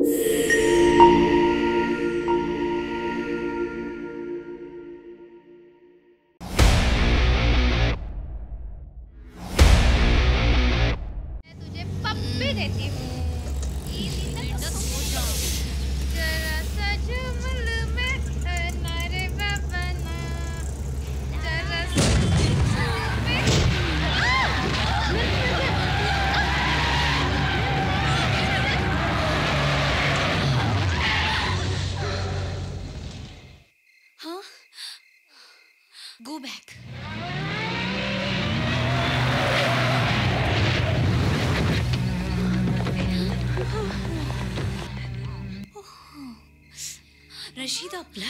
मैं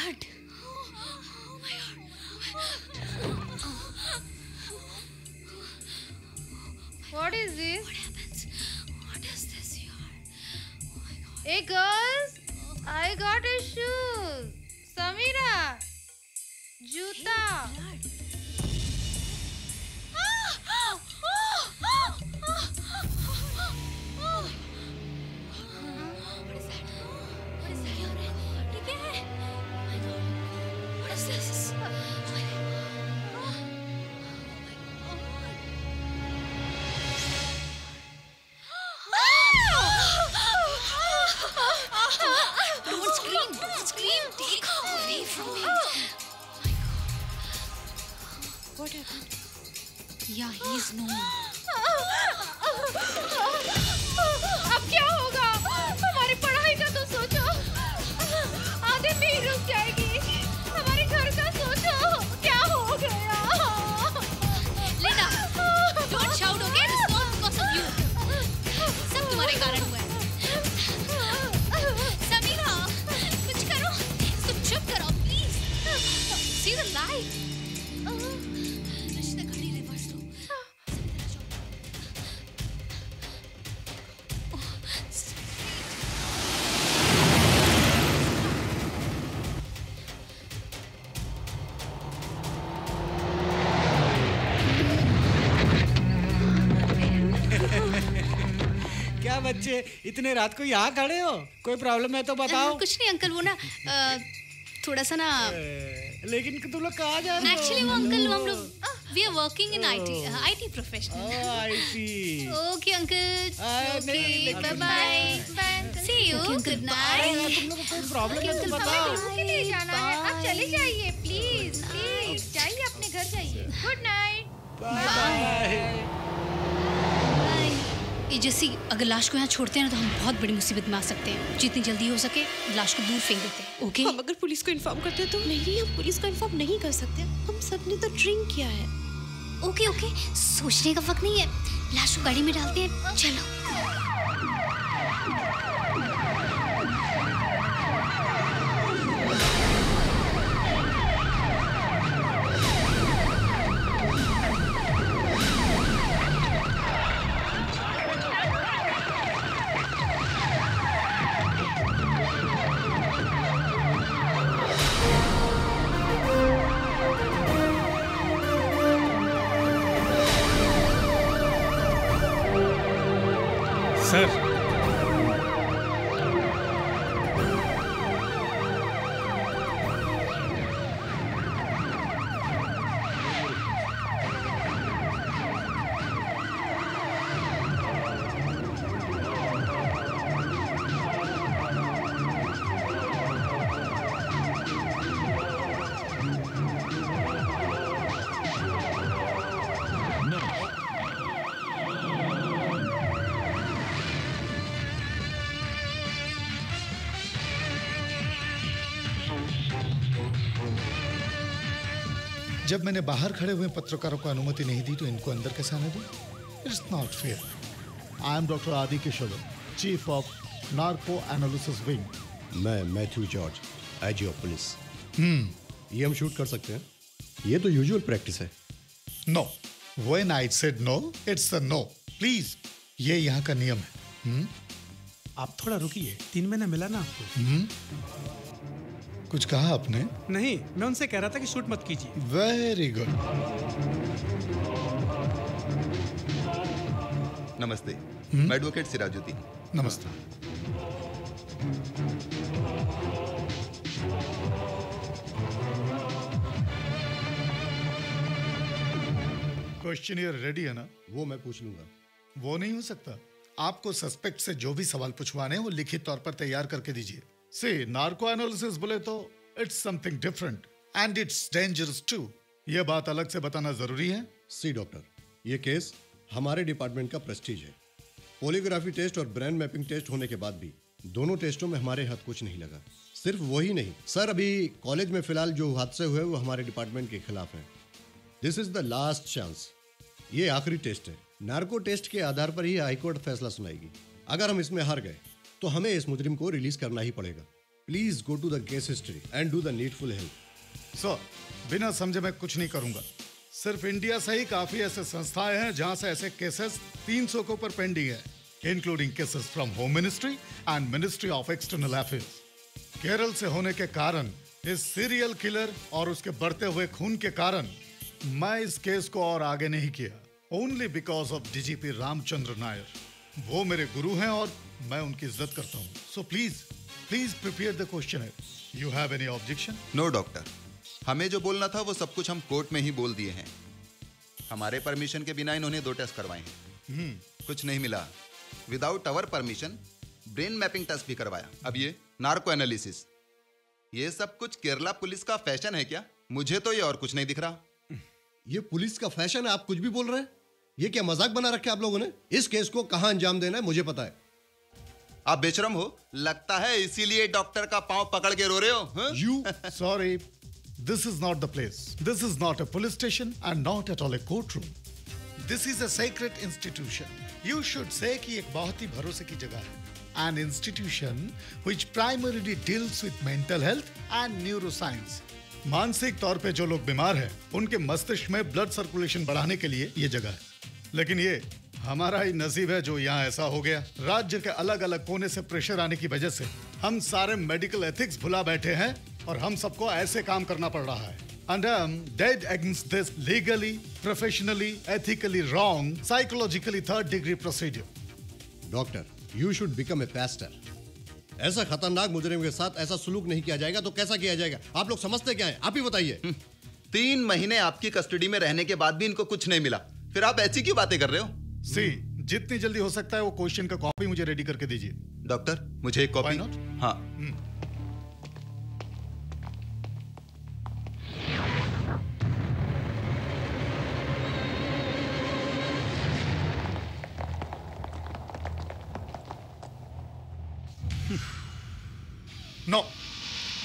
God. बच्चे इतने रात को यहाँ खड़े हो? कोई प्रॉब्लम है तो बताओ। कुछ नहीं अंकल वो ना थोड़ा सा ना लेकिन तुम लोग कहाँ जा रहे हो? एक्चुअली वो अंकल हम लोग we are working in IT IT professional Oh, I see. Okay uncle आ, नहीं, ओके नहीं, bye good bye see you good अरे नाइट तुम लोग को कोई प्रॉब्लम है तो हमें बताओ के लिए जाना है। आप चले जाइए प्लीज़ प्लीज़ जाइए अपने घर जाइए। गुड नाइट बाय ये जैसी अगर लाश को यहाँ छोड़ते हैं ना तो हम बहुत बड़ी मुसीबत में आ सकते हैं। जितनी जल्दी हो सके लाश को दूर फेंक देते हैं ओके हम अगर पुलिस को इन्फॉर्म करते हैं तो नहीं हम पुलिस को इन्फॉर्म नहीं कर सकते। हम सबने तो ड्रिंक किया है। ओके ओके सोचने का वक्त नहीं है। लाश को गाड़ी में डालते हैं। चलो। जब मैंने बाहर खड़े हुए पत्रकारों को अनुमति नहीं दी तो इनको अंदर कैसे आने दी? It's not fair I am doctor Adi Kishore chief of narco analysis wing मैं Mathew George IG of police ये हम शूट कर सकते हैं? ये तो यूजुअल प्रैक्टिस है. No when I said no it's a no please ये यहाँ का नियम है। आप थोड़ा रुकिए तीन महीना मिला ना आपको। कुछ कहा आपने? नहीं मैं उनसे कह रहा था कि शूट मत कीजिए। वेरी गुड नमस्ते। मैं एडवोकेट सिराजुद्दीन। नमस्ते। क्वेश्चन रेडी है ना? वो मैं पूछ लूँगा। वो नहीं हो सकता। आपको सस्पेक्ट से जो भी सवाल पूछवाने हैं वो लिखित तौर पर तैयार करके दीजिए। नार्को एनालिसिस बोले तो it's something different and it's dangerous to ये बात अलग से बताना ज़रूरी है। सी डॉक्टर ये केस हमारे डिपार्टमेंट का प्रेस्टीज है। पोलियोग्राफी टेस्ट और ब्रेन मैपिंग टेस्ट होने के बाद भी दोनों टेस्टों में हमारे हाथ कुछ नहीं लगा। सिर्फ़ वही नहीं, सर, अभी कॉलेज में फ़िलहाल जो हादसे हुए वो हमारे डिपार्टमेंट के खिलाफ हैं। This is the last chance ये आखिरी टेस्ट है। नार्को टेस्ट के आधार पर ही हाईकोर्ट फैसला सुनाएगी। अगर हम इसमें हार गए तो हमें इस मुजरिम को रिलीज़ करना ही पड़ेगा। Please go to the case history and do the needful help sir बिना समझे मैं कुछ नहीं करूँगा। सिर्फ़ इंडिया से ही काफ़ी ऐसे संस्थाएँ हैं जहाँ से ऐसे केसेस 300 के ऊपर पेंडिंग है including cases from home ministry and ministry of external affairs Kerala से होने के कारण, इस सीरियल किलर और उसके बढ़ते हुए खून के कारण, मैं इस केस को और आगे नहीं किया। Only because of DGP Ramachandra Nair वो मेरे गुरु हैं और मैं उनकी इज़्ज़त करता हूँ। So please please prepare the question है you have any objection no doctor हमें जो बोलना था वो सब कुछ हम कोर्ट में ही बोल दिए हैं। हमारे परमिशन के बिना इन्होंने दो टेस्ट करवाए हैं। hmm. कुछ नहीं मिला। Without our permission brain mapping test भी करवाया। अब ये नार्को एनालिसिस ये सब कुछ केरला पुलिस का फ़ैशन है क्या? मुझे तो ये और कुछ नहीं दिख रहा। ये पुलिस का फ़ैशन है आप कुछ भी बोल रहे हैं। ये क्या मज़ाक बना रखे आप लोगों ने? इस केस को कहा अंजाम देना है मुझे पता है। आप बेचरम हो? लगता है इसीलिए डॉक्टर का पाव पकड़ के रो रहे हो you sorry this is not the place this is not a police station and not at all a court room this is at institution you should say एक बहुत ही भरोसे की जगह है। An institution which primarily deals with mental health and neuroscience. मानसिक तौर पे जो लोग बीमार हैं, उनके मस्तिष्क में ब्लड सर्कुलेशन बढ़ाने के लिए ये जगह है। लेकिन ये हमारा ही नसीब है जो यहाँ ऐसा हो गया। राज्य के अलग अलग कोने से प्रेशर आने की वजह से हम सारे मेडिकल एथिक्स भुला बैठे हैं और हम सबको ऐसे काम करना पड़ रहा है। And I'm dead against this legally, professionally, ethically wrong, psychologically third degree procedure. Doctor you should become a pastor ऐसा खतरनाक मुजरिम के साथ ऐसा सुलूक नहीं किया जाएगा तो कैसा किया जाएगा? आप लोग समझते क्या है? आप ही बताइए। तीन महीने आपकी कस्टडी में रहने के बाद भी इनको कुछ नहीं मिला। फिर आप ऐसी क्यों बातें कर रहे हो? सी जितनी जल्दी हो सकता है वो क्वेश्चन का कॉपी मुझे रेडी करके दीजिए। डॉक्टर मुझे एक कॉपी not? हाँ। नो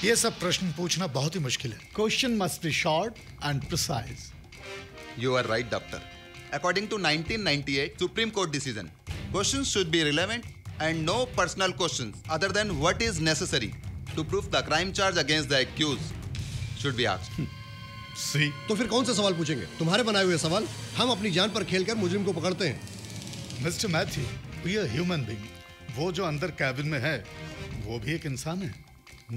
ये सब प्रश्न पूछना बहुत ही मुश्किल है। Question must be short and precise you are right doctor. According to 1998 Supreme Court decision, questions should be relevant and no personal questions other than what is necessary to prove the crime charge against the accused should be asked. See तो फिर कौन से सवाल पूछेंगे तुम्हारे बनाए हुए सवाल हम अपनी जान पर खेलकर मुजरिम को पकड़ते हैं mister Mathew we are human being वो जो अंदर कैबिन में है वो भी एक इंसान है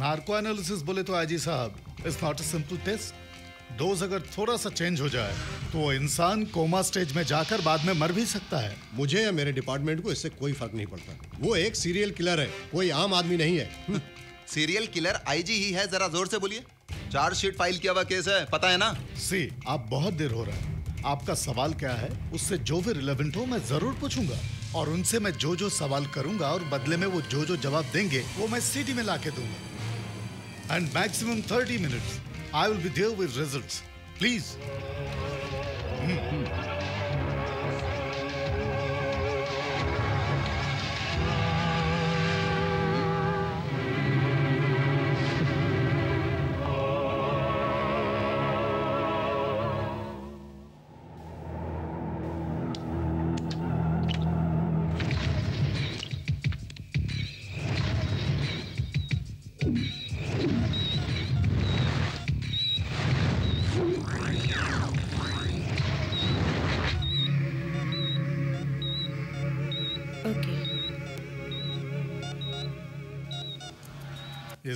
नार्को एनालिसिस बोले तो आजी साहब it's not a simple test dose अगर थोड़ा सा चेंज हो जाए तो वो इंसान कोमा स्टेज में जाकर बाद में मर भी सकता है। मुझे या मेरे डिपार्टमेंट को इससे कोई फ़र्क नहीं पड़ता। वो एक सीरियल किलर है कोई आम आदमी नहीं है। सीरियल किलर आईजी ही है जरा ज़ोर से बोलिए। चार्जशीट फ़ाइल किया हुआ केस है पता है ना? सी आप बहुत देर हो रहा है। आपका सवाल क्या है? उससे जो भी रिलेवेंट हो मैं ज़रूर पूछूँगा। और उनसे मैं जो जो सवाल करूँगा और बदले में वो जो जो जवाब देंगे वो मैं सीडी में लाके दूँगा। And maximum thirty minutes I will be there with results. Please. Mm -hmm. hmm.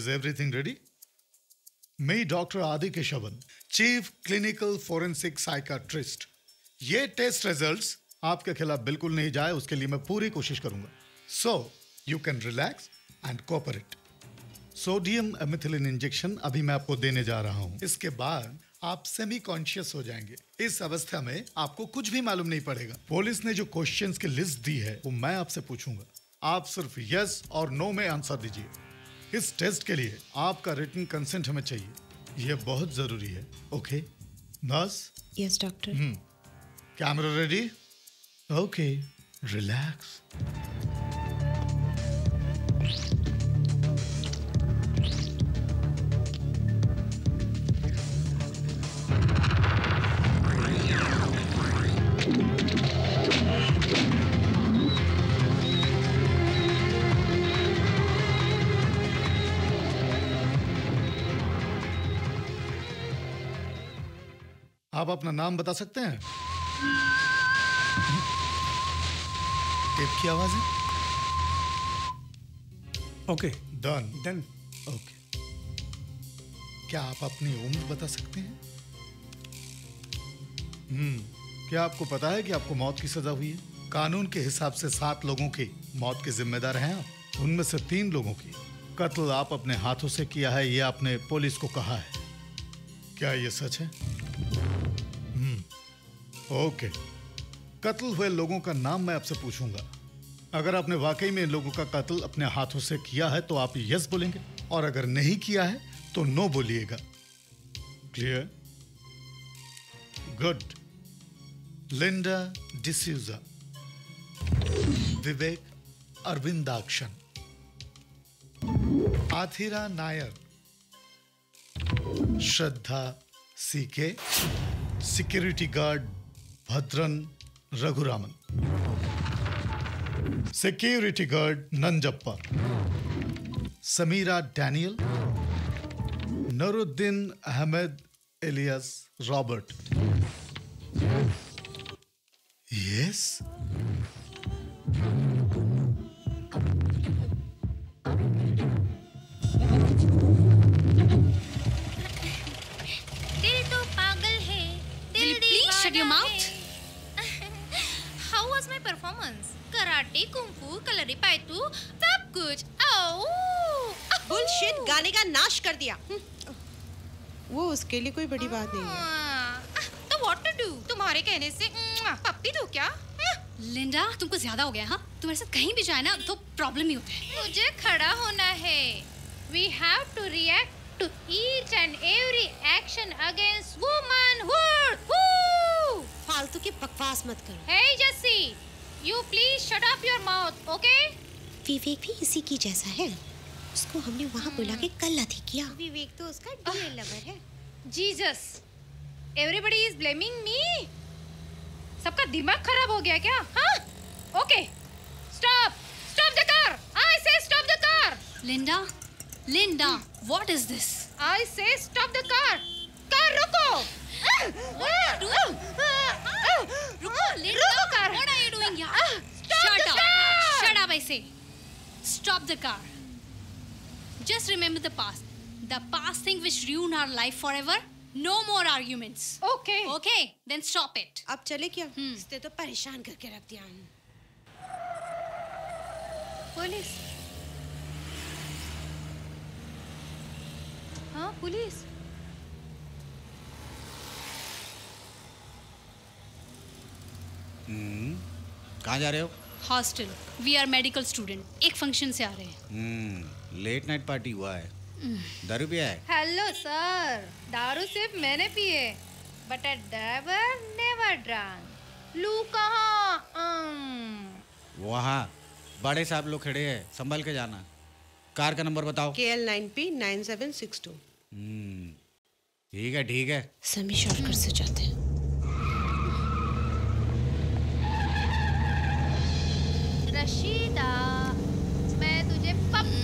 Is everything ready मैं doctor Aadi Keshavan chief clinical forensic psychiatrist ये टेस्ट रिजल्ट्स आपके खिलाफ बिल्कुल नहीं जाए, उसके लिए मैं पूरी कोशिश करूँगा। So you can relax and cooperate sodium amethylene injection अभी मैं आपको देने जा रहा हूँ। इसके बाद आप सेमी कॉन्शियस हो जाएँगे। इस अवस्था में आपको कुछ भी मालूम नहीं पड़ेगा। पुलिस ने जो क्वेश्चंस की लिस्ट दी है, वो मैं आपसे पूछूँगा। आप सिर्फ़ यस और नो में आंसर दीजिए। इस टेस्ट के लिए आपका रिटर्न कंसेंट हमें चाहिए। यह बहुत ज़रूरी है। Okay nurse yes doctor camera ready okay relax आप अपना नाम बता सकते हैं? टेप की आवाज़ है? ओके। डन डन ओके क्या आप अपनी उम्र बता सकते हैं? हम्म क्या आपको पता है कि आपको मौत की सजा हुई है? कानून के हिसाब से सात लोगों की मौत के जिम्मेदार हैं आप। उनमें से तीन लोगों की। कत्ल आप अपने हाथों से किया है ये आपने पुलिस को कहा है। क्या ये सच है? ओके कत्ल हुए लोगों का नाम मैं आपसे पूछूँगा। अगर आपने वाकई में इन लोगों का कत्ल अपने हाथों से किया है तो आप यस बोलेंगे। और अगर नहीं किया है तो नो बोलिएगा। Clear good Linda D'Souza Vivek Aravindakshan Athira Nair Shraddha CK security guard Bhadran Raghuraman. Security guard Nanjappa. Sameera Daniel. Naruddin Ahmed Elias Robert. Yes तो है shut your mouth? How was my performance? Karate, kung fu, kalaripaitu, सब कुछ. Bullshit गाने का नाश कर दिया हम्म। वो उसके लिए कोई बड़ी बात नहीं है Ah, तो what to do? तुम्हारे कहने से पप्पी दो क्या? हाँ, लिंडा तुमको ज़्यादा हो गया हाँ तुम्हारे साथ कहीं भी जाए ना तो प्रॉब्लम ही होता है मुझे खड़ा होना है. We have to react to each and every action against womanhood. Woo! फालतू की बकवास मत करो Hey Jessie, you please shut up your mouth okay Vivek भी इसी की जैसा है। उसको हमने वहाँ बुला के कल अथी किया। विवेक तो उसका डियर लवर है। Jesus everybody is blaming me सबका दिमाग खराब हो गया क्या? हाँ okay stop stop the car I say stop the car Linda Linda what is this I say stop the car car रुको. रुको रुको car. What are you doing here shut up shut up I say stop the car just remember the past the past thing which ruin our life forever no more arguments Okay. okay then stop it अब चले क्या हम्म। इसने तो परेशान करके रख दिया police. हाँ पुलिस. कहाँ जा रहे हो? Hostel. We are medical student एक फ़ंक्शन से आ रहे हैं। हम्म लेट नाइट पार्टी हुआ है। दारू पिया है? हेलो सर दारू सिर्फ़ मैंने पिए। But a driver never drunk loo कहाँ? वहाँ बड़े साहब लोग खड़े हैं। संभल के जाना। कार का नंबर बताओ। K L nine P nine seven six two हम्म, ठीक है ठीक है। समी शॉर्टकट से जाते हैं रशीदा मैं तुझे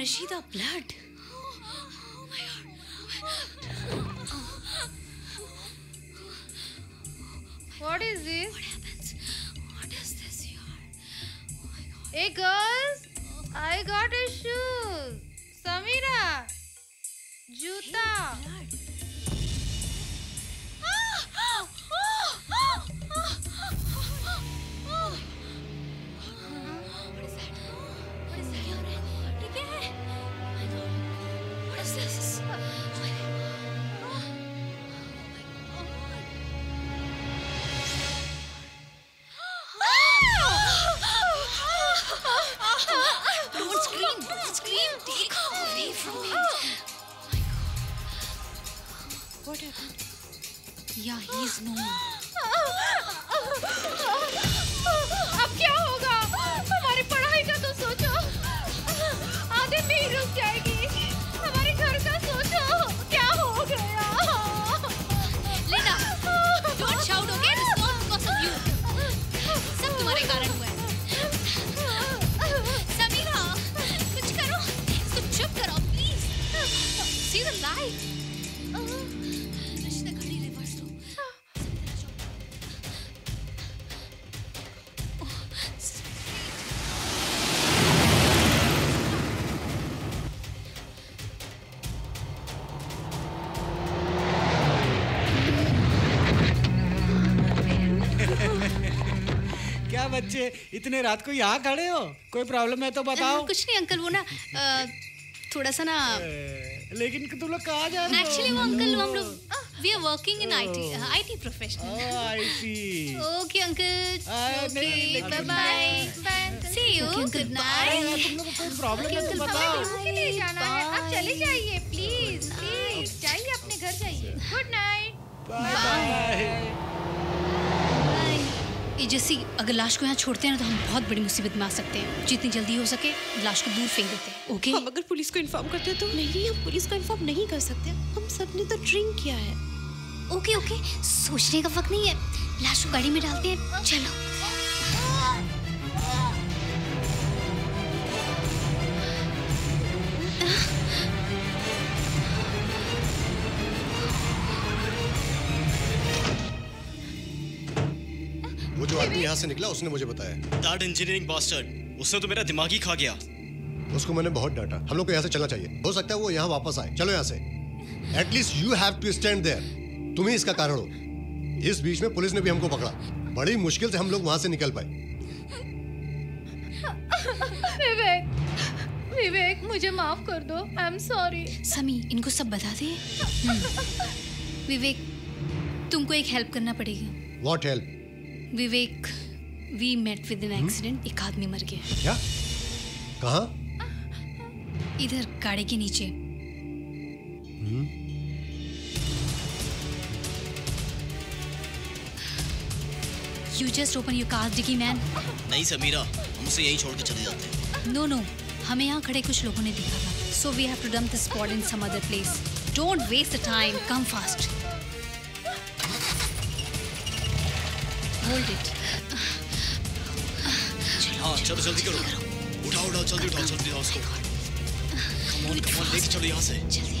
Rashida, blood. What is this? What happens? What is this? Oh. Hey girls, I got a shoe. Samira. Juta. Hey, Don't scream! Don't scream! Take her away from me! What happened? Yeah, he's no. अब बच्चे इतने रात को यहाँ खड़े हो? कोई problem है तो बताओ। कुछ नहीं अंकल वो ना थोड़ा सा ना लेकिन तुम लोग कहाँ जा रहे हो? एक्चुअली वो अंकल हम लोग we are working in IT IT professional I see okay uncle okay bye bye see you good night तुम लोग को कोई प्रॉब्लम है तो Uncle, बताओ। लिए जाना है। आप चले जाइए प्लीज़ प्लीज़ जाइए अपने घर जाइए। गुड नाइट बाय जैसी अगर लाश को यहाँ छोड़ते हैं ना तो हम बहुत बड़ी मुसीबत में आ सकते हैं। जितनी जल्दी हो सके लाश को दूर फेंक देते हैं ओके? हम अगर पुलिस को इन्फॉर्म करते हैं तो? नहीं नहीं हम पुलिस को इन्फॉर्म नहीं कर सकते। हम सबने तो ड्रिंक किया है। Okay okay. सोचने का वक्त नहीं है। लाश को गाड़ी में डालते हैं। चलो। यहाँ से निकला उसने मुझे बताया। दैट इंजीनियरिंग बास्टर्ड उसने तो मेरा दिमाग ही खा गया। उसको मैंने बहुत डांटा। हम लोग को यहाँ से चलना चाहिए। हो सकता है वो यहाँ वापस आए। चलो यहाँ से। At least you have to stand there तुम ही इसका कारण हो। इस बीच में पुलिस ने भी हमको पकड़ा। बड़ी मुश्किल से हम लोग वहाँ से निकल पाए। विवेक विवेक मुझे माफ़ कर दो। आई एम सॉरी समी इनको सब बता दे। विवेक तुमको एक हेल्प करना पड़ेगा। What help Vivek we met with an accident एक आदमी मर गया। क्या? कहा? इधर गाड़ी के नीचे। You just open your car dickey man नहीं समीरा हम उसे यहीं छोड़ के चले जाते हैं। नो नो हमें यहाँ खड़े कुछ लोगों ने देखा था so we have to dump the spot in some other place don't waste the time come fast hold it हाँ चलो जल्दी करो। उठाओ उठाओ जल्दी उठाओ जल्दी उठाओ उसको। कम ऑन कम ऑन लेके चलो यहाँ से। जल्दी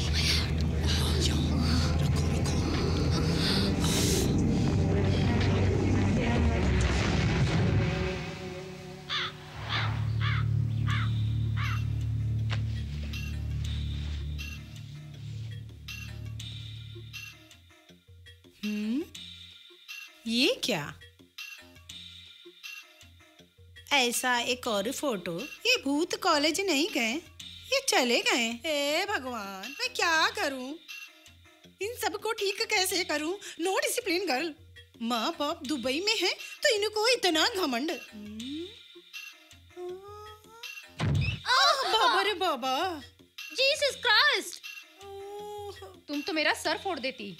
हाँ, ये क्या? ऐसा एक और फ़ोटो? ये भूत कॉलेज नहीं गए? ये चले गए? हे भगवान मैं क्या करूँ? इन सबको ठीक कैसे करूँ? नो डिसिप्लिन गर्ल माँ बाप दुबई में है तो इनको इतना घमंड। बाबा रे बाबा। जीसस क्राइस्ट तुम तो मेरा सर फोड़ देती।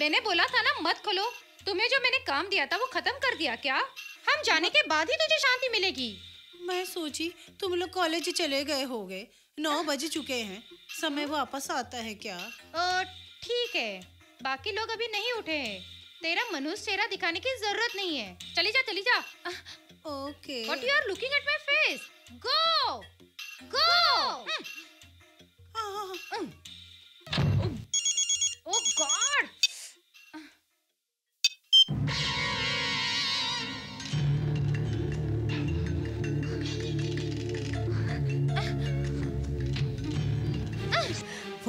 मैंने बोला था ना मत खोलो। तुम्हें जो मैंने काम दिया था वो खत्म कर दिया क्या? हम जाने के बाद ही तुझे शांति मिलेगी। मैं सोची तुम लोग कॉलेज चले गए होगे। नौ बज चुके हैं। समय वापस आता है क्या? ठीक है। बाकी लोग अभी नहीं उठे हैं। तेरा मनुष्य चेहरा दिखाने की ज़रूरत नहीं है। चली जा चली जा। Okay. What you are looking at my face go Go! Oh God!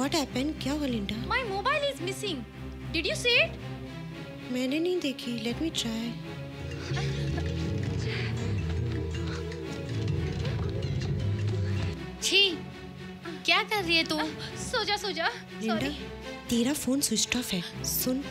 What happen क्या हुआ Linda? My mobile is missing. Did you see it? मैंने नहीं देखी। लेट मी ट्राई छी क्या कर रही है तू? सो जा सो जा लिंडा तेरा फ़ोन स्विच ऑफ़ है। सुन।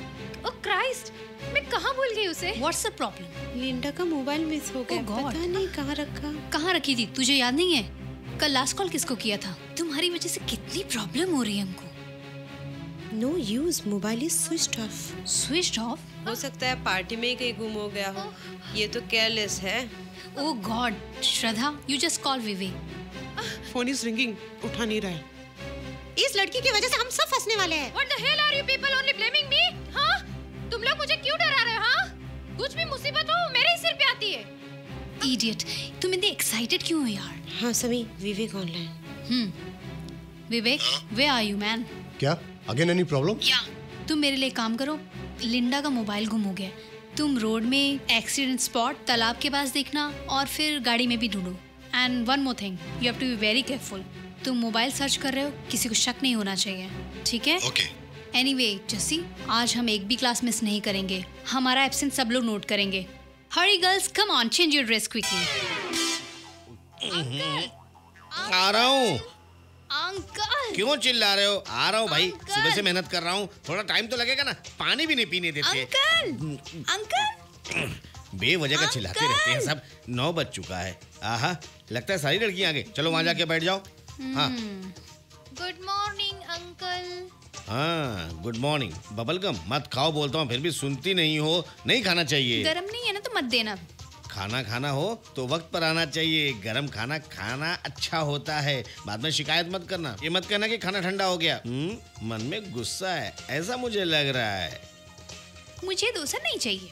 Oh Christ! मैं कहाँ भूल गई उसे? व्हाट्स द प्रॉब्लम लिंडा का मोबाइल मिस हो गया। Oh God. पता नहीं कहाँ रखा। कहाँ रखी थी? तुझे याद नहीं है? कल लास्ट कॉल किसको किया था? तुम्हारी वजह से कितनी प्रॉब्लम हो रही है हमको। No use mobile is switch off switch off हो सकता है पार्टी में ही कहीं गुम हो गया हो। ये तो केयरलेस है। ओ God Shraddha you just call Vivek phone is ringing उठा नहीं रहा है। इस लड़की की वजह से हम सब फंसने वाले हैं। What the hell are you people only blaming me? हाँ? तुम लोग मुझे क्यों डरा रहे हो हाँ? कुछ भी मुसीबत हो मेरे ही सिर पे आती है। इडियट तुम इतने एक्साइटेड क्यों हो यार? हाँ Sami Vivek online hmm. Vivek where are you man क्या? अगेन एनी प्रॉब्लम या तुम मेरे लिए काम करो लिंडा का मोबाइल गुम हो गया। तुम रोड में एक्सीडेंट स्पॉट तालाब के पास देखना और फिर गाड़ी में भी ढूंढो। And one more thing you have to be very careful तुम मोबाइल सर्च कर रहे हो किसी को शक नहीं होना चाहिए। ठीक है? ओके एनीवे जसी आज हम एक भी क्लास मिस नहीं करेंगे। हमारा एब्सेंट सब लोग नोट करेंगे। Hurry girls come on change your dress quickly आ रहा हूँ। अंकल क्यों चिल्ला रहे हो? आ रहा हूँ भाई। सुबह से मेहनत कर रहा हूँ। थोड़ा टाइम तो लगेगा ना। पानी भी नहीं पीने देते। अंकल अंकल बेवजह का चिल्लाते रहते हैं सब। नौ बज चुका है। आहा लगता है सारी लड़कियाँ आ गई चलो वहाँ जाके बैठ जाओ। हाँ। गुड मॉर्निंग अंकल हाँ गुड मॉर्निंग बबलगम मत खाओ बोलता हूँ फिर भी सुनती नहीं हो। नहीं खाना चाहिए। गरम नहीं है ना तो मत देना। खाना खाना हो तो वक्त पर आना चाहिए। गरम खाना खाना अच्छा होता है। बाद में शिकायत मत करना। ये मत कहना कि खाना ठंडा हो गया। हम्म, मन में गुस्सा है। ऐसा मुझे लग रहा है। मुझे डोसा नहीं चाहिए।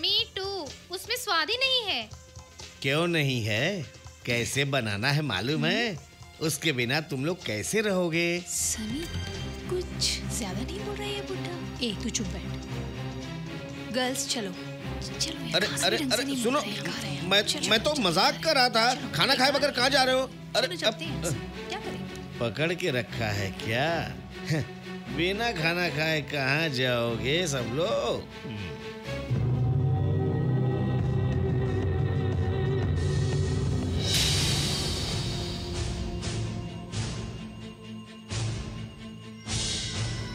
मी टू उसमें स्वाद ही नहीं है। क्यों नहीं है? कैसे बनाना है मालूम है? उसके बिना तुम लोग कैसे रहोगे? सनी कुछ ज़्यादा नहीं बोल रही है बुड्ढा। ए तू चुप बैठ। गर्ल्स चलो। चलो अरे अरे अरे सुनो। मैं मैं तो मज़ाक कर रहा था। खाना खाए बगैर कहाँ जा रहे हो? अरे क्या करें? पकड़ के रखा है क्या? बिना खाना खाए कहाँ जाओगे सब लोग?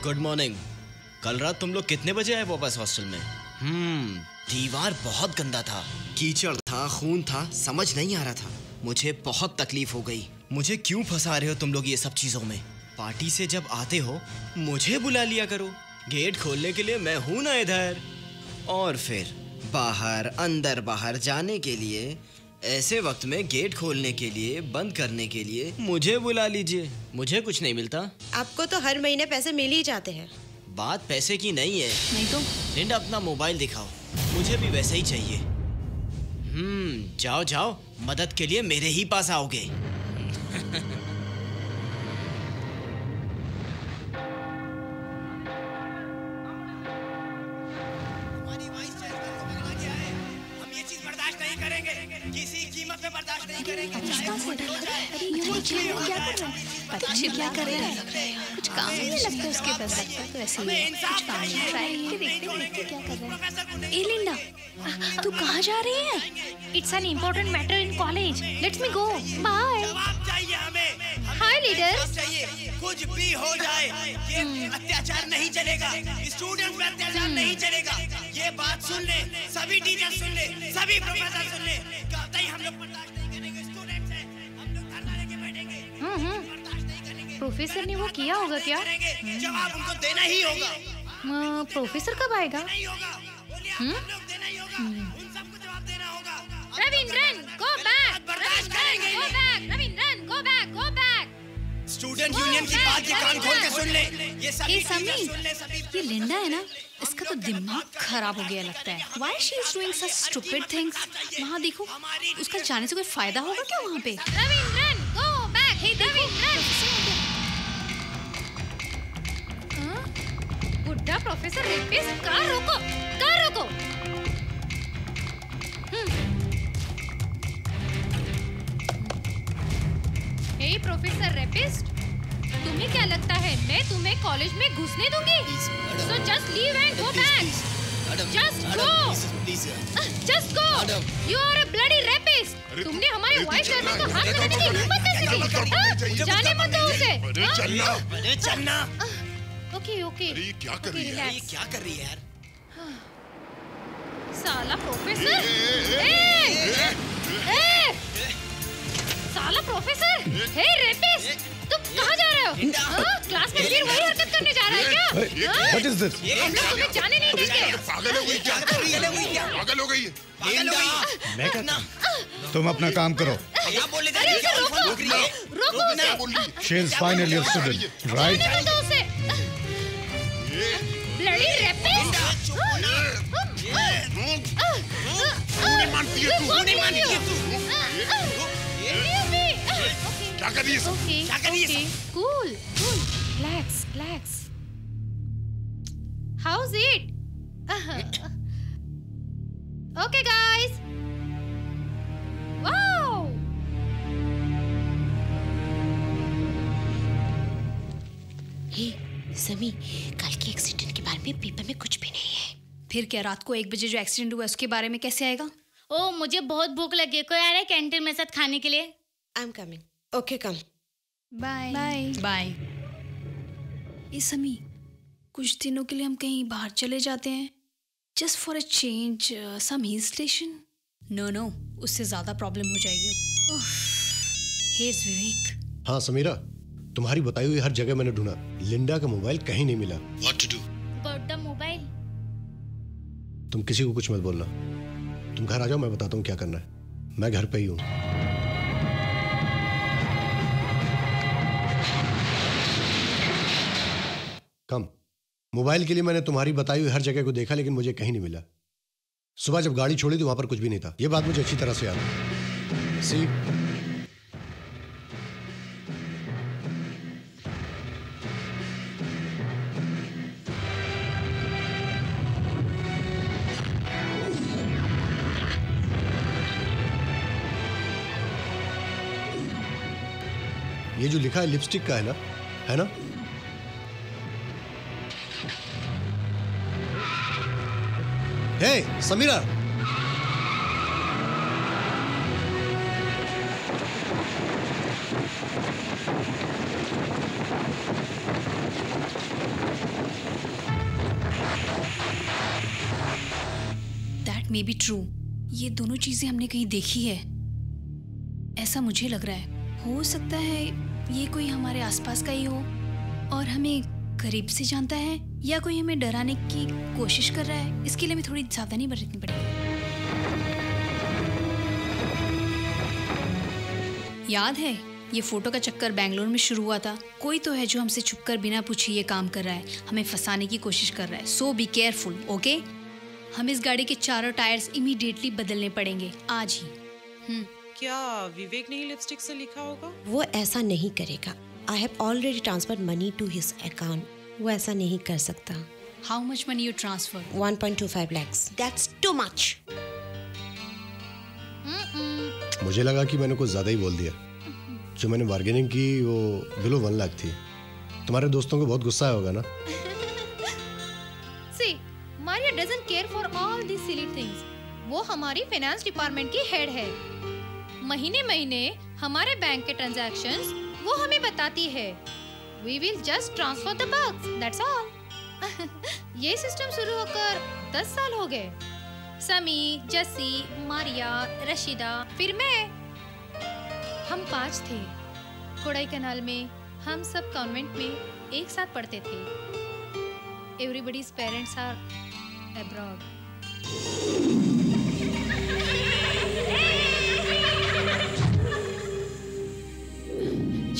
गुड मॉर्निंग कल रात तुम लोग कितने बजे आए वापस हॉस्टल में? हम्म दीवार बहुत गंदा था। कीचड़ था खून था समझ नहीं आ रहा था। मुझे बहुत तकलीफ़ हो गई। मुझे क्यों फंसा रहे हो तुम लोग ये सब चीज़ों में? पार्टी से जब आते हो मुझे बुला लिया करो। गेट खोलने के लिए मैं हूँ ना इधर। और फिर बाहर अंदर बाहर जाने के लिए ऐसे वक्त में गेट खोलने के लिए बंद करने के लिए मुझे बुला लीजिए। मुझे कुछ नहीं मिलता। आपको तो हर महीने पैसे मिल ही जाते हैं। बात पैसे की नहीं है। नहीं तो? लिंडा अपना मोबाइल दिखाओ। मुझे भी वैसे ही चाहिए। हम्म जाओ जाओ। मदद के लिए मेरे ही पास आओगे। अरे बच्चे क्या कर? रहे हैं। हैं। कुछ काम नहीं लगता उसके पास। तो ऐसे ही कुछ काम नहीं ट्राई करके देखते देखते क्या कर रहे हैं। ए लिंडा तू कहाँ जा रही है? It's an important matter in college let's me go bye hi leader कुछ भी हो जाए ये अत्याचार नहीं चलेगा। स्टूडेंट पे अत्याचार नहीं चलेगा। ये बात सुन ले। सभी टीचर सुन ले। सभी प्रोफेसर सुन ले। कतई हम लोग बर्दाश्त प्रोफेसर ने वो किया होगा क्या? जवाब उनको देना ही होगा। प्रोफेसर कब आएगा? हम्म? Ravindran go back Ravindran go back Ravindran go back go back student union की बात ये कान खोल के सुन ले। ये सभी समी ले सभी ये लिंडा है ना? इसका तो दिमाग खराब हो गया लगता है। Why she is doing such stupid things वहाँ देखो उसका जाने से कोई फ़ायदा होगा क्या वहाँ पे? रविंद्रन गधा प्रोफेसर रेपिस्ट कार रोको कार रोको। हे प्रोफेसर रेपिस्ट तुम्हें क्या लगता है मैं तुम्हें कॉलेज में घुसने दूँगी? So just leave and go back just go just go you are a bloody rapist तुमने हमारे वाइस चेयरमैन को हाथ लगाने की हिम्मत कैसे की? हाँ? जाने मत दो उसे। हाँ? चलना। अरे चलना। Okay okay. अरे ये क्या कर रही है? यार? ये क्या कर रही है यार? साला प्रोफेसर ए ए साला प्रोफेसर हे रेपिस्ट तुम कहाँ जा रहे हो? हाँ? क्लास में फिर वही हरकत करने जा रहा है क्या? हाँ? What is this? हम लोग तुम्हें जाने नहीं देंगे। पागल हो गई क्या? कर रही है पागल हो गई। है पागल हो गई। मैं क्या तुम अपना काम करो। क्या बोल रही है रोको। रोक। रही है? रोको। उसे she is final year student right Bloody rapists! Okay, okay. Cool, cool. Relax, relax. How's it? Uh-huh. okay, guys. Wow! Hey, Sami कल के एक्सीडेंट के बारे में पेपर में कुछ भी नहीं है। फिर क्या रात को एक बजे जो एक्सीडेंट हुआ उसके बारे में कैसे आएगा? ओ मुझे बहुत भूख लगी है। कोई आ रहा है कैंटीन में साथ खाने के लिए? I am coming okay come bye bye bye ये समी कुछ दिनों के लिए हम कहीं बाहर चले जाते हैं। Just for a change some hill station no no उससे ज़्यादा प्रॉब्लम हो जाएगी। हेयर्स विवेक हाँ समीरा। तुम्हारी बताई हुई हर जगह मैंने ढूंढा। लिंडा का मोबाइल कहीं नहीं मिला। What to do about the mobile तुम किसी को कुछ मत बोलना। तुम घर आ जाओ मैं बताता हूँ क्या करना है। मैं घर पे ही हूँ। कम मोबाइल के लिए मैंने तुम्हारी बताई हुई हर जगह को देखा लेकिन मुझे कहीं नहीं मिला। सुबह जब गाड़ी छोड़ी तो वहाँ पर कुछ भी नहीं था। यह बात मुझे अच्छी तरह से याद है। सी ये जो लिखा है लिपस्टिक का है ना? है ना? Hey Sameera! That may be true ये दोनों चीज़ें हमने कहीं देखी है। ऐसा मुझे लग रहा है। हो सकता है ये कोई हमारे आसपास का ही हो? और हमें करीब से जानता है? या कोई हमें डराने की कोशिश कर रहा है? इसके लिए हमें थोड़ी सावधानी बरतनी पड़ेगी। याद है, ये फ़ोटो का चक्कर बैंगलोर में शुरू हुआ था। कोई तो है जो हमसे छुपकर बिना पूछे ये काम कर रहा है। हमें फंसाने की कोशिश कर रहा है। सो बी केयरफुल ओके हम इस गाड़ी के चारों टायर्स इमीडिएटली बदलने पड़ेंगे। आज ही। हम्म। क्या विवेक ने ही लिपस्टिक से लिखा होगा? वो ऐसा नहीं करेगा। I have already transfer money to his account वो ऐसा नहीं कर सकता। How much money you transfer 1.25 lakhs that's too much मुझे लगा कि मैंने कुछ ज़्यादा ही बोल दिया। जो मैंने बार्गेनिंग की वो बिलो वन लाख थी। तुम्हारे दोस्तों को बहुत गुस्सा आया होगा ना? See, Maria doesn't care for all these silly things. वो हमारी फाइनेंस डिपार्टमेंट की हेड है। महीने महीने हमारे बैंक के ट्रांजैक्शंस वो हमें बताती है। We will just transfer the bugs that's all ये सिस्टम शुरू होकर दस साल हो गए। समी, जस्सी, मारिया, रशीदा, फिर मैं, हम पाँच थे। कोडाई कनाल में हम सब कॉन्वेंट में एक साथ पढ़ते थे। Everybody's parents are abroad.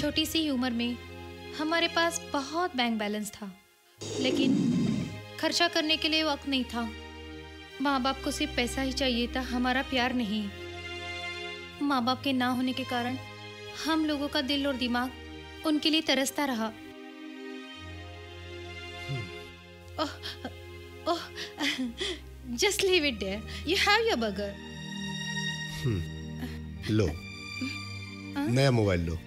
छोटी सी उम्र में हमारे पास बहुत बैंक बैलेंस था लेकिन खर्चा करने के लिए वक्त नहीं था। माँ बाप को सिर्फ़ पैसा ही चाहिए था हमारा प्यार नहीं। माँ बाप के ना होने के कारण हम लोगों का दिल और दिमाग उनके लिए तरसता रहा। Oh, just leave it there. You have your burger. हम्म, लो. नया मोबाइल लो।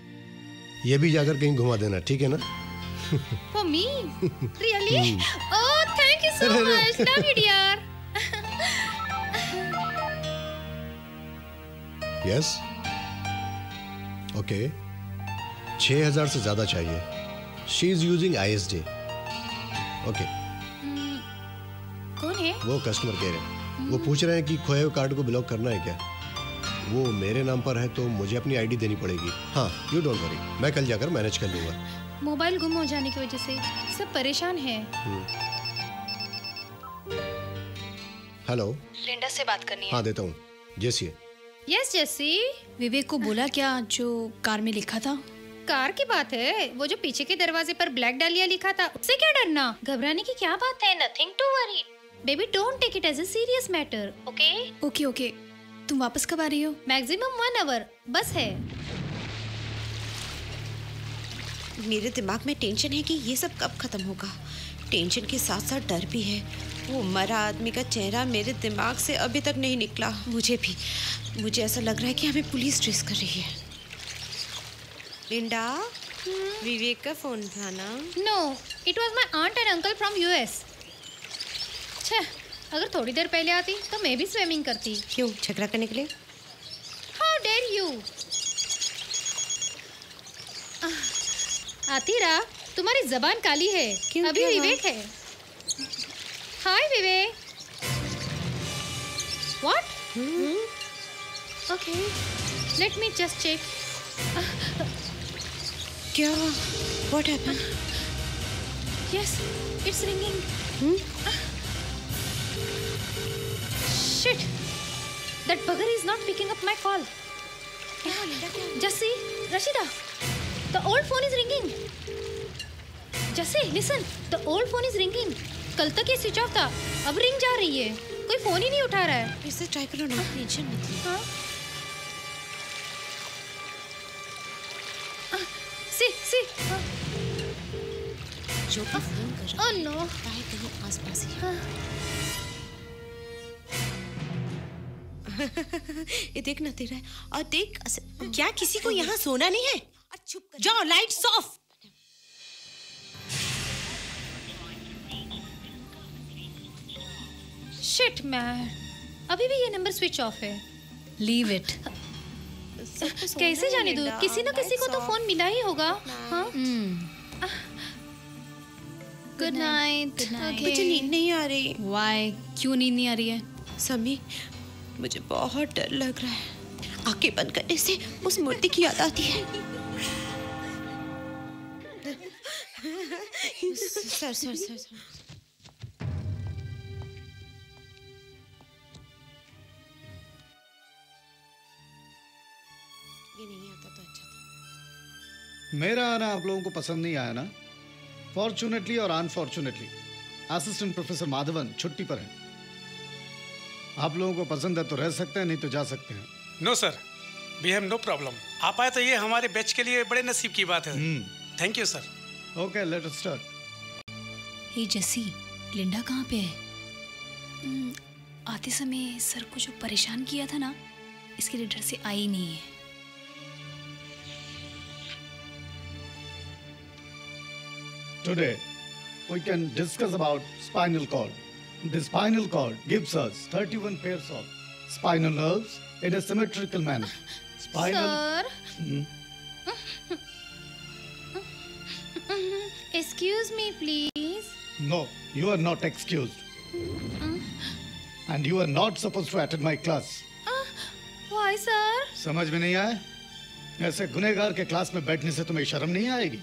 ये भी जाकर कहीं घुमा देना ठीक है ना For me? Really? Hmm. Oh, thank you so much. Love you, dear. Yes okay छह हज़ार से ज़्यादा चाहिए she is using I S D okay कौन है वो कस्टमर केयर है वो पूछ रहे हैं कि खोए हुए कार्ड को ब्लॉक करना है क्या वो मेरे नाम पर है तो मुझे अपनी आईडी देनी पड़ेगी। हाँ यू डोंट वरी मैं कल जाकर मैनेज कर लूँगा। मोबाइल गुम हो जाने की वजह से सब परेशान हैं। हेलो लिंडा से बात करनी है। हाँ देता हूँ। जैसी यस जैसी विवेक को बोला क्या जो कार में लिखा था? कार की बात है। वो जो पीछे के दरवाजे पर ब्लैक डालिया लिखा था उससे क्या डरना? घबराने की क्या बात है? Nothing to worry baby don't take it as a serious matter okay okay okay तुम वापस कब आ रही हो? मैक्सिमम वन आवर बस है। मेरे दिमाग में टेंशन है कि ये सब कब खत्म होगा। टेंशन के साथ साथ डर भी है। वो मरा आदमी का चेहरा मेरे दिमाग से अभी तक नहीं निकला। मुझे भी। मुझे ऐसा लग रहा है कि हमें पुलिस ट्रेस कर रही है। लिंडा? विवेक का फ़ोन था ना? No it was my aunt and uncle from US छे अगर थोड़ी देर पहले आती तो मैं भी स्विमिंग करती। क्यों? झगड़ा करने के लिए? हाउ डेयर यू आतिरा तुम्हारी जबान काली है। क्यों, अभी क्या विवेक है। Hi Vivek. What okay let me just check क्या? What happened yes it's ringing shit that bugger is not picking up my call Jassi Rashida the old phone is ringing Jassi listen the old phone is ringing कल तक ये switch off था अब ring जा रही है। कोई phone ही नहीं उठा रहा है। फिर से ट्राई करो ना। टेंशन मत लो हाँ। सी सी जो भी फ़ोन कर। ओह नो है कहीं आसपास ही। ये देख ना तेरा है। और देख क्या किसी को यहाँ सोना नहीं है? चुप कर। जाओ लाइट्स ऑफ़ शिट मैन अभी भी ये नंबर स्विच ऑफ़ है। लीव इट कैसे जाने दो? किसी ना किसी को तो फ़ोन मिला ही होगा। हाँ? गुड नाइट मुझे नींद नहीं आ रही। वाई क्यों नींद नहीं आ रही है? समी मुझे बहुत डर लग रहा है। आँखें बंद करने से उस मूर्ति की याद आती है। Sir sir sir sir. ये नहीं आता तो अच्छा था। मेरा आना आप लोगों को पसंद नहीं आया ना? फॉर्चुनेटली और अनफॉर्चुनेटली असिस्टेंट प्रोफेसर माधवन छुट्टी पर है। आप लोगों को पसंद है तो रह सकते हैं नहीं तो जा सकते हैं। No sir we have no problem आप आए तो ये हमारे बैच के लिए बड़े नसीब की बात है। Thank you sir okay let us start hey Jassi Linda कहाँ पे है? हम्म, आते समय सर को जो परेशान किया था ना इसके लिए डर से आई नहीं है। Today, we can discuss about spinal cord. The spinal cord gives us 31 pairs of spinal nerves in a symmetrical manner. Spinal. Sir Hmm. Excuse me please No, you are not excused. And you are not supposed to attend my class. Why sir समझ में नहीं आया ऐसे गुनेगार के class में बैठने से तुम्हें शर्म नहीं आएगी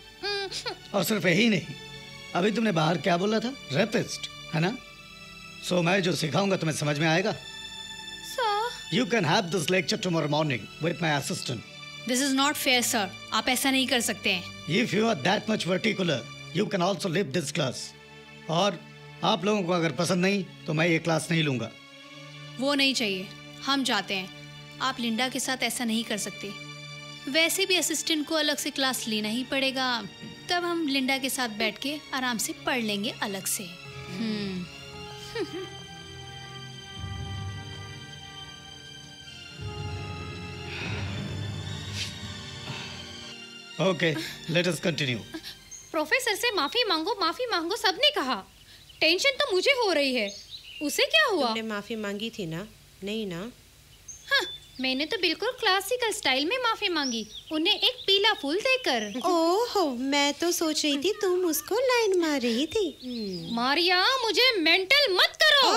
और सिर्फ यही नहीं अभी तुमने बाहर क्या बोला था रेपिस्ट है ना सो मैं जो सिखाऊँगा तुम्हें समझ में आएगा? Sir you can have this lecture tomorrow morning with my assistant this is not fair sir आप ऐसा नहीं कर सकते हैं। If you are that much particular you can also leave this class और आप लोगों को अगर पसंद नहीं तो मैं ये क्लास नहीं लूँगा। वो नहीं चाहिए। हम जाते हैं। आप लिंडा के साथ ऐसा नहीं कर सकते। वैसे भी असिस्टेंट को अलग से क्लास लेना ही पड़ेगा। तब हम लिंडा के साथ बैठ के आराम से पढ़ लेंगे अलग से। हम्म। Okay let us continue professor से माफ़ी मांगो माफ़ी मांगो सबने कहा। टेंशन तो मुझे हो रही है। उसे क्या हुआ? तुमने माफ़ी मांगी थी ना? नहीं ना? हाँ, मैंने तो बिल्कुल क्लासिकल स्टाइल में माफ़ी मांगी। उन्हें एक पीला फूल देकर। ओहो मैं तो सोच रही थी तुम उसको लाइन मार रही थी। मारिया मुझे मेंटल मत करो।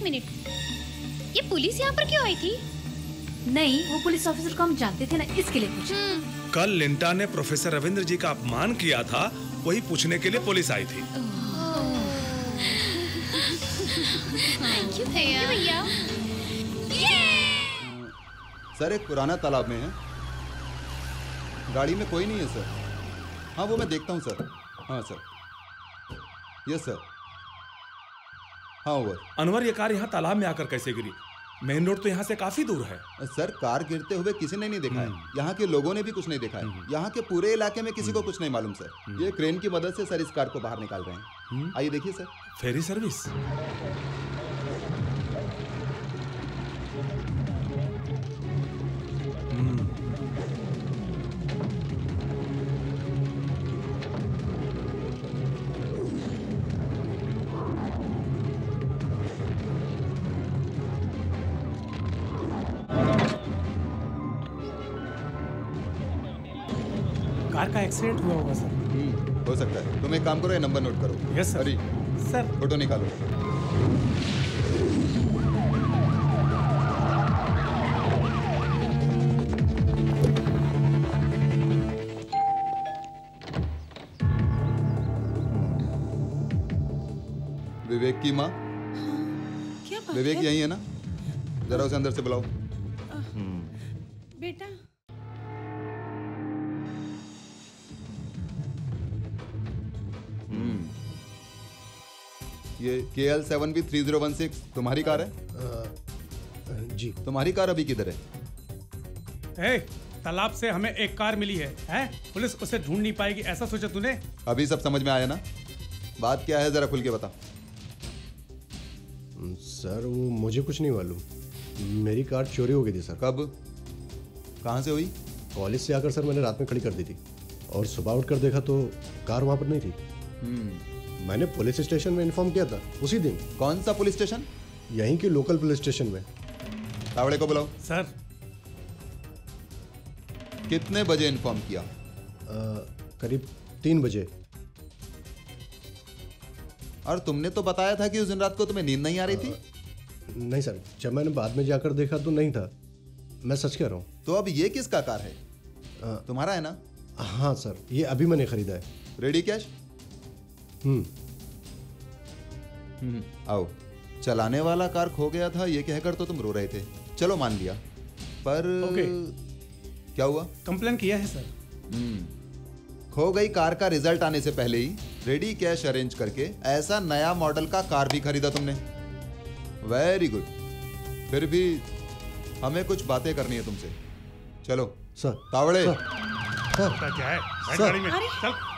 एक मिनट। ये पुलिस यहाँ पर क्यों आई थी? नहीं वो पुलिस ऑफिसर को हम जानते थे ना इसके लिए पूछा। कल लिंटा ने प्रोफेसर रविंद्र जी का अपमान किया था वही पूछने के लिए पुलिस आई थी। थैंक यू भैया। भैया। सर एक पुराना तालाब में है। गाड़ी में कोई नहीं है सर। हाँ वो मैं देखता हूँ सर। हाँ सर। Yes sir. हाँ ओवर अनवर ये कार यहाँ तालाब में आकर कैसे गिरी? मेन रोड तो यहाँ से काफ़ी दूर है। सर कार गिरते हुए किसी ने नहीं देखा है। यहाँ के लोगों ने भी कुछ नहीं देखा है। यहाँ के पूरे इलाके में किसी को कुछ नहीं मालूम सर। ये क्रेन की मदद से सर इस कार को बाहर निकाल रहे हैं। आइए देखिए सर। Ferry service. काम करो ये नंबर नोट करो? Yes sir Hari sir photo निकालो। विवेक की माँ। विवेक यही है ना? जरा उसे अंदर से बुलाओ। K L seven B three zero one six तुम्हारी कार है? जी। तुम्हारी कार अभी किधर है? ए, तालाब से हमें एक कार मिली है हैं? पुलिस उसे ढूंढ नहीं पाएगी ऐसा सोचा तूने? अभी सब समझ में आया ना? बात क्या है जरा खुल के बता। सर वो मुझे कुछ नहीं मालूम। मेरी कार चोरी हो गई थी सर। कब? कहाँ से हुई? कॉलेज से आकर सर मैंने रात में खड़ी कर दी थी। और सुबह उठकर देखा तो कार वहाँ पर नहीं थी। हम्म। मैंने पुलिस स्टेशन में इन्फॉर्म किया था उसी दिन। कौन सा पुलिस स्टेशन? यहीं के लोकल पुलिस स्टेशन में। तावड़े को बुलाओ। सर। कितने बजे इन्फॉर्म किया? अ, करीब तीन बजे। और तुमने तो बताया था कि उस दिन रात को तुम्हें नींद नहीं आ रही थी? आ, नहीं सर जब मैंने बाद में जाकर देखा तो नहीं था। मैं सच कह रहा हूँ। तो अब ये किसका कार है? आ, तुम्हारा है ना? हाँ सर ये अभी मैंने खरीदा है। रेडी कैश हम्म। हम्म, आओ चलाने वाला कार खो गया था ये कहकर तो तुम रो रहे थे। चलो मान लिया। पर ओके। क्या हुआ? कंप्लेन किया है सर हम्म, खो गई कार का रिज़ल्ट आने से पहले ही रेडी कैश अरेंज करके ऐसा नया मॉडल का कार भी खरीदा तुमने। वेरी गुड फिर भी हमें कुछ बातें करनी है तुमसे। चलो। सर तावड़े। क्या है? बैठ सर। गाड़ी में। अरे। चल।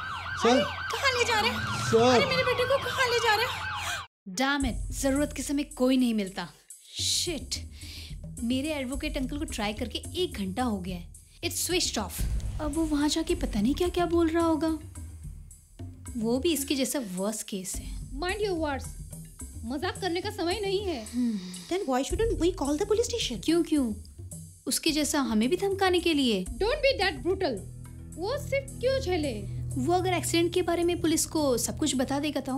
सर कहाँ ले जा रहे सर। अरे मेरे बेटे को कहाँ ले जा रहे डैम इट ज़रूरत के समय कोई नहीं मिलता। शिट मेरे एडवोकेट अंकल को ट्राई करके एक घंटा हो गया है। इट्स स्विच्ड ऑफ़ अब वो वहाँ जाके पता नहीं क्या क्या बोल रहा होगा। वो भी इसके जैसा वर्स केस है। माइंड योर वर्ड्स मज़ाक करने का समय नहीं है। Then why shouldn't we call the police station क्यों क्यों? उसके जैसा हमें भी धमकाने के लिए। डोंट बी दैट ब्रूटल वो सिर्फ़ क्यों झेले? वो अगर एक्सीडेंट के बारे में पुलिस को सब कुछ बता देगा तो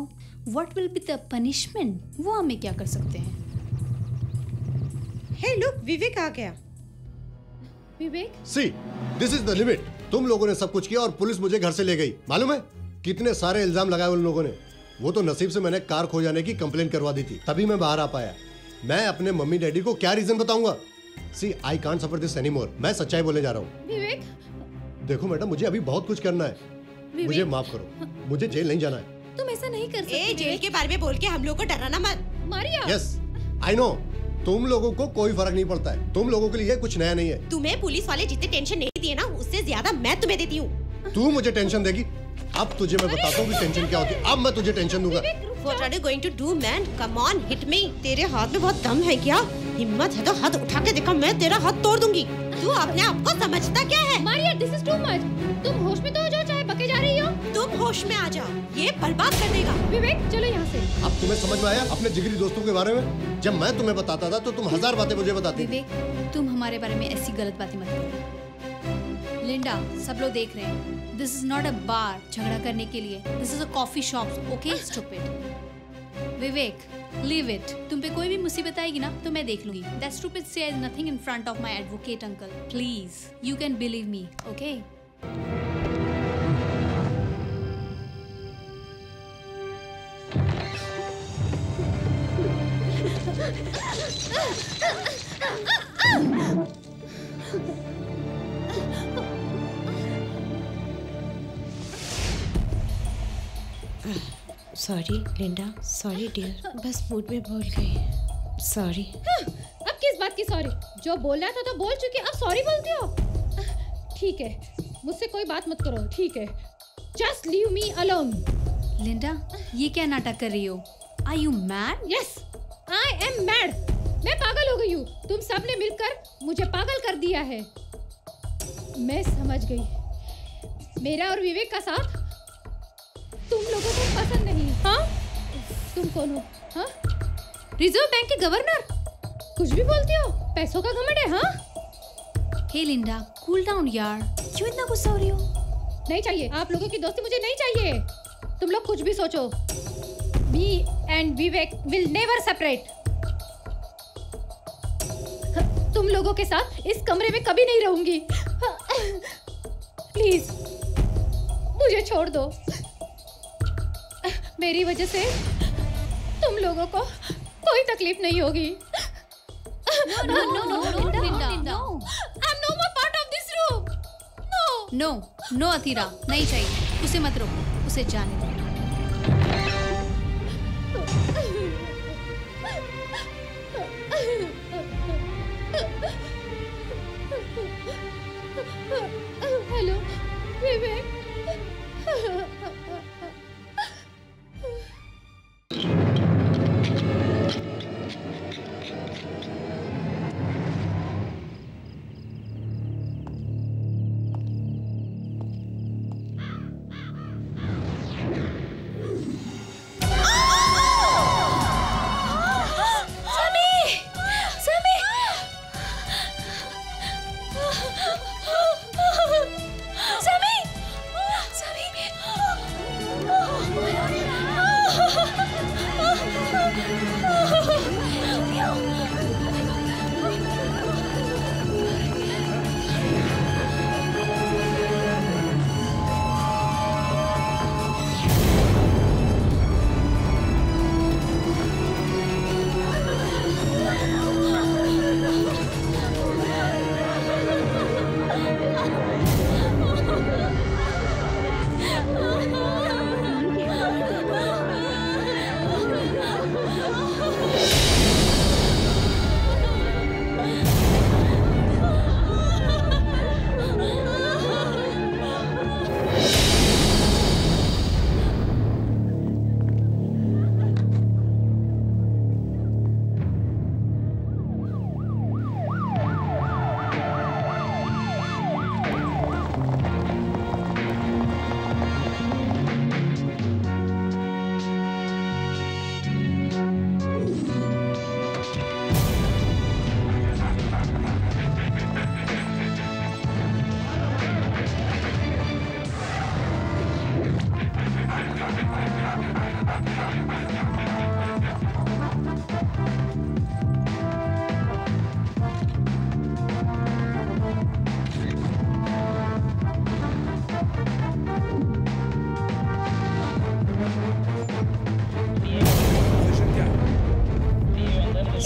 what will be the punishment वो हमें क्या कर सकते हैं? हे लुक विवेक आ गया। Vivek see this is the limit तुम लोगों ने सब कुछ किया और पुलिस मुझे घर से ले गई। मालूम है? कितने सारे इल्ज़ाम लगाए उन लोगों ने? वो तो नसीब से मैंने कार खो जाने की कंप्लेन करवा दी थी। तभी मैं बाहर आ पाया। मैं अपने मम्मी डैडी को क्या रीजन बताऊँगा? See I can't suffer this anymore मैं सच्चाई बोलने जा रहा हूँ। विवेक देखो मैडम मुझे अभी बहुत कुछ करना है। मुझे माफ़ करो। मुझे जेल नहीं जाना है। तुम ऐसा नहीं कर सकते ए जेल के बारे में बोल के हम लोग को डराना मत। मारिया। यस आई नो तुम लोगों को कोई फ़र्क नहीं पड़ता है। तुम लोगों के लिए कुछ नया नहीं है। तुम्हें पुलिस वाले जितने टेंशन नहीं दिए ना उससे ज़्यादा मैं तुम्हें देती हूँ। तू मुझे टेंशन देगी। अब तुझे मैं बताता हूँ कि टेंशन क्या होती है। अब मैं तुझे टेंशन दूँगा। What are you going to do, man? Come on, hit me. तेरे हाथ में बहुत दम है क्या? हिम्मत है तो हाथ उठा के देखा मैं तेरा हाथ तोड़ दूँगी। तू अपने आप को समझता क्या है? Maria this is too much तुम होश में तो हो जाओ चाहे जा रही हो? तुम होश में आ जाओ। ये बर्बाद कर देगा। विवेक चलो यहाँ से। अब तुम्हें समझ में आया अपने जिगरी दोस्तों के बारे में? जब मैं तुम्हें बताता था तो तुम हज़ार बातें मुझे बताती विवेक तुम हमारे बारे में ऐसी गलत बातें मत करो। लिंडा सब लोग देख रहे हैं। This is not a bar झगड़ा करने के लिए। This is a coffee shop okay stupid Vivek leave it तुम पे कोई भी मुसीबत आएगी ना तो मैं देख लूँगी। That stupid says nothing in front of my advocate uncle please you can believe me okay sorry Linda sorry dear बस मूड में भूल गई। सॉरी अब किस बात की सॉरी जो बोलना था तो बोल चुके अब सॉरी बोलती हो? ठीक है मुझसे कोई बात मत करो ठीक है? Just leave me alone Linda ये क्या नाटक कर रही हो? Are you mad yes I am mad मैं पागल हो गई हूँ। तुम सबने मिलकर मुझे पागल कर दिया है। मैं समझ गई। मेरा और विवेक का साथ तुम लोगों को पसंद नहीं हाँ। तुम कौन हो? हाँ? रिज़र्व बैंक के गवर्नर? कुछ भी बोलती हो? पैसों का घमंड है हाँ? हे लिंडा कूल डाउन यार। क्यों इतना गुस्सा हो रही हो? नहीं चाहिए। आप लोगों की दोस्ती मुझे नहीं चाहिए। तुम लोग कुछ भी सोचो। Me and Vivek will never separate तुम लोगों के साथ इस कमरे में कभी नहीं रहूँगी। प्लीज़ मुझे छोड़ दो। मेरी वजह से तुम लोगों को कोई तकलीफ़ नहीं होगी। No, no, no, no, Linda, no. I'm no more part of this room. No. No no Athira नहीं चाहिए। उसे मत रोको। उसे जाने दो। हेलो विवेक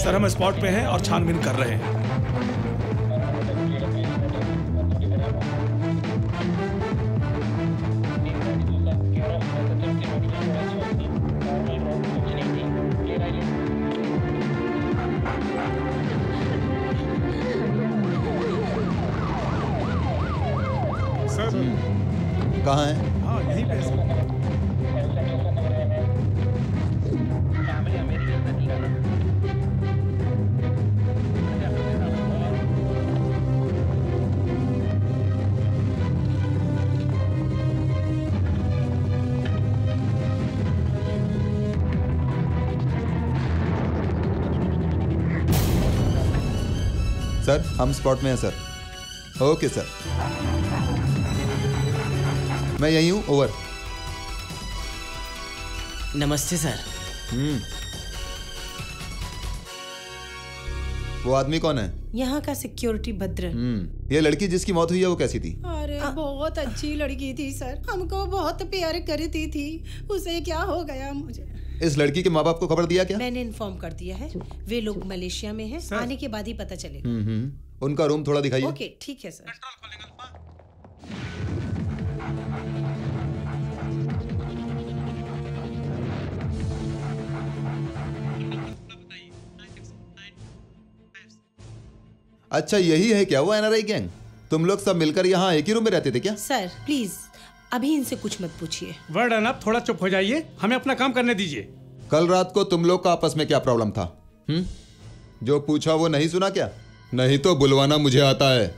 सर हम स्पॉट पे हैं और छानबीन कर रहे हैं हम स्पॉट में हैं सर ओके सर मैं यहीं हूँ ओवर नमस्ते सर हम्म. वो आदमी कौन है? यहाँ का सिक्योरिटी भद्र। हम्म. ये लड़की जिसकी मौत हुई है वो कैसी थी? अरे आ, बहुत अच्छी लड़की थी सर हमको बहुत प्यार करती थी। उसे क्या हो गया मुझे? इस लड़की के माँ बाप को खबर दिया क्या? मैंने इन्फॉर्म कर दिया है। वे लोग मलेशिया में हैं। आने के बाद ही पता चलेगा। हम्म हम्म. उनका रूम थोड़ा दिखाइए। ओके ठीक है सर अच्छा यही है क्या वो एनआरआई गैंग तुम लोग सब मिलकर यहाँ एक ही रूम में रहते थे क्या? सर प्लीज़ अभी इनसे कुछ मत पूछिए। वर्ड अनप थोड़ा चुप हो जाइए। हमें अपना काम करने दीजिए। कल रात को तुम लोग का आपस में क्या प्रॉब्लम था? हम्म? जो पूछा वो नहीं सुना क्या? नहीं तो बुलवाना मुझे आता है।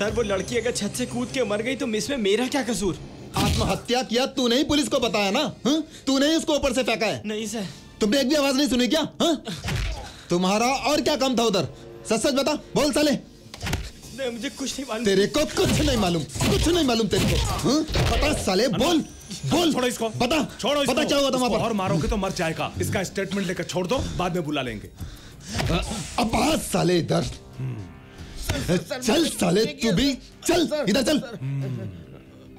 सर वो लड़की अगर छत से कूद के मर गई तो इसमें मेरा क्या कसूर? आत्महत्या किया तूने ही पुलिस को बताया ना हाँ? तूने ही उसको ऊपर से फेंका है। नहीं सर। तुमने एक भी आवाज़ नहीं सुनी क्या हाँ? तुम्हारा और क्या काम था उधर? सच सच बता बोल साले। नहीं मुझे कुछ नहीं मालूम। तेरे को कुछ नहीं मालूम कुछ नहीं मालूम तेरे को हाँ? बता साले बोल बोल। छोड़ो इसको। बता छोड़ो बता इसको। क्या हुआ था वहाँ पर? और मारोगे तो मर जाएगा। इसका स्टेटमेंट लेकर छोड़ दो बाद में बुला लेंगे। अब साले इधर। चल साले तू भी चल इधर चल।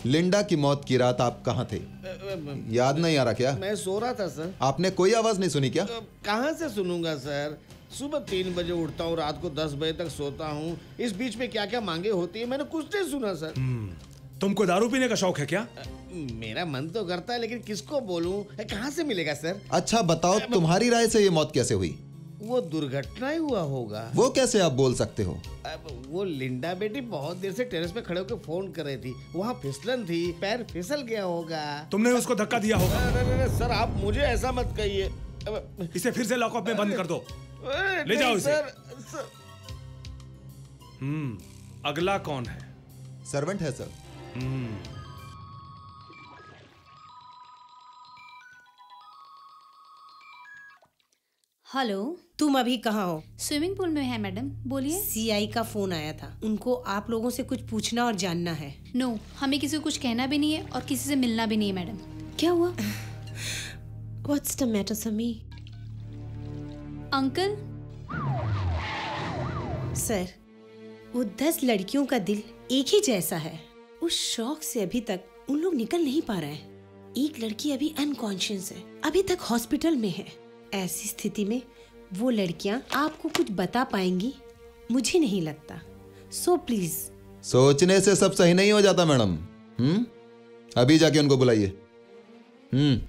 लिंडा की मौत की रात आप कहाँ थे? याद नहीं आ रहा क्या? मैं सो रहा था सर। आपने कोई आवाज़ नहीं सुनी क्या? कहाँ से सुनूँगा सर? सुबह तीन बजे उठता हूँ रात को दस बजे तक सोता हूँ। इस बीच में क्या क्या मांगे होती है? मैंने कुछ नहीं सुना सर। तुमको दारू पीने का शौक है क्या? मेरा मन तो करता है लेकिन किसको बोलूँ? कहाँ से मिलेगा सर? अच्छा बताओ तुम्हारी राय से ये मौत कैसे हुई? वो दुर्घटना ही हुआ होगा। वो कैसे आप बोल सकते हो? अब वो लिंडा बेटी बहुत देर से टेरेस पे खड़े होकर फ़ोन कर रही थी। वहाँ फिसलन थी पैर फिसल गया होगा। तुमने उसको धक्का दिया होगा। अरे, अरे, अरे, सर आप मुझे ऐसा मत कहिए। इसे फिर से लॉकअप में बंद कर दो। ले जाओ इसे। हम्म अगला कौन है? सर्वेंट है सर हम्म। हेलो तुम अभी कहाँ हो? स्विमिंग पूल में है मैडम। बोलिए। सीआई का फ़ोन आया था। उनको आप लोगों से कुछ पूछना और जानना है। नो no, हमें किसी को कुछ कहना भी नहीं है और किसी से मिलना भी नहीं है मैडम। क्या हुआ? What's the matter Sami uncle? Sir वो दस लड़कियों का दिल एक ही जैसा है। उस शौक से अभी तक उन लोग निकल नहीं पा रहे हैं। एक लड़की अभी अनकॉन्शियस है। अभी तक हॉस्पिटल में है। ऐसी स्थिति में वो लड़कियाँ आपको कुछ बता पाएँगी? मुझे नहीं लगता। सो so, प्लीज़ सोचने से सब सही नहीं हो जाता मैडम। हम्म? अभी जाके उनको बुलाइए। हम्म।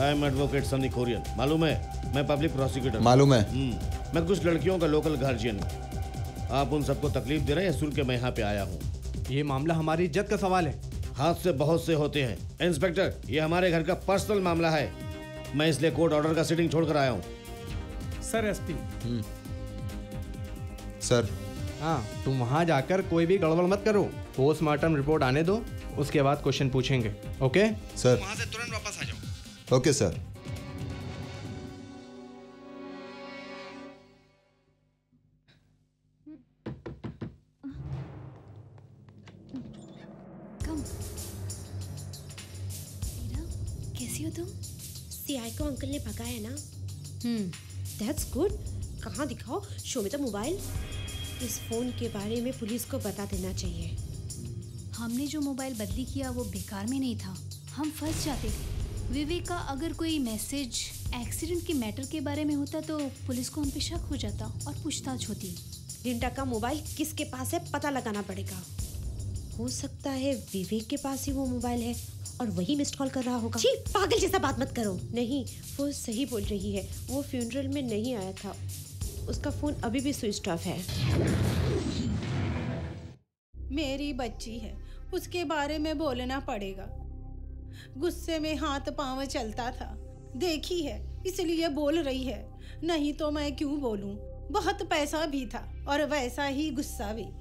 I am advocate Sunny Kurian मालूम है? मैं पब्लिक प्रोसिक्यूटर मालूम है। मैं कुछ लड़कियों का लोकल गार्जियन हूँ। आप उन सबको तकलीफ़ दे रहे हैं सुन के मैं यहाँ पे आया हूँ। ये मामला हमारी इज़्ज़त का सवाल है। हाथ से बहुत से होते हैं। इंस्पेक्टर ये हमारे घर का पर्सनल मामला है। मैं इसलिए कोर्ट ऑर्डर का सिटिंग छोड़कर आया हूँ। Sir SP. सर। हाँ तुम वहाँ जाकर कोई भी गड़बड़ मत करो। पोस्टमार्टम रिपोर्ट आने दो उसके बाद क्वेश्चन पूछेंगे। ओके? सर। वहाँ से तुरंत वापस आ जाओ। Okay sir. सीआई को अंकल ने भगाया ना? हम्म। दैट्स गुड कहाँ दिखाओ? शो में तो मोबाइल इस फ़ोन के बारे में पुलिस को बता देना चाहिए। हमने जो मोबाइल बदली किया वो बेकार में नहीं था। हम फंस जाते। विवेक का अगर कोई मैसेज एक्सीडेंट के मैटर के बारे में होता तो पुलिस को हम पे शक हो जाता और पूछताछ होती। रिंटा का मोबाइल किसके पास है पता लगाना पड़ेगा। हो सकता है विवेक के पास ही वो मोबाइल है और वही मिस्ड कॉल कर रहा होगा। छी पागल जैसा बात मत करो। नहीं वो सही बोल रही है। वो फ्यूनरल में नहीं आया था। उसका फ़ोन अभी भी स्विच ऑफ़ है। मेरी बच्ची है। उसके बारे में बोलना पड़ेगा। गुस्से में हाथ पाँव चलता था। देखी है इसलिए बोल रही है। नहीं तो मैं क्यों बोलूँ? बहुत पैसा भी था और वैसा ही गुस्सा भी।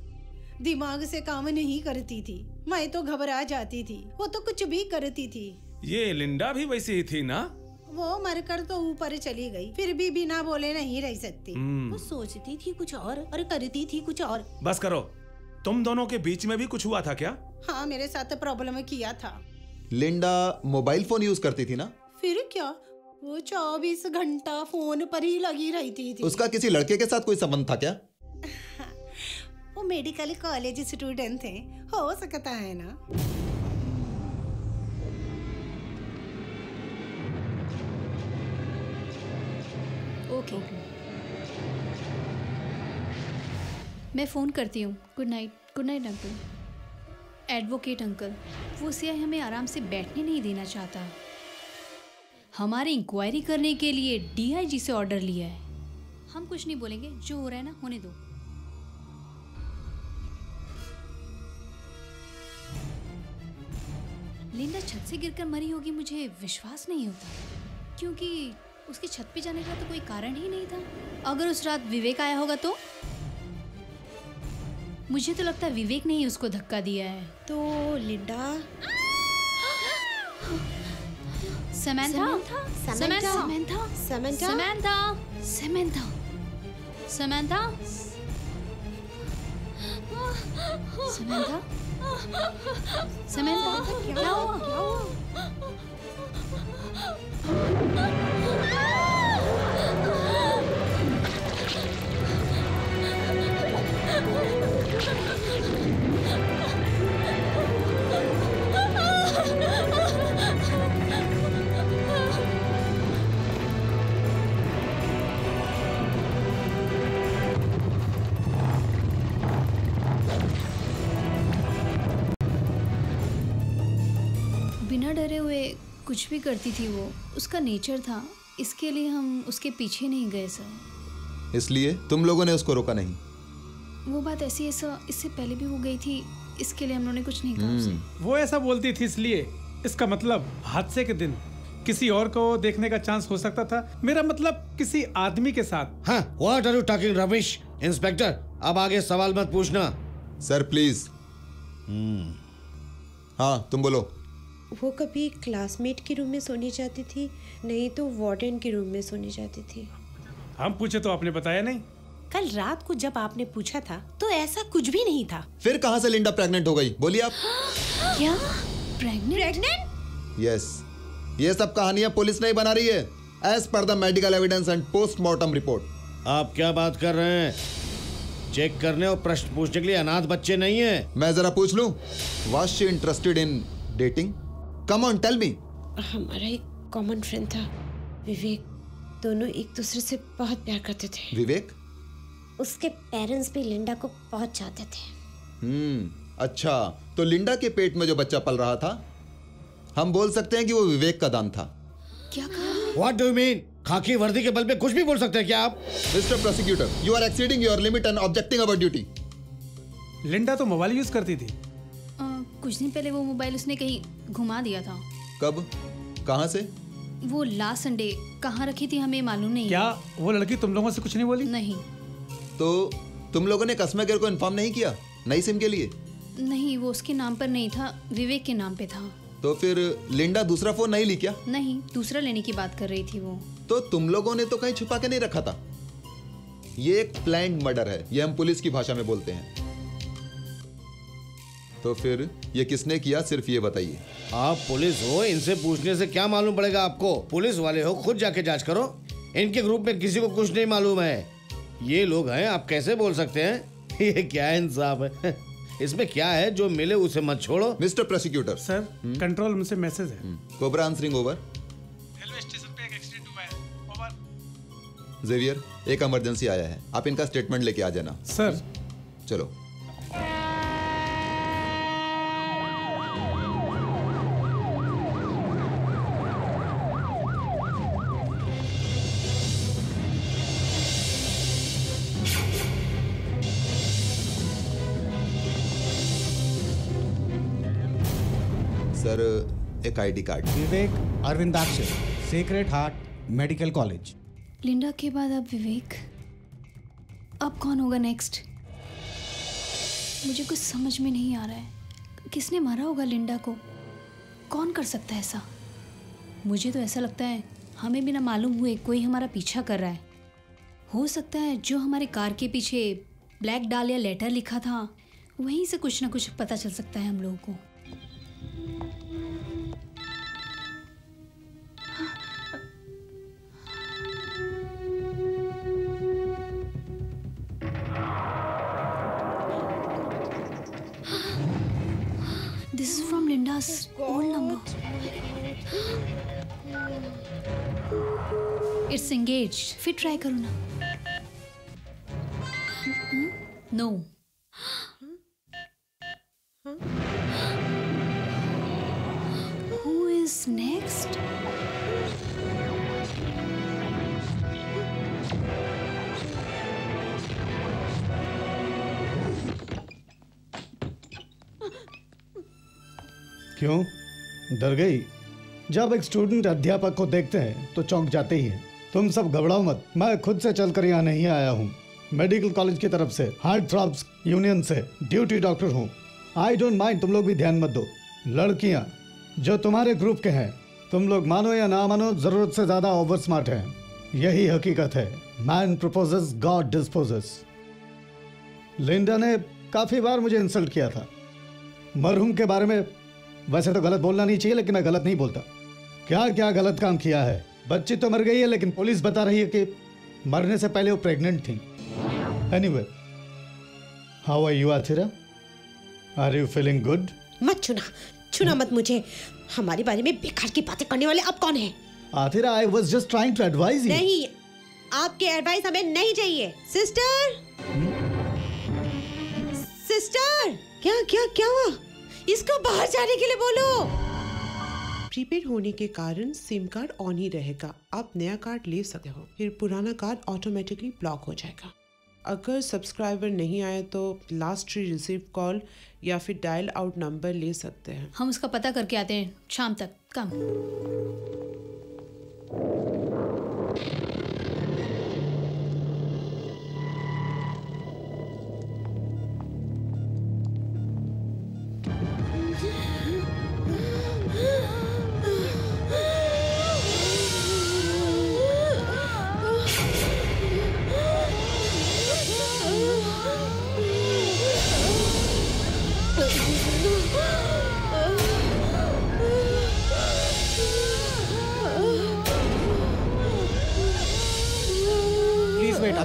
दिमाग से काम नहीं करती थी। मैं तो घबरा जाती थी। वो तो कुछ भी करती थी। ये लिंडा भी वैसी ही थी ना? वो मरकर तो ऊपर चली गई। फिर भी बिना बोले नहीं रह सकती। हम्म। वो सोचती थी कुछ और और करती थी कुछ और। बस करो। तुम दोनों के बीच में भी कुछ हुआ था क्या? हाँ मेरे साथ प्रॉब्लम किया था। लिंडा मोबाइल फ़ोन यूज़ करती थी ना? फिर क्या? वो चौबीस घंटा फ़ोन पर ही लगी रहती थी। उसका किसी लड़के के साथ कोई संबंध था क्या? वो मेडिकल कॉलेज स्टूडेंट थे। हो सकता है ना? Okay okay. मैं फ़ोन करती हूँ। Good night good night uncle advocate uncle वो सीआई हमें आराम से बैठने नहीं देना चाहता। हमारी इंक्वायरी करने के लिए डीआईजी से ऑर्डर लिया है। हम कुछ नहीं बोलेंगे। जो हो रहा है ना, होने दो। लिंडा छत से गिरकर मरी होगी मुझे विश्वास नहीं होता। क्योंकि उसके छत पे जाने का तो कोई कारण ही नहीं था। अगर उस रात विवेक आया होगा तो? मुझे तो लगता है विवेक ने ही उसको धक्का दिया है। तो लिंडा? समैंथा? समैंथा? समैंथा? समैंथा? समैंथा? समैंथा? समैंथा? Samantha, 겨워, 겨워. कुछ भी करती थी वो उसका नेचर था। इसके लिए हम उसके पीछे नहीं गए सर। इसलिए तुम लोगों ने उसको रोका नहीं। वो बात ऐसी है सर। इससे पहले भी हो गई थी। इसके लिए हम लोगों ने कुछ नहीं कहा वो ऐसा बोलती थी इसलिए। इसका मतलब हादसे के दिन। किसी और को देखने का चांस हो सकता था। मेरा मतलब किसी आदमी के साथ। हाँ what are you talking Ramesh inspector अब आगे सवाल मत पूछना। सर प्लीज़ हाँ तुम बोलो। वो कभी क्लासमेट के रूम में सोने जाती थी नहीं तो वार्डन के रूम में सोने जाती थी। हम पूछे तो आपने बताया नहीं। कल रात को जब आपने पूछा था तो ऐसा कुछ भी नहीं था। फिर कहाँ से लिंडा प्रेग्नेंट हो गई? बोलिए आप। क्या? प्रेग्नेंट प्रेग्नेंट यस ये सब कहानियाँ पुलिस नहीं बना रही है। As per the medical evidence and postmortem report आप क्या बात कर रहे हैं? चेक करने और प्रश्न पूछने के लिए अनाथ बच्चे नहीं है। मैं जरा पूछ लूँ। Was she interested in dating come on tell me हमारा एक कॉमन फ्रेंड था। विवेक दोनों एक दूसरे से बहुत प्यार करते थे। विवेक? उसके पेरेंट्स भी लिंडा को बहुत चाहते थे। हम्म अच्छा तो लिंडा के पेट में जो बच्चा पल रहा था हम बोल सकते हैं कि वो विवेक का दान था। क्या कहा? व्हाट डू यू मीन खाकी वर्दी के बल पे कुछ भी बोल सकते हैं क्या आप? Mister prosecutor you are exceeding your limit and objecting our duty Linda तो मोबाइल यूज़ करती थी। कुछ दिन पहले वो मोबाइल उसने कहीं घुमा दिया था। कब? कहाँ से? वो लास्ट संडे कहाँ रखी थी हमें मालूम नहीं। क्या वो लड़की तुम लोगों से कुछ नहीं बोली? नहीं। तो तुम लोगों ने कस्टमर केयर को इन्फॉर्म नहीं किया? नई सिम के लिए? नहीं वो उसके नाम पर नहीं था विवेक के नाम पे था। तो फिर लिंडा दूसरा फ़ोन नहीं ली क्या? नहीं दूसरा लेने की बात कर रही थी वो। तो तुम लोगों ने तो कहीं छुपा के नहीं रखा था? ये एक प्लैंड मर्डर है ये हम पुलिस की भाषा में बोलते हैं। तो फिर ये किसने किया सिर्फ़ ये बताइए। आप पुलिस हो इनसे पूछने से क्या मालूम पड़ेगा आपको? पुलिस वाले हो खुद जाके जाँच करो। इनके ग्रुप में किसी को कुछ नहीं मालूम है। ये लोग हैं आप कैसे बोल सकते हैं? ये क्या इंसाफ है? इसमें क्या है जो मिले उसे मत छोड़ो। Mister prosecutor. Sir control room से मैसेज है। Cobra answering over. Railway station पे एक एक्सीडेंट हुआ है। ओवर। जेवियर एक इमरजेंसी आया है। आप इनका स्टेटमेंट लेके आ जाना। सर। चलो। एक ID card Vivek Aravindaksha secret heart medical college Linda के बाद अब विवेक। अब कौन होगा नेक्स्ट मुझे कुछ समझ में नहीं आ रहा है। किसने मारा होगा लिंडा को? कौन कर सकता है ऐसा? मुझे तो ऐसा लगता है हमें बिना मालूम हुए कोई हमारा पीछा कर रहा है। हो सकता है जो हमारे कार के पीछे ब्लैक डाल या लेटर लिखा था वहीं से कुछ ना कुछ पता चल सकता है हम लोगों को। Linda's old number. It's engaged. फिर ट्राई करो ना नो Who is next? क्यों? डर गई। जब एक स्टूडेंट अध्यापक को देखते हैं तो चौंक जाते ही है। तुम सब घबराओ मत। मैं खुद से चलकर यहाँ नहीं आया हूँ। मेडिकल कॉलेज की तरफ़ से हार्ट थ्रॉब्स यूनियन से ड्यूटी डॉक्टर हूँ। आई डोंट माइंड तुम लोग भी ध्यान मत दो। लड़कियाँ, जो तुम्हारे ग्रुप के हैं, तुम लोग मानो या ना मानो, ज़रूरत से ज़्यादा ओवर स्मार्ट हैं। यही हकीकत है। Man proposes God disposes Linda ने काफ़ी बार मुझे इंसल्ट किया था। मरहूम के बारे में वैसे तो गलत बोलना नहीं चाहिए लेकिन मैं गलत नहीं बोलता। क्या क्या गलत काम किया है? बच्ची तो मर गई है लेकिन पुलिस बता रही है कि मरने से पहले वो प्रेग्नेंट थी। Anyway how are you Athira are you feeling good मत छूना छूना मत मुझे। हमारे बारे में बेकार की बातें करने वाले अब कौन है? Athira I was just trying to advise you नहीं आपके एडवाइस हमें नहीं चाहिए। सिस्टर सिस्टर क्या क्या क्या हुआ? इसको बाहर जाने के लिए बोलो। प्रीपेड होने के कारण सिम कार्ड ऑन ही रहेगा। आप नया कार्ड ले सकते हो फिर पुराना कार्ड ऑटोमेटिकली ब्लॉक हो जाएगा। अगर सब्सक्राइबर नहीं आए तो लास्ट रिसीव कॉल या फिर डायल आउट नंबर ले सकते हैं। हम उसका पता करके आते हैं शाम तक कम।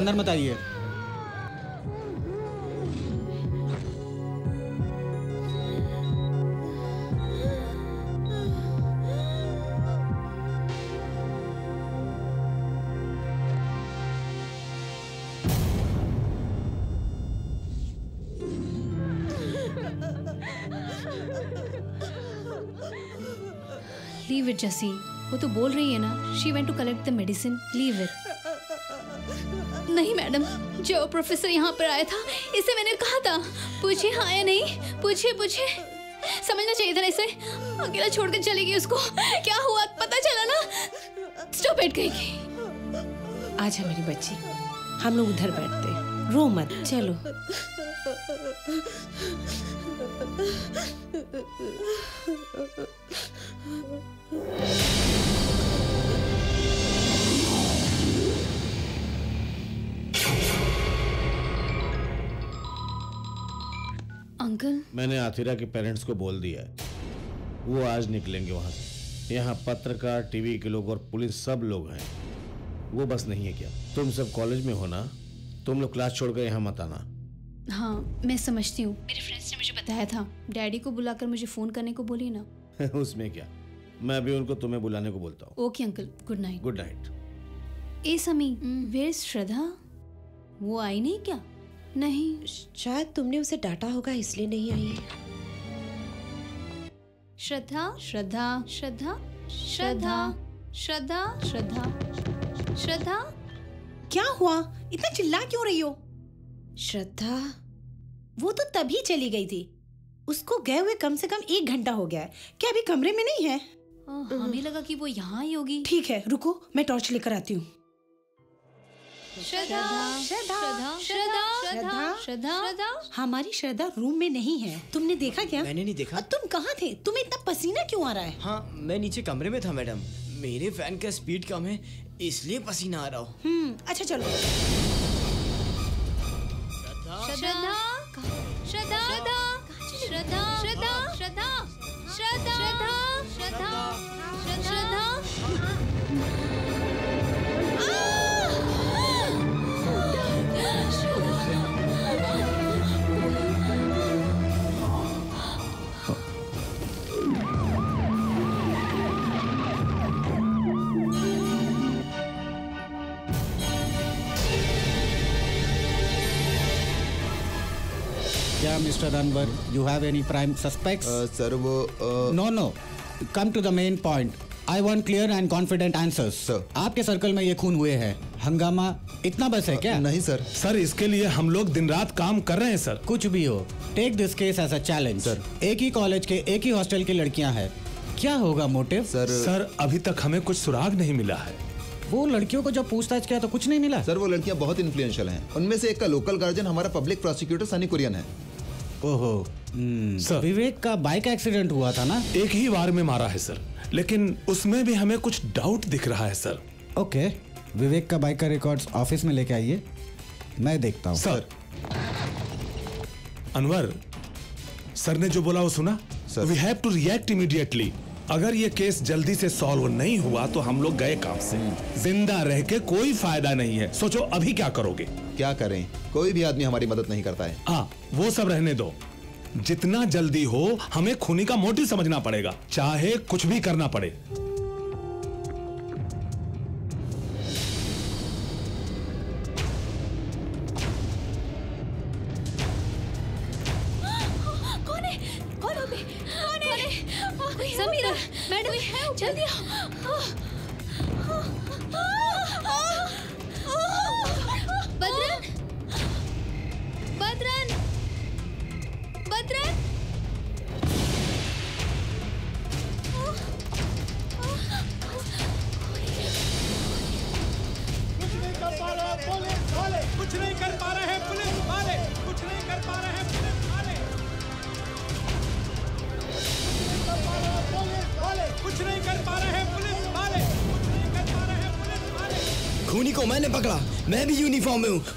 अंदर मत आइए। लीव इट जसी वो तो बोल रही है ना। She went to collect the medicine leave it नहीं, मैडम। जो प्रोफेसर यहाँ पर आया था, इसे मैंने कहा था। पूछे हाँ या नहीं? पूछे पूछे समझना चाहिए था ना इसे। अकेला छोड़ कर चली गई उसको। क्या हुआ? पता चला ना? स्टॉप इट कहीं आजा मेरी बच्ची। हम लोग उधर बैठते हैं। रो मत। चलो। अंकल? मैंने आथिरा के पेरेंट्स को बोल दिया है। वो आज निकलेंगे वहाँ से। यहाँ पत्रकार टीवी के लोग और पुलिस सब लोग हैं। वो बस नहीं है क्या? तुम सब कॉलेज में हो ना? तुम लोग क्लास छोड़कर यहाँ मत आना। हाँ मैं समझती हूँ। मेरे फ्रेंड्स ने मुझे बताया था। डैडी को बुलाकर मुझे फ़ोन करने को बोली ना। उसमें क्या? मैं अभी उनको तुम्हें बुलाने को बोलता हूँ। Okay uncle good night good night A Sami where Shraddha वो आई नहीं क्या? नहीं शायद तुमने उसे डांटा होगा इसलिए नहीं आई। है श्रद्धा श्रद्धा श्रद्धा। श्रद्धा श्रद्धा श्रद्धा श्रद्धा। क्या हुआ? इतना चिल्ला क्यों रही हो? श्रद्धा वो तो तभी चली गई थी। उसको गए हुए कम से कम एक घंटा हो गया है। क्या अभी कमरे में नहीं है? हमें लगा कि वो यहाँ ही होगी। ठीक है रुको मैं टॉर्च लेकर आती हूँ। श्रद्धा श्रद्धा श्रद्धा श्रद्धा श्रद्धा श्रद्धा। हमारी श्रद्धा रूम में नहीं है। तुमने देखा क्या? मैंने नहीं देखा। तुम कहाँ थे? तुम्हें इतना पसीना क्यों आ रहा है? हाँ मैं नीचे कमरे में था मैडम। मेरे फ़ैन का स्पीड कम है इसलिए पसीना आ रहा हो। हम्म अच्छा चलो। श्रद्धा श्रद्धा श्रद्धा श्रद्धा। क्या mister Anwar you have any prime suspects sir वो no no come to the main point I want clear and confident answers आपके सर्कल में ये खून हुए हैं। हंगामा इतना बस है क्या? नहीं सर सर इसके लिए हम लोग दिन रात काम कर रहे हैं सर कुछ भी हो take this case as a challenge sir एक ही कॉलेज के एक ही हॉस्टल की लड़कियाँ हैं। क्या होगा मोटिव सर सर अभी तक हमें कुछ सुराग नहीं मिला है। वो लड़कियों को जब पूछताछ किया तो कुछ नहीं मिला? सर वो लड़कियाँ बहुत इन्फ्लुएंशियल हैं। उनमें से एक का लोकल गार्जियन हमारा पब्लिक प्रोसिक्यूटर सनी कुरियन है। ओहो। सर। विवेक का बाइक एक्सीडेंट हुआ था ना? एक ही बार में मारा है सर। लेकिन उसमें भी हमें कुछ डाउट दिख रहा है सर। ओके विवेक का बाइक का रिकॉर्ड्स ऑफ़िस में लेके आइए। मैं देखता हूँ। सर। अनवर सर ने जो बोला वो सुना? We have to react immediately अगर ये केस जल्दी से सॉल्व नहीं हुआ तो हम लोग गए काम से। ज़िंदा रह के कोई फ़ायदा नहीं है। सोचो अभी क्या करोगे? क्या करें? कोई भी आदमी हमारी मदद नहीं करता है। हाँ वो सब रहने दो। जितना जल्दी हो हमें खूनी का मोटिव समझना पड़ेगा। चाहे कुछ भी करना पड़े।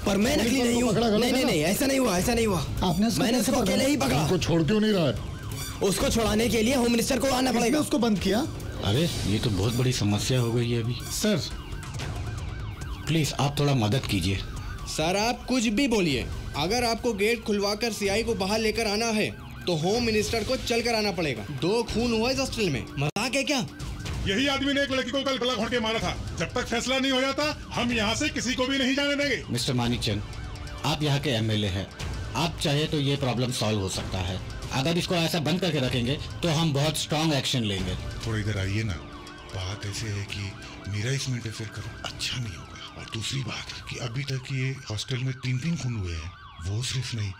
पर मैं नकली नहीं हूँ। नहीं नहीं नहीं ऐसा नहीं हुआ ऐसा नहीं हुआ। आपने मैंने उसको अकेले ही पकड़ा। उसको छोड़ क्यों नहीं रहा है? उसको छुड़ाने के लिए होम मिनिस्टर को आना पड़ेगा। उसको बंद किया? अरे ये तो बहुत बड़ी समस्या हो गई है अभी। सर। प्लीज़ आप थोड़ा मदद कीजिए। सर आप कुछ भी बोलिए। अगर आपको गेट खुलवाकर सीआई को बाहर लेकर आना है तो होम मिनिस्टर को चल कर आना पड़ेगा। दो खून हुआ इस हॉस्टल में। मज़ाक है क्या? यही आदमी ने एक लड़की को कल गला घोट के मारा था। जब तक फैसला नहीं हो जाता हम यहाँ से किसी को भी नहीं जाने देंगे। मिस्टर मानिकचंद आप यहाँ के एमएलए हैं। आप चाहे तो ये प्रॉब्लम सॉल्व हो सकता है। अगर इसको ऐसा बंद करके रखेंगे तो हम बहुत स्ट्रांग एक्शन लेंगे। थोड़ा इधर आइए ना। बात ऐसे है कि मेरा इसमें इंटरफेयर करना अच्छा नहीं होगा। और दूसरी बात कि अभी तक ये हॉस्टल में तीन तीन खून हुए हैं वो सिर्फ़ नहीं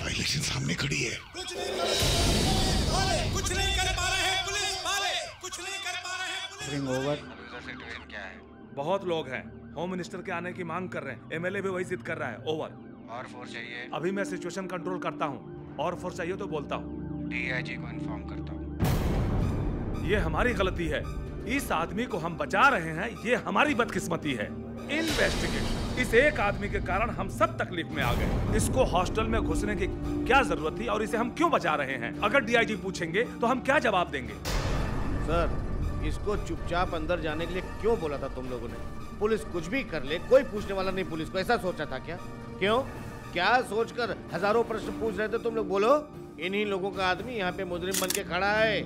वायलेशन सामने खड़ी है। कुछ नहीं कर पा रहे पुलिस वाले कुछ नहीं कर हैं ओवर क्या है? बहुत लोग हैं। होम मिनिस्टर के आने की मांग कर रहे हैं। एमएलए भी वही जिद कर रहा है। ओवर और फोर्स चाहिए? अभी मैं सिचुएशन कंट्रोल करता हूँ। और फोर्स चाहिए तो बोलता हूँ। डीआईजी को इन्फॉर्म करता हूँ। ये हमारी गलती है। इस आदमी को हम बचा रहे हैं। ये हमारी बदकिस्मती है। इन्वेस्टिगेशन इस एक आदमी के कारण हम सब तकलीफ़ में आ गए। इसको हॉस्टल में घुसने की क्या ज़रूरत थी और इसे हम क्यों बचा रहे हैं? अगर डीआईजी पूछेंगे तो हम क्या जवाब देंगे? सर इसको चुपचाप अंदर जाने के लिए क्यों बोला था तुम लोगों ने? पुलिस कुछ भी कर ले कोई पूछने वाला नहीं पुलिस को। ऐसा सोचा था क्या? क्यों? क्या सोचकर हज़ारों प्रश्न पूछ रहे थे तुम लोग? बोलो। इन्हीं लोगों का आदमी यहाँ पे मुजरिम बन के खड़ा है।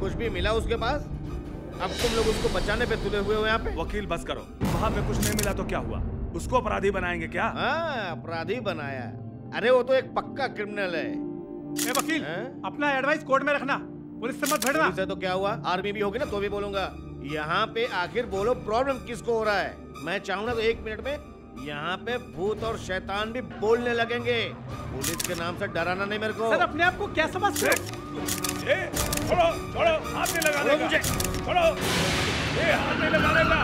कुछ भी मिला उसके पास? अब तुम लोग उसको बचाने पे तुले हुए हो यहाँ पे? वकील बस करो। वहाँ पे कुछ नहीं मिला तो क्या हुआ? उसको अपराधी बनाएँगे क्या? हाँ अपराधी बनाया। अरे वो तो एक पक्का क्रिमिनल है। ए वकील अपना एडवाइस कोर्ट में रखना। पुलिस से मत भिड़ना तो क्या हुआ? आर्मी भी होगी ना तो भी बोलूँगा। यहाँ पे आखिर बोलो प्रॉब्लम किसको हो रहा है? मैं चाहूँगा तो एक मिनट में यहाँ पे भूत और शैतान भी बोलने लगेंगे। पुलिस के नाम से डराना नहीं मेरे को। सर अपने आप को क्या समझते छोड़ो छोड़ो हाथ नहीं लगाने छोड़ो का। मुझे। छोड़ो। ये हाथ नहीं लगाने का।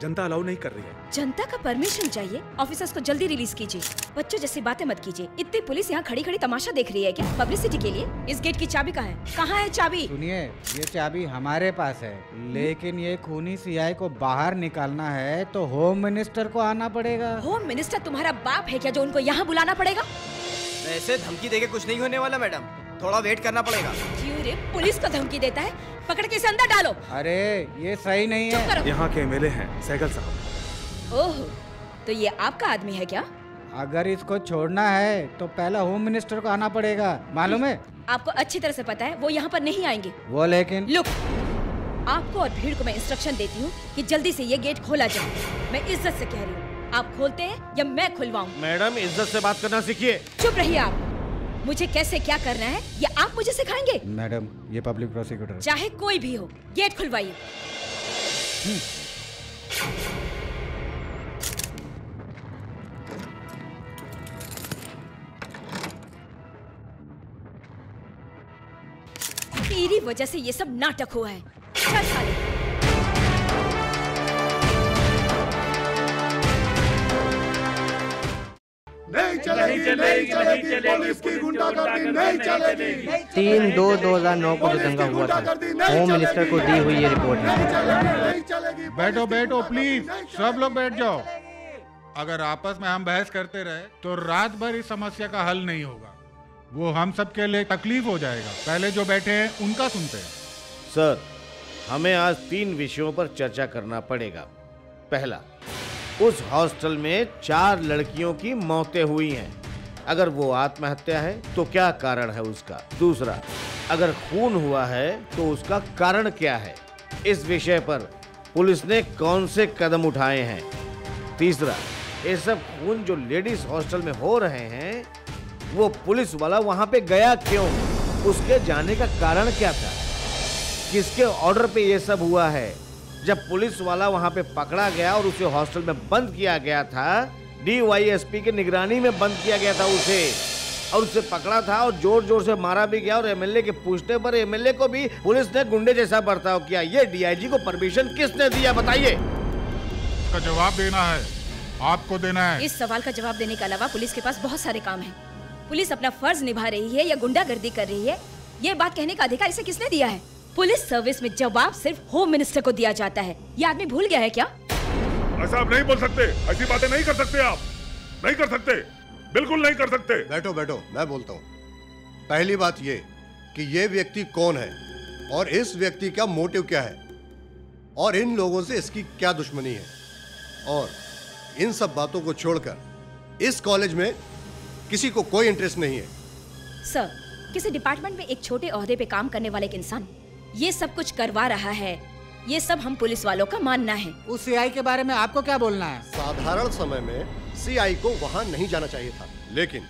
जनता अलाउ नहीं कर रही है। जनता का परमिशन चाहिए? ऑफिसर्स को जल्दी रिलीज़ कीजिए। बच्चों जैसी बातें मत कीजिए। इतनी पुलिस यहाँ खड़ी खड़ी तमाशा देख रही है क्या? पब्लिसिटी के लिए? इस गेट की चाबी कहाँ है? कहाँ है चाबी? सुनिए ये चाबी हमारे पास है। लेकिन ये खूनी सीआई को बाहर निकालना है तो होम मिनिस्टर को आना पड़ेगा। होम मिनिस्टर तुम्हारा बाप है क्या जो उनको यहाँ बुलाना पड़ेगा? ऐसे धमकी देके कुछ नहीं होने वाला मैडम। थोड़ा वेट करना पड़ेगा। क्यों रे पुलिस को धमकी देता है? पकड़ के इसे अंदर डालो। अरे ये सही नहीं है। यहाँ के एमएलए हैं सैगल साहब। ओह तो ये आपका आदमी है क्या? अगर इसको छोड़ना है तो पहला होम मिनिस्टर को आना पड़ेगा। मालूम है? आपको अच्छी तरह से पता है वो यहाँ पर नहीं आएँगे। वो लेकिन लुक आपको और भीड़ को मैं इंस्ट्रक्शन देती हूँ कि जल्दी से ये गेट खोला जाए। मैं इज़्ज़त से कह रही हूँ आप खोलते हैं या मैं खुलवाऊँ? मैडम इज़्ज़त से बात करना सीखिए। चुप रहिए आप। मुझे कैसे क्या करना है ये आप मुझे सिखाएँगे? मैडम ये पब्लिक प्रोसिक्यूटर चाहे कोई भी हो गेट खुलवाइए। तेरी वजह से ये सब नाटक हुआ है। चल साले। नहीं चलेगी नहीं चलेगी पुलिस की गुंडागर्दी नहीं चलेगी। तीन दो दो हज़ार नौ को जो दंगा हुआ था। होम मिनिस्टर को दी हुई ये रिपोर्ट है। बैठो बैठो प्लीज़ सब लोग बैठ जाओ। अगर आपस में हम बहस करते रहे तो रात भर इस समस्या का हल नहीं होगा। वो हम सब के लिए तकलीफ़ हो जाएगा। पहले जो बैठे हैं उनका सुनते हैं। सर हमें आज तीन विषयों पर चर्चा करना पड़ेगा। पहला उस हॉस्टल में चार लड़कियों की मौतें हुई हैं। अगर वो आत्महत्या है तो क्या कारण है उसका? दूसरा, अगर खून हुआ है तो उसका कारण क्या है? इस विषय पर पुलिस ने कौन से कदम उठाए हैं? तीसरा, ये सब खून जो लेडीज़ हॉस्टल में हो रहे हैं, वो पुलिस वाला वहाँ पे गया क्यों? उसके जाने का कारण क्या था? किसके ऑर्डर पे ये सब हुआ है? जब पुलिस वाला वहाँ पे पकड़ा गया और उसे हॉस्टल में बंद किया गया था डीवाईएसपी की निगरानी में बंद किया गया था उसे। और उसे पकड़ा था और ज़ोर ज़ोर से मारा भी गया और एमएलए के पूछने पर एमएलए को भी पुलिस ने गुंडे जैसा बर्ताव किया। ये डीआईजी को परमिशन किसने दिया बताइए? इसका जवाब देना है। आपको देना है। इस सवाल का जवाब देने के अलावा पुलिस के पास बहुत सारे काम है। पुलिस अपना फ़र्ज़ निभा रही है या गुंडागर्दी कर रही है? ये बात कहने का अधिकार इसे किसने दिया है? पुलिस सर्विस में जवाब सिर्फ़ होम मिनिस्टर को दिया जाता है। ये आदमी भूल गया है क्या? ऐसा आप नहीं बोल सकते। ऐसी बातें नहीं कर सकते आप। नहीं कर सकते। बिल्कुल नहीं कर सकते। बैठो बैठो। मैं बोलता हूँ। पहली बात ये कि ये व्यक्ति कौन है और इस व्यक्ति का मोटिव क्या है? और इन लोगों से इसकी क्या दुश्मनी है? और इन सब बातों को छोड़कर इस कॉलेज में किसी को कोई इंटरेस्ट नहीं है। सर किसी डिपार्टमेंट में एक छोटे ओहदे पे काम करने वाले एक इंसान ये सब कुछ करवा रहा है। ये सब हम पुलिस वालों का मानना है। उस सीआई के बारे में आपको क्या बोलना है? साधारण समय में सीआई को वहाँ नहीं जाना चाहिए था लेकिन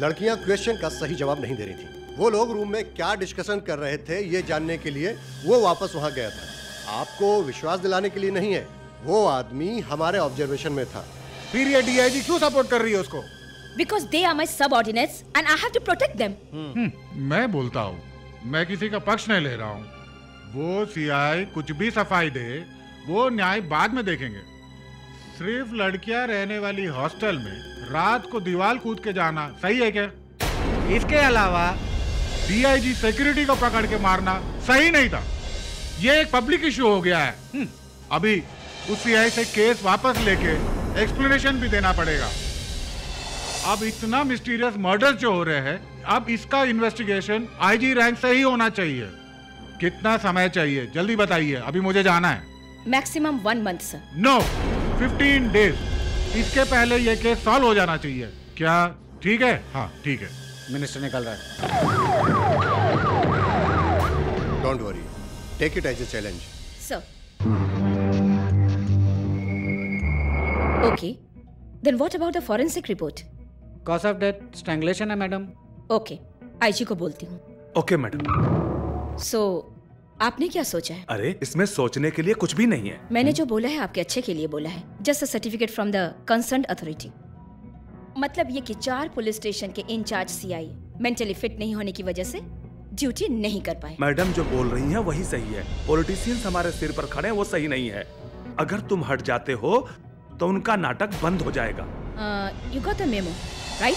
लड़कियाँ क्वेश्चन का सही जवाब नहीं दे रही थी। वो लोग रूम में क्या डिस्कशन कर रहे थे ये जानने के लिए वो वापस वहाँ गया था। आपको विश्वास दिलाने के लिए नहीं है वो आदमी हमारे ऑब्जर्वेशन में था। फिर ये डीआईजी क्यों सपोर्ट कर रही है उसको? Because they are my subordinates and I have to protect them मैं बोलता हूँ मैं किसी का पक्ष नहीं ले रहा हूँ। वो सीआई कुछ भी सफ़ाई दे वो न्याय बाद में देखेंगे। सिर्फ़ लड़कियाँ रहने वाली हॉस्टल में रात को दीवार कूद के जाना सही है क्या? इसके अलावा डीआईजी सिक्योरिटी को पकड़ के मारना सही नहीं था। ये एक पब्लिक इशू हो गया है। अभी उस सीआई से केस वापस लेके एक्सप्लेनेशन भी देना पड़ेगा। अब इतना मिस्टीरियस मर्डर जो हो रहे हैं अब इसका इन्वेस्टिगेशन आईजी रैंक से ही होना चाहिए। कितना समय चाहिए? जल्दी बताइए। अभी मुझे जाना है। Maximum one month sir no fifteen days इसके पहले ये केस सॉल्व हो जाना चाहिए। क्या? ठीक है? हाँ ठीक है। मिनिस्टर निकल रहा है। Don't worry take it as a challenge sir okay then what about the forensic report cause of death strangulation है मैडम ओके आईजी को बोलती हूँ। Okay madam. सो आपने क्या सोचा है? अरे इसमें सोचने के लिए कुछ भी नहीं है। मैंने जो बोला है आपके अच्छे के लिए बोला है। Just a certificate from the concern authority मतलब ये कि चार पुलिस स्टेशन के इंचार्ज सीआई मेंटली फिट नहीं होने की वजह से ड्यूटी नहीं कर पाए। मैडम जो बोल रही हैं वही सही है। पॉलिटिशियंस हमारे सिर पर खड़े हैं वो सही नहीं है। अगर तुम हट जाते हो तो उनका नाटक बंद हो जाएगा। You got the memo right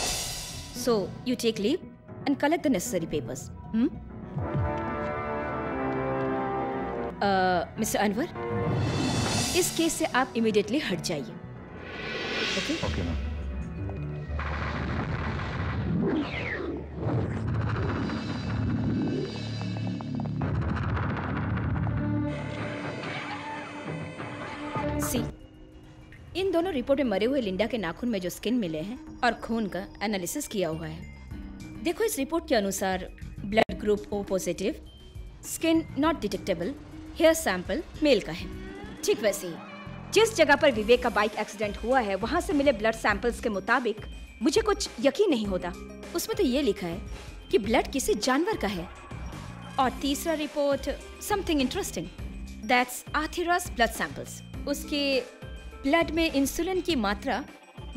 so you take leave and collect the necessary papers mister Anwar इस केस से आप इमीडिएटली हट जाइए ओके ओके मैम सी इन दोनों रिपोर्ट में मरे हुए लिंडा के नाखून में जो स्किन मिले हैं और खून का एनालिसिस किया हुआ है। देखो इस रिपोर्ट के अनुसार blood group O positive, skin not detectable, hair sample male का है। ठीक वैसे ही, जिस जगह पर विवेक का बाइक एक्सीडेंट हुआ है, वहाँ से मिले ब्लड सैंपल्स के मुताबिक मुझे कुछ यकीन नहीं होता। उसमें तो ये लिखा है कि ब्लड किसी जानवर का है। और तीसरा report something interesting that's Athira's blood samples उसके ब्लड में इंसुलिन की मात्रा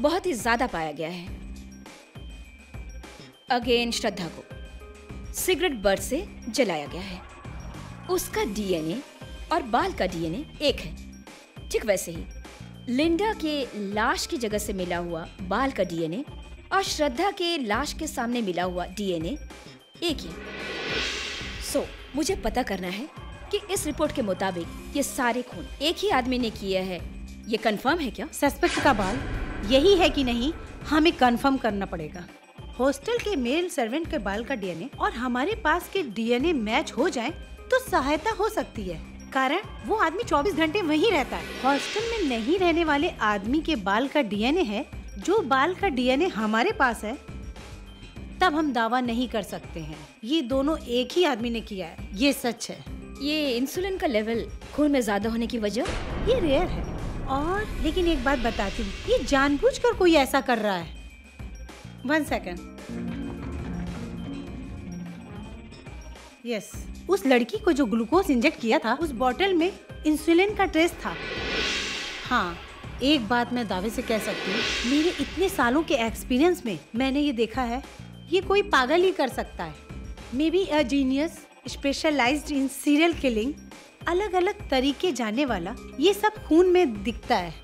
बहुत ही ज़्यादा पाया गया है। अगेन श्रद्धा को सिगरेट बर्ड से जलाया गया है। उसका डीएनए और बाल का डीएनए एक है। ठीक वैसे ही लिंडा के लाश की जगह से मिला हुआ बाल का डीएनए और श्रद्धा के लाश के सामने मिला हुआ डीएनए एक ही। सो so, मुझे पता करना है कि इस रिपोर्ट के मुताबिक ये सारे खून एक ही आदमी ने किया हैं ये कंफर्म है क्या? सस्पेक्ट का बाल? यही है कि नहीं हमें कंफर्म करना पड़ेगा। हॉस्टल के मेल सर्वेंट के बाल का डीएनए और हमारे पास के डीएनए मैच हो जाए तो सहायता हो सकती है। कारण वो आदमी 24 घंटे वहीं रहता है। हॉस्टल में नहीं रहने वाले आदमी के बाल का डीएनए है जो बाल का डीएनए हमारे पास है तब हम दावा नहीं कर सकते हैं। ये दोनों एक ही आदमी ने किया है। ये सच है। ये इंसुलिन का लेवल खून में ज़्यादा होने की वजह? ये रेयर है। और लेकिन एक बात बताती हूँ, ये जानबूझकर कोई ऐसा कर रहा है। वन सेकेंड यस उस लड़की को जो ग्लूकोज इंजेक्ट किया था, उस बॉटल में इंसुलिन का ट्रेस था। हाँ एक बात मैं दावे से कह सकती हूँ, मेरे इतने सालों के एक्सपीरियंस में मैंने ये देखा है, ये कोई पागल ही कर सकता है। May be a genius specialized in serial killing अलग अलग तरीके जाने वाला ये सब खून में दिखता है।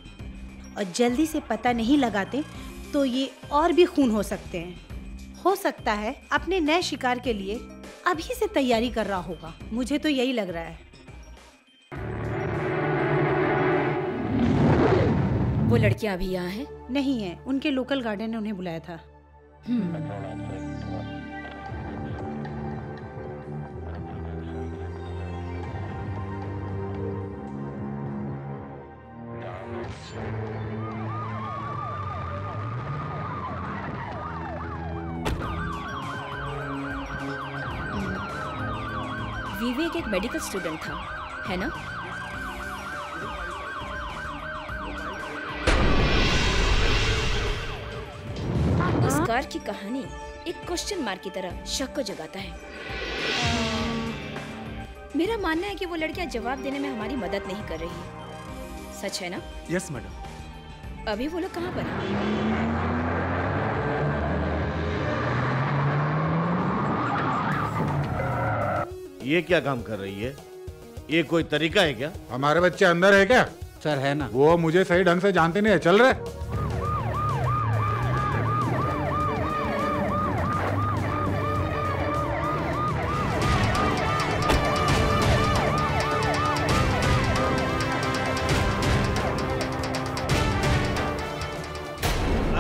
और जल्दी से पता नहीं लगाते तो ये और भी खून हो सकते हैं। हो सकता है अपने नए शिकार के लिए अभी से तैयारी कर रहा होगा। मुझे तो यही लग रहा है। वो लड़कियाँ अभी यहाँ हैं? नहीं है। उनके लोकल गार्डन ने उन्हें बुलाया था। मेडिकल स्टूडेंट था है ना? उस कार की कहानी एक क्वेश्चन मार्क की तरह शक को जगाता है। मेरा मानना है कि वो लड़कियाँ जवाब देने में हमारी मदद नहीं कर रही। सच है ना? यस मैडम अभी वो लोग कहाँ पर हैं? ये क्या काम कर रही है? ये कोई तरीका है क्या? हमारे बच्चे अंदर है क्या? सर है ना। वो मुझे सही ढंग से जानते नहीं है। चल रहे।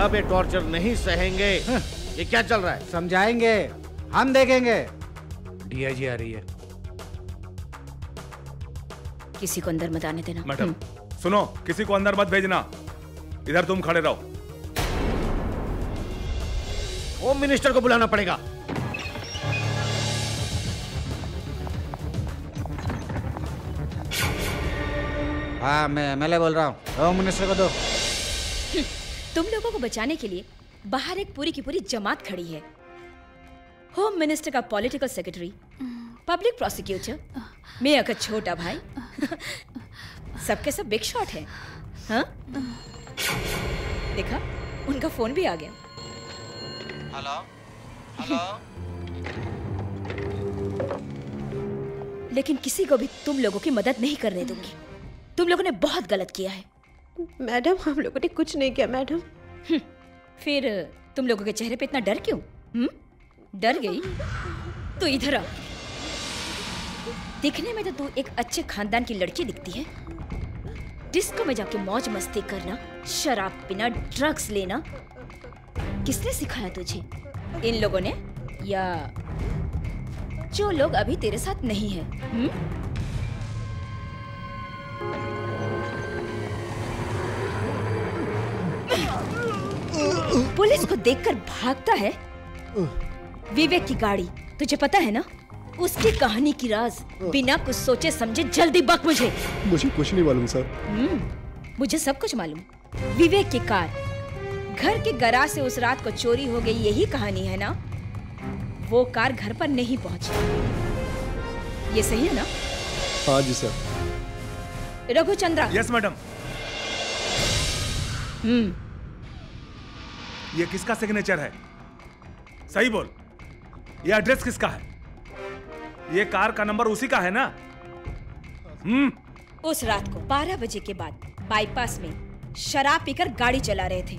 अब ये टॉर्चर नहीं सहेंगे। ये क्या चल रहा है? समझाएँगे। हम देखेंगे। डीआईजी आ रही है। किसी को अंदर मत आने देना। मैडम सुनो किसी को अंदर मत भेजना। इधर तुम खड़े रहो। होम मिनिस्टर को बुलाना पड़ेगा। हाँ मैं एमएलए बोल रहा हूँ। होम मिनिस्टर को दो। तुम लोगों को बचाने के लिए बाहर एक पूरी की पूरी जमात खड़ी है। होम मिनिस्टर का political secretary public prosecutor mayor का छोटा भाई। सबके सब बिग शॉट है हाँ? देखा उनका फ़ोन भी आ गया। हेलो हेलो लेकिन किसी को भी तुम लोगों की मदद नहीं करने दूँगी। तुम लोगों ने बहुत गलत किया है। मैडम हम लोगों ने कुछ नहीं किया मैडम। फिर तुम लोगों के चेहरे पे इतना डर क्यों? हम्म? डर गई। तो इधर आ। दिखने में तो तू एक अच्छे खानदान की लड़की दिखती है। डिस्को में जाके मौज मस्ती करना, शराब पीना ड्रग्स लेना। किसने सिखाया तुझे? इन लोगों ने? या जो लोग अभी तेरे साथ नहीं है हम्म? पुलिस को देखकर भागता है। विवेक की गाड़ी तुझे पता है ना? उसकी कहानी की राज बिना कुछ सोचे समझे जल्दी बक मुझे। मुझे कुछ नहीं मालूम सर। हम्म, मुझे सब कुछ मालूम। विवेक की कार। घर के गराज से उस रात को चोरी हो गई यही कहानी है ना? वो कार घर पर नहीं पहुँची। ये सही है ना? हाँ जी सर। रघुचंद्रा। Yes madam. हम्म। ये किसका सिग्नेचर है? सही बोल। ये एड्रेस किसका है? ये कार का नंबर उसी का है ना? हम्म। उस रात को 12 बजे के बाद बाईपास में शराब पीकर गाड़ी चला रहे थे।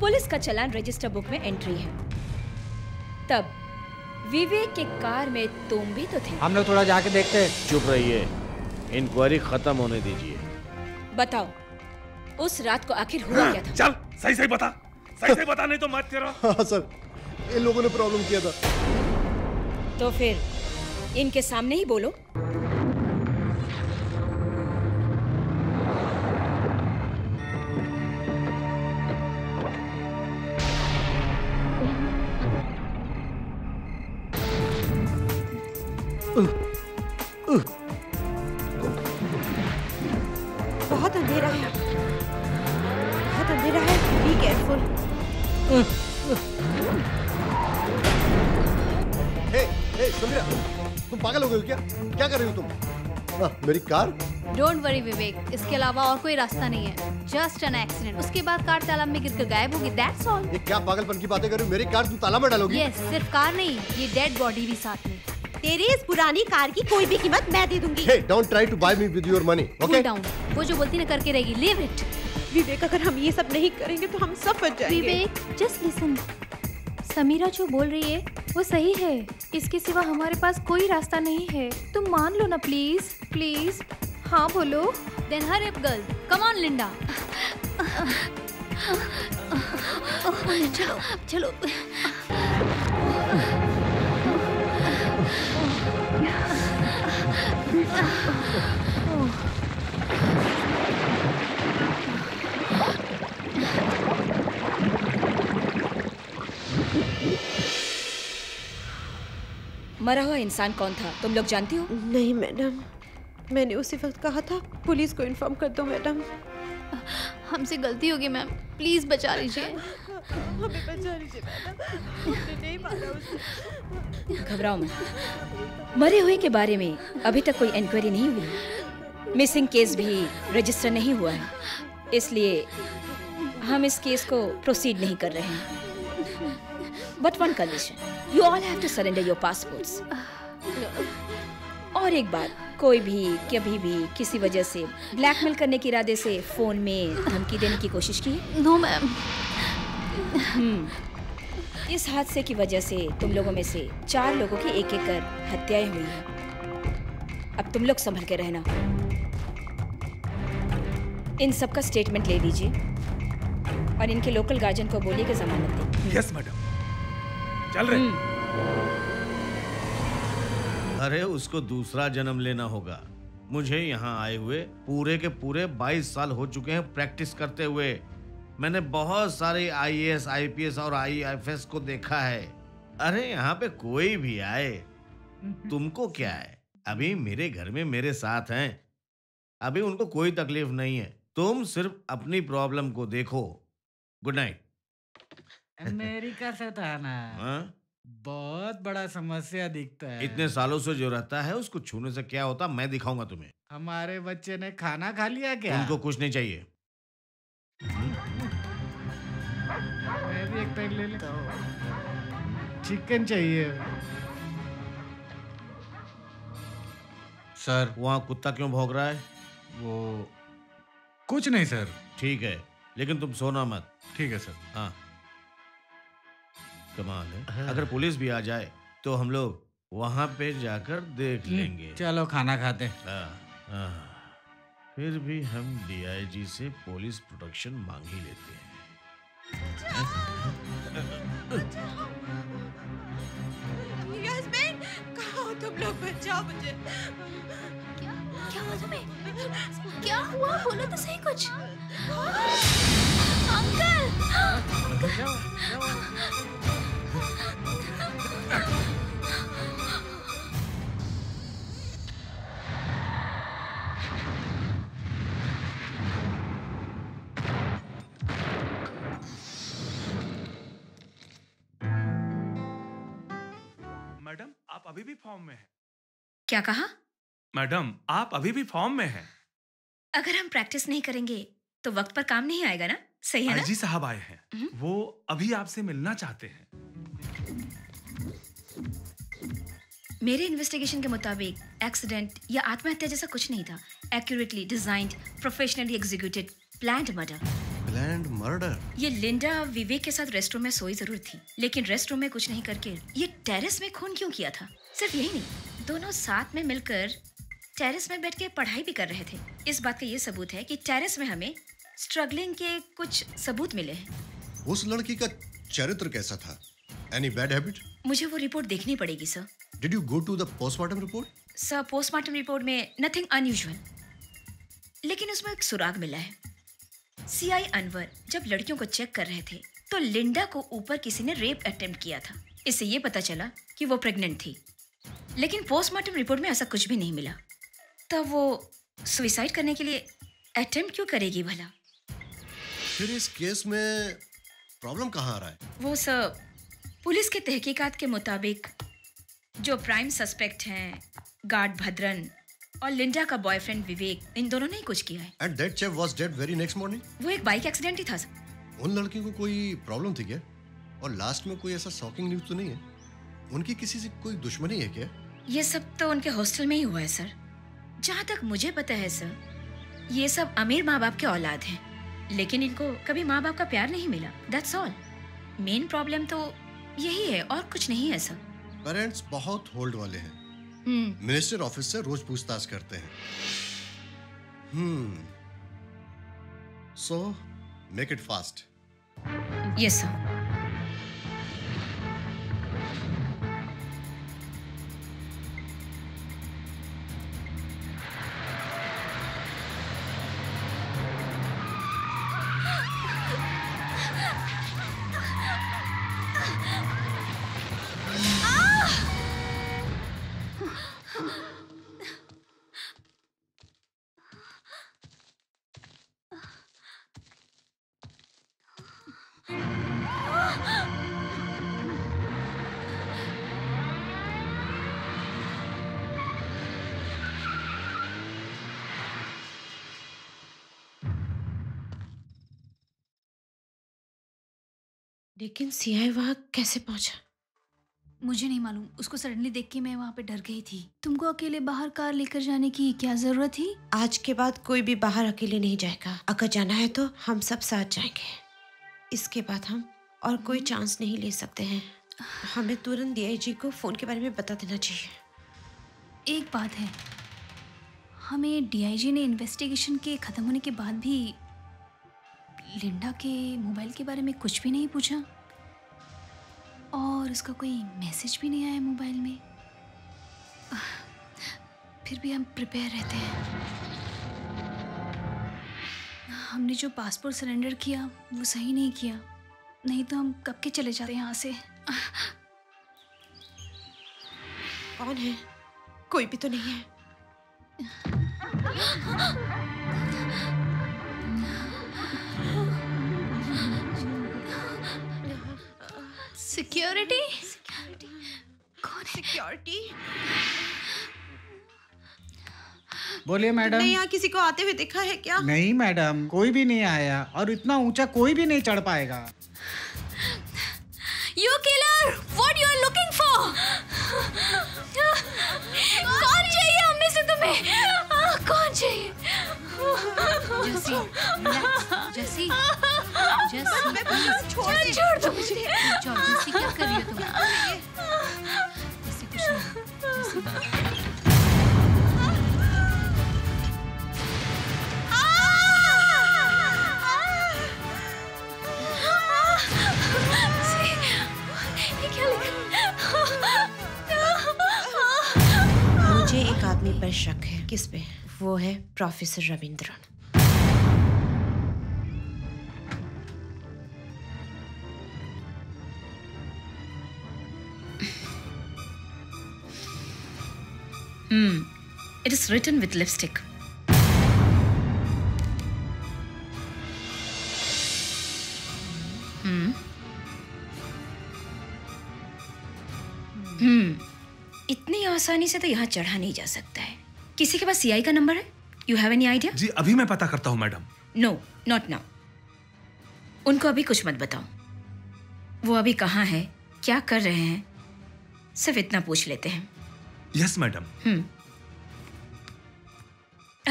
पुलिस का चलान रजिस्टर बुक में एंट्री है। तब विवेक के कार में तुम भी तो थे। हम लोग थोड़ा जाके देखते हैं। चुप रहिए। इंक्वायरी खत्म होने दीजिए। बताओ उस रात को आखिर हुआ क्या था? चल सही सही बता। सही सही बता नहीं तो मत करो हाँ सर। इन लोगों ने प्रॉब्लम किया था। तो फिर इनके सामने ही बोलो। मेरी कार? डोंट वरी विवेक इसके अलावा और कोई रास्ता नहीं है। जस्ट एन एक्सीडेंट उसके बाद कार तालाब में गिरकर गायब होगी दैट्स ऑल ये क्या पागलपन की बातें कर रही हो? मेरी कार तुम ताला में डालोगी? यस सिर्फ़ कार नहीं ये डेड बॉडी भी साथ में। तेरी इस पुरानी कार की कोई भी कीमत मैं दे दूँगी। Don't try to buy me with your money okay down वो जो बोलती ना करके रहेगी लीव इट विवेक अगर हम ये सब नहीं करेंगे तो हम सब बच जाएँगे। विवेक जस्ट लिसन समीरा जो बोल रही है वो सही है। इसके सिवा हमारे पास कोई रास्ता नहीं है। तुम मान लो ना प्लीज़ प्लीज़ हाँ बोलो। Then hurry up girl come on Linda चलो। चलो। मरा हुआ इंसान कौन था? तुम लोग जानती हो? नहीं मैडम। मैंने उसी वक्त कहा था पुलिस को इन्फॉर्म कर दो मैडम। हमसे गलती होगी मैम। प्लीज़ बचा लीजिए। हमें बचा लीजिए मैडम। हमने नहीं मारा उसे। घबराओ मत। मरे हुए के बारे में अभी तक कोई इंक्वायरी नहीं हुई। मिसिंग केस भी रजिस्टर नहीं हुआ है। इसलिए हम इस केस को प्रोसीड नहीं कर रहे हैं। But one condition you all have to surrender your passports और एक बात कोई भी कभी भी किसी वजह से ब्लैकमेल करने के इरादे से फ़ोन में धमकी देने की कोशिश की? No ma'am hmm. इस हादसे की वजह से तुम लोगों में से चार लोगों की एक एक कर हत्याएँ हुई हैं। अब तुम लोग संभल के रहना। इन सबका स्टेटमेंट ले लीजिए। और इनके लोकल गार्जियन को बोलिए कि जमानत दें। यस मैडम चल रहे। अरे उसको दूसरा जन्म लेना होगा। मुझे यहाँ आए हुए पूरे के पूरे 22 साल हो चुके हैं प्रैक्टिस करते हुए। मैंने बहुत सारे आईएएस, आईपीएस और आईएफएस को देखा है। अरे यहाँ पे कोई भी आए तुमको क्या है? अभी मेरे घर में मेरे साथ हैं। अभी उनको कोई तकलीफ़ नहीं है। तुम सिर्फ़ अपनी प्रॉब्लम को देखो। Good night. अमेरिका से था ना। हाँ? बहुत बड़ा समस्या दिखता है। इतने सालों से जो रहता है उसको छूने से क्या होता मैं दिखाऊँगा तुम्हें। हमारे बच्चे ने खाना खा लिया क्या? उनको कुछ नहीं चाहिए। मैं भी एक पैक ले लेता हूँ। चिकन चाहिए। सर वहाँ कुत्ता क्यों भौंक रहा है? वो कुछ नहीं सर। ठीक है लेकिन तुम सोना मत। ठीक है सर। हाँ। कमाल है। हाँ। अगर पुलिस भी आ जाए तो हम लोग वहाँ पे जाकर देख लेंगे। चलो खाना खाते हैं। हाँ, हाँ। फिर भी हम डीआईजी से पुलिस प्रोटेक्शन मांग ही लेते हैं। हो तुम लोग? बचाओ मुझे। क्या? हुआ तुम्हें? क्या हुआ? बोलो तो सही कुछ। अंकल! आप अभी भी फॉर्म में हैं। क्या कहा? मैडम आप अभी भी फॉर्म में हैं। अगर हम प्रैक्टिस नहीं करेंगे तो वक्त पर काम नहीं आएगा ना? सही है ना? आईजी साहब आए हैं। वो अभी आपसे मिलना चाहते हैं। मेरे इन्वेस्टिगेशन के मुताबिक एक्सीडेंट या आत्महत्या जैसा कुछ नहीं था। Accurately designed professionally executed planned murder planned murder ये लिंडा विवेक के साथ रेस्टरूम में सोई ज़रूर थी लेकिन रेस्टरूम में कुछ नहीं करके ये टेरेस में खून क्यों किया था? सिर्फ़ यही नहीं दोनों साथ में मिलकर टेरेस में बैठ के पढ़ाई भी कर रहे थे। इस बात का ये सबूत है कि टेरेस में हमें स्ट्रगलिंग के कुछ सबूत मिले हैं। उस लड़की का चरित्र कैसा था? एनी बैड हैबिट मुझे वो रिपोर्ट देखनी पड़ेगी sir did you go to the postmortem report sir postmortem report में नथिंग अनयूजुअल लेकिन उसमें एक सुराग मिला है। सीआई अनवर जब लड़कियों को चेक कर रहे थे तो लिंडा को ऊपर किसी ने रेप अटेम्प्ट किया था। इससे ये पता चला कि वो प्रेग्नेंट थी। लेकिन पोस्टमार्टम रिपोर्ट में ऐसा कुछ भी नहीं मिला। तब वो सुइसाइड करने के लिए अटेम्प्ट क्यों करेगी भला? फिर इस केस में प्रॉब्लम कहाँ आ रहा है? वो सब पुलिस के तहकीकात के मुताबिक जो प्राइम सस्पेक्ट हैं गार्ड भद्रन और लिंडा का बॉयफ्रेंड विवेक इन दोनों ने ही कुछ किया है। And that chef was dead very next morning वो एक बाइक एक्सीडेंट ही था सर। उन लड़कियों को कोई प्रॉब्लम थी क्या? और लास्ट में कोई ऐसा शॉकिंग न्यूज़ तो नहीं है? उनकी किसी से कोई दुश्मनी है क्या? ये सब तो उनके हॉस्टल में ही हुआ है सर। जहाँ तक मुझे पता है सर ये सब अमीर माँ बाप के औलाद हैं। लेकिन इनको कभी माँ बाप का प्यार नहीं मिला। दैट्स ऑल मेन प्रॉब्लम तो यही है और कुछ नहीं है सर। पेरेंट्स बहुत होल्ड वाले हैं। मिनिस्टर ऑफ़िस से रोज पूछताछ करते हैं। हम्म। So make it fast yes sir लेकिन सीआई वहाँ कैसे पहुँचा? मुझे नहीं मालूम। उसको सडनली देख के मैं वहाँ पे डर गई थी। तुमको अकेले बाहर कार लेकर जाने की क्या ज़रूरत थी? आज के बाद कोई भी बाहर अकेले नहीं जाएगा। अगर जाना है तो हम सब साथ जाएँगे। इसके बाद हम और कोई चांस नहीं ले सकते हैं। हमें तुरंत डीआईजी को फ़ोन के बारे में बता देना चाहिए। एक बात है। हमें डीआईजी ने इन्वेस्टिगेशन के ख़त्म होने के बाद भी लिंडा के मोबाइल के बारे में कुछ भी नहीं पूछा। और उसका कोई मैसेज भी नहीं आया मोबाइल में। फिर भी हम प्रिपेयर रहते हैं। हमने जो पासपोर्ट सरेंडर किया, वो सही नहीं किया। नहीं तो हम कब के चले जाते यहाँ से? कौन है? कोई भी तो नहीं है। सिक्योरिटी कौन सिक्योरिटी बोलिए मैडम। नहीं यहाँ किसी को आते हुए देखा है क्या? नहीं मैडम कोई भी नहीं आया और इतना ऊँचा कोई भी नहीं चढ़ पाएगा। You killer! What you are looking for? कौन चाहिए हमें से तुम्हें? कौन चाहिए? छोड़ दे। छोड़ दो मुझे। क्या कर रही हो तुम? कुछ नहीं। क्या मुझे एक आदमी पर शक है। किस पे? वो है professor Ravindran. Hmm. It is written with lipstick. Hmm. Hmm. इतनी आसानी से तो यहाँ चढ़ा नहीं जा सकता है। किसी के पास सीआई का नंबर है? यू हैव एनी आइडिया जी अभी मैं पता करता हूँ मैडम। नो नॉट नाउ उनको अभी कुछ मत बताओ। वो अभी कहाँ है? क्या कर रहे हैं? सिर्फ़ इतना पूछ लेते हैं। यस मैडम हम्म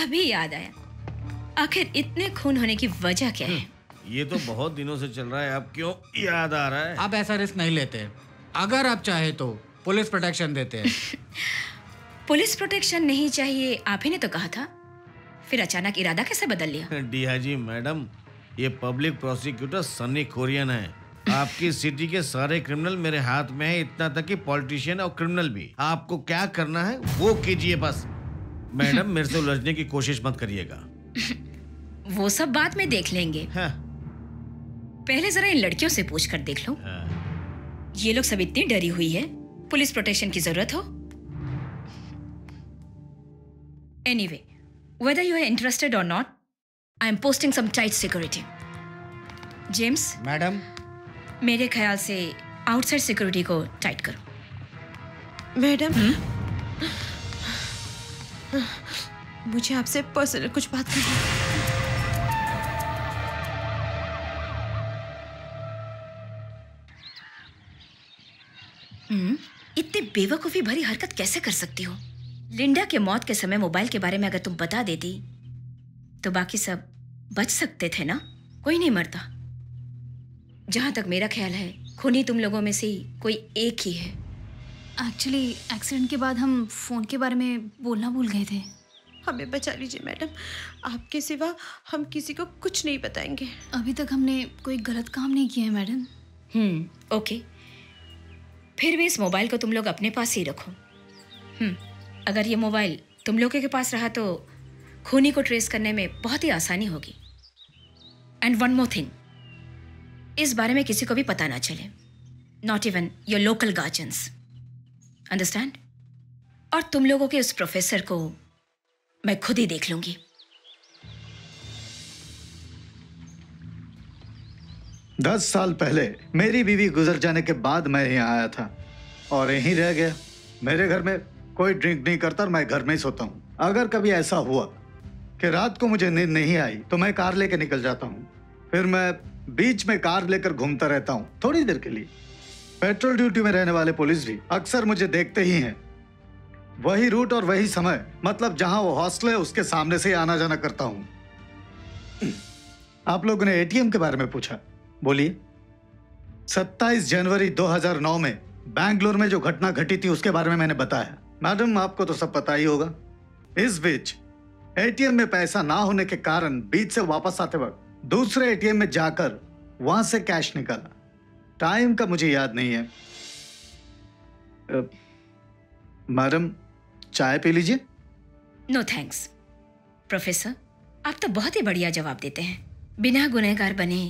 अभी याद आया। आखिर इतने खून होने की वजह क्या है? ये तो बहुत दिनों से चल रहा है। अब क्यों याद आ रहा है? आप ऐसा रिस्क नहीं लेते। अगर आप चाहे तो पुलिस प्रोटेक्शन देते हैं। पुलिस प्रोटेक्शन नहीं चाहिए आप ही ने तो कहा था। फिर अचानक इरादा कैसे बदल लिया? डीआईजी मैडम ये पब्लिक प्रोसिक्यूटर सनी कोरियन है। आपकी सिटी के सारे क्रिमिनल मेरे हाथ में है इतना तक कि पॉलिटिशियन और क्रिमिनल भी। आपको क्या करना है वो कीजिए बस। मैडम मेरे से उलझने की कोशिश मत करिएगा। वो सब बात में देख लेंगे। पहले जरा इन लड़कियों से पूछ कर देख लो। ये लोग सब इतनी डरी हुई है पुलिस प्रोटेक्शन की ज़रूरत हो। Anyway whether you are interested or not i am posting some tight security. James madam? मेरे ख्याल से आउटसाइड सिक्योरिटी को टाइट करो। मैडम? मुझे आपसे पर्सनल कुछ बात करनी है। हम्म, इतनी बेवकूफ़ी भरी हरकत कैसे कर सकती हो? लिंडा के मौत के समय मोबाइल के बारे में अगर तुम बता देती तो बाकी सब बच सकते थे ना? कोई नहीं मरता। जहाँ तक मेरा ख्याल है खूनी तुम लोगों में से ही कोई एक ही है। एक्चुअली एक्सीडेंट के बाद हम फ़ोन के बारे में बोलना भूल गए थे। हमें बचा लीजिए मैडम। आपके सिवा हम किसी को कुछ नहीं बताएँगे। अभी तक हमने कोई गलत काम नहीं किया है मैडम। हम्म ओके फिर भी इस मोबाइल को तुम लोग अपने पास ही रखो। हम्म अगर ये मोबाइल तुम लोगों के पास रहा तो खूनी को ट्रेस करने में बहुत ही आसानी होगी। एंड वन मोर थिंग इस बारे में किसी को भी पता ना चले। Not even your local guardians understand और तुम लोगों के उस प्रोफेसर को मैं खुद ही देख लूँगी। दस साल पहले मेरी बीवी गुजर जाने के बाद मैं यहाँ आया था और यहीं रह गया। मेरे घर में कोई ड्रिंक नहीं करता और मैं घर में ही सोता हूँ। अगर कभी ऐसा हुआ कि रात को मुझे नींद नहीं आई तो मैं कार लेके निकल जाता हूँ। फिर मैं बीच में कार लेकर घूमता रहता हूँ, थोड़ी देर के लिए। पेट्रोल ड्यूटी में रहने वाले पुलिस भी अक्सर मुझे देखते ही हैं। वही रूट और वही समय मतलब जहाँ वो हॉस्टल है, उसके सामने से आना जाना करता हूँ। आप लोगों ने एटीएम के बारे में पूछा। बोलिए। 27 जनवरी 2009 में बैंगलोर में जो घटना घटी थी, उसके बारे में मैंने बताया। मैडम, आपको तो सब पता ही होगा। इस बीच, एटीएम में पैसा ना होने के कारण बीच से वापस आते वक्त दूसरे एटीएम में जाकर वहाँ से कैश निकाला। टाइम का मुझे याद नहीं है। मैडम चाय पी लीजिए। नो थैंक्स प्रोफेसर आप तो बहुत ही बढ़िया जवाब देते हैं। बिना गुनहगार बने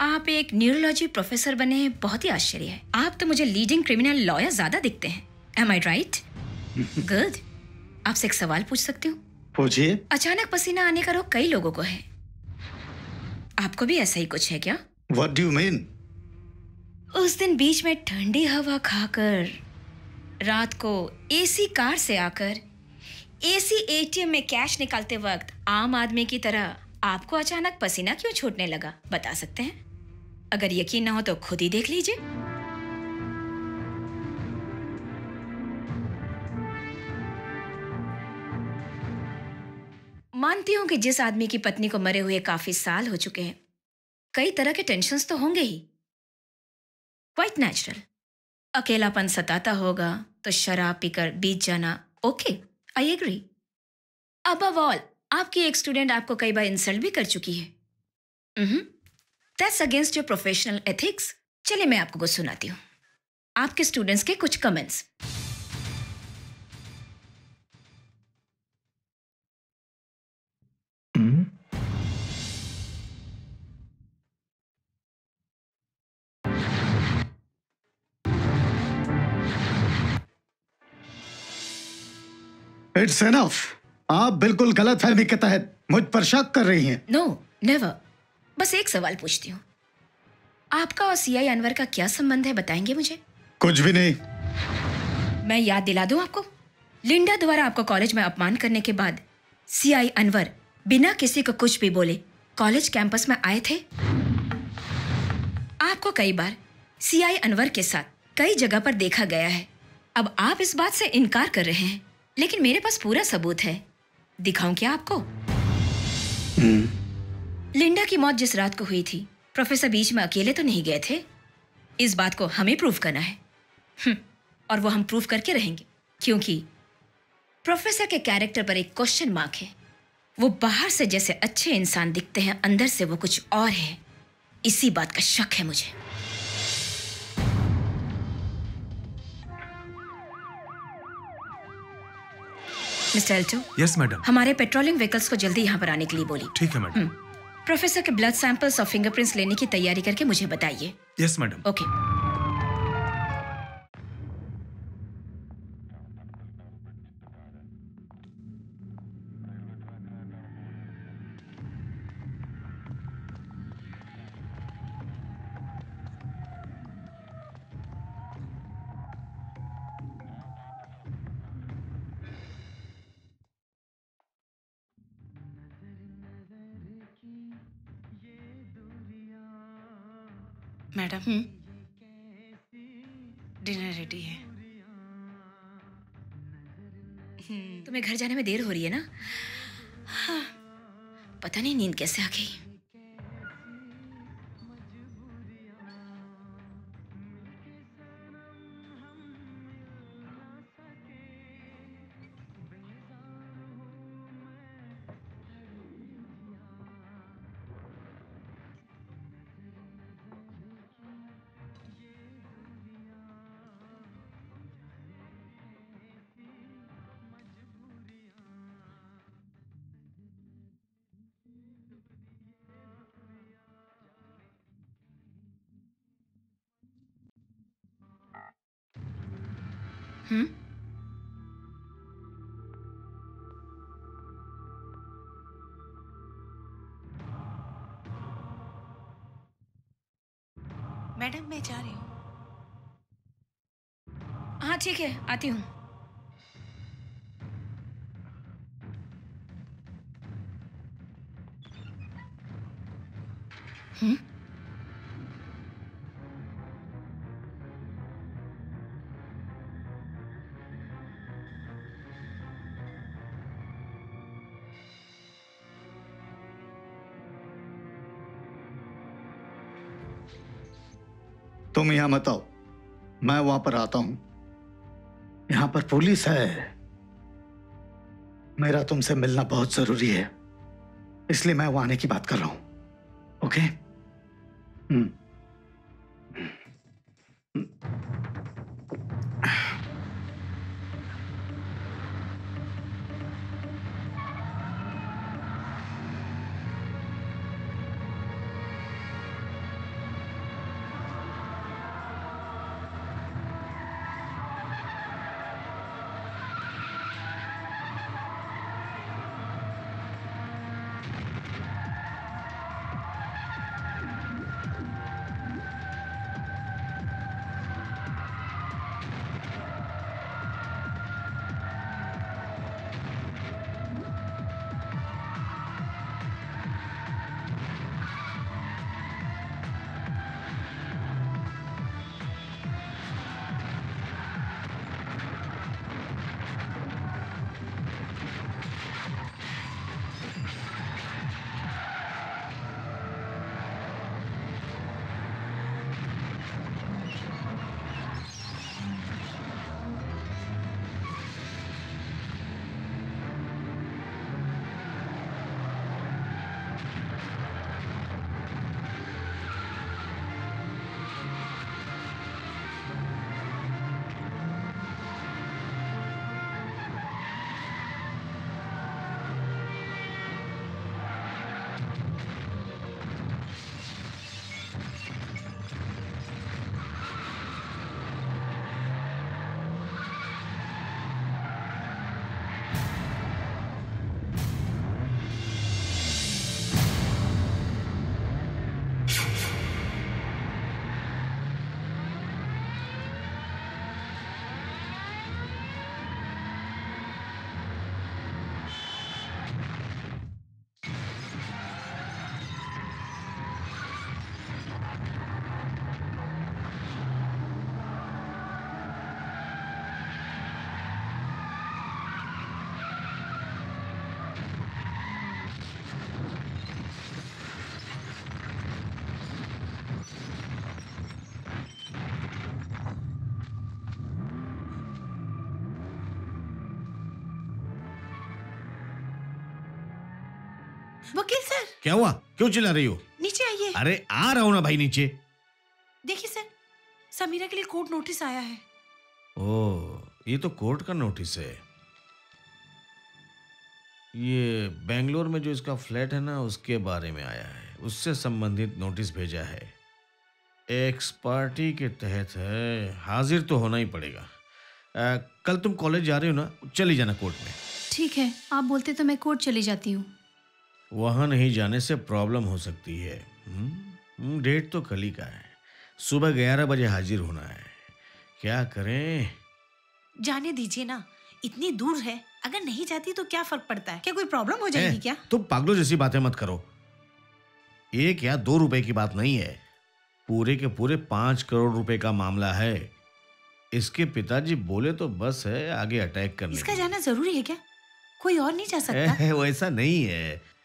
आप एक न्यूरोलॉजी प्रोफेसर बने हैं बहुत ही आश्चर्य है। आप तो मुझे लीडिंग क्रिमिनल लॉयर ज़्यादा दिखते हैं। एम आई राइट गुड आपसे एक सवाल पूछ सकती हूँ? पूछिए। अचानक पसीना आने का रोग कई लोगों को है। आपको भी ऐसा ही कुछ है क्या? What डू you मीन उस दिन बीच में ठंडी हवा खाकर रात को एसी कार से आकर एसी एटीएम में कैश निकालते वक्त आम आदमी की तरह आपको अचानक पसीना क्यों छूटने लगा? बता सकते हैं? अगर यकीन ना हो तो खुद ही देख लीजिए। मानती हूँ कि जिस आदमी की पत्नी को मरे हुए काफ़ी साल हो चुके हैं, कई तरह के टेंशन्स तो होंगे ही। क्वाइट नेचुरल अकेलापन सताता होगा तो शराब पीकर बीत जाना ओके आई एग्री अब ऑल आपकी एक स्टूडेंट आपको कई बार इंसल्ट भी कर चुकी है। That's against your professional ethics चलिए मैं आपको कुछ सुनाती हूँ। आपके स्टूडेंट्स के कुछ कमेंट्स इट्स एनफ आप बिल्कुल गलत फहमी के तहत मुझ पर शक कर रही हैं। नो नेवर बस एक सवाल पूछती हूँ। आपका और सीआई अनवर का क्या संबंध है बताएँगे मुझे? कुछ भी नहीं। मैं याद दिला दूँ आपको? लिंडा द्वारा आपको कॉलेज में अपमान करने के बाद सीआई अनवर बिना किसी को कुछ भी बोले कॉलेज कैंपस में आए थे? आपको कई बार सीआई अनवर के साथ कई जगह पर देखा गया है। अब आप इस बात से इनकार कर रहे हैं। लेकिन मेरे पास पूरा सबूत है। दिखाऊँ क्या आपको? लिंडा की मौत जिस रात को हुई थी प्रोफेसर बीच में अकेले तो नहीं गए थे? इस बात को हमें प्रूव करना है। हम्म, और वो हम प्रूव करके रहेंगे क्योंकि प्रोफेसर के कैरेक्टर पर एक क्वेश्चन मार्क है। वो बाहर से जैसे अच्छे इंसान दिखते हैं अंदर से वो कुछ और है। इसी बात का शक है मुझे। Mister Alto? यस मैडम हमारे पेट्रोलिंग व्हीकल्स को जल्दी यहाँ पर आने के लिए बोली। ठीक है मैडम प्रोफेसर के ब्लड सैंपल्स और फिंगरप्रिंट्स लेने की तैयारी करके मुझे बताइए। Yes madam okay. Madam. Dinner ready है। तुम्हें घर जाने में देर हो रही है ना? हाँ, पता नहीं नींद कैसे आ गई। हम्म? मैडम मैं जा रही हूँ। हाँ ठीक है आती हूँ। हम्म? यहाँ मत आओ। मैं वहाँ पर आता हूँ। यहाँ पर पुलिस है। मेरा तुमसे मिलना बहुत ज़रूरी है। इसलिए मैं वहाँ आने की बात कर रहा हूँ। Okay hmm. क्या हुआ? क्यों चिल्ला रही हो? नीचे आइए। अरे आ रहा हूँ ना भाई नीचे। देखिए सर समीरा के लिए कोर्ट नोटिस आया है। ओ ये तो कोर्ट का नोटिस है। ये बेंगलोर में जो इसका फ्लैट है ना उसके बारे में आया है। उससे संबंधित नोटिस भेजा है। एक्स पार्टी के तहत है। हाजिर तो होना ही पड़ेगा। आ, कल तुम कॉलेज जा रहे हो ना? चली जाना कोर्ट में। ठीक है आप बोलते तो मैं कोर्ट चली जाती हूँ। वहाँ नहीं जाने से प्रॉब्लम हो सकती है। हम्म? हम्म, डेट तो कल ही का है। सुबह ग्यारह बजे हाजिर होना है। क्या करें? जाने दीजिए ना। इतनी दूर है। अगर नहीं जाती तो क्या फ़र्क पड़ता है? क्या कोई प्रॉब्लम हो जाएगी क्या? तुम पागलों जैसी बातें मत करो। एक या दो रुपए की बात नहीं है। पूरे के पूरे पाँच करोड़ रुपए का मामला है। इसके पिताजी बोले तो बस है आगे अटैक करने इसका जाना ज़रूरी है क्या? कोई और नहीं जा सकता? वैसा नहीं है।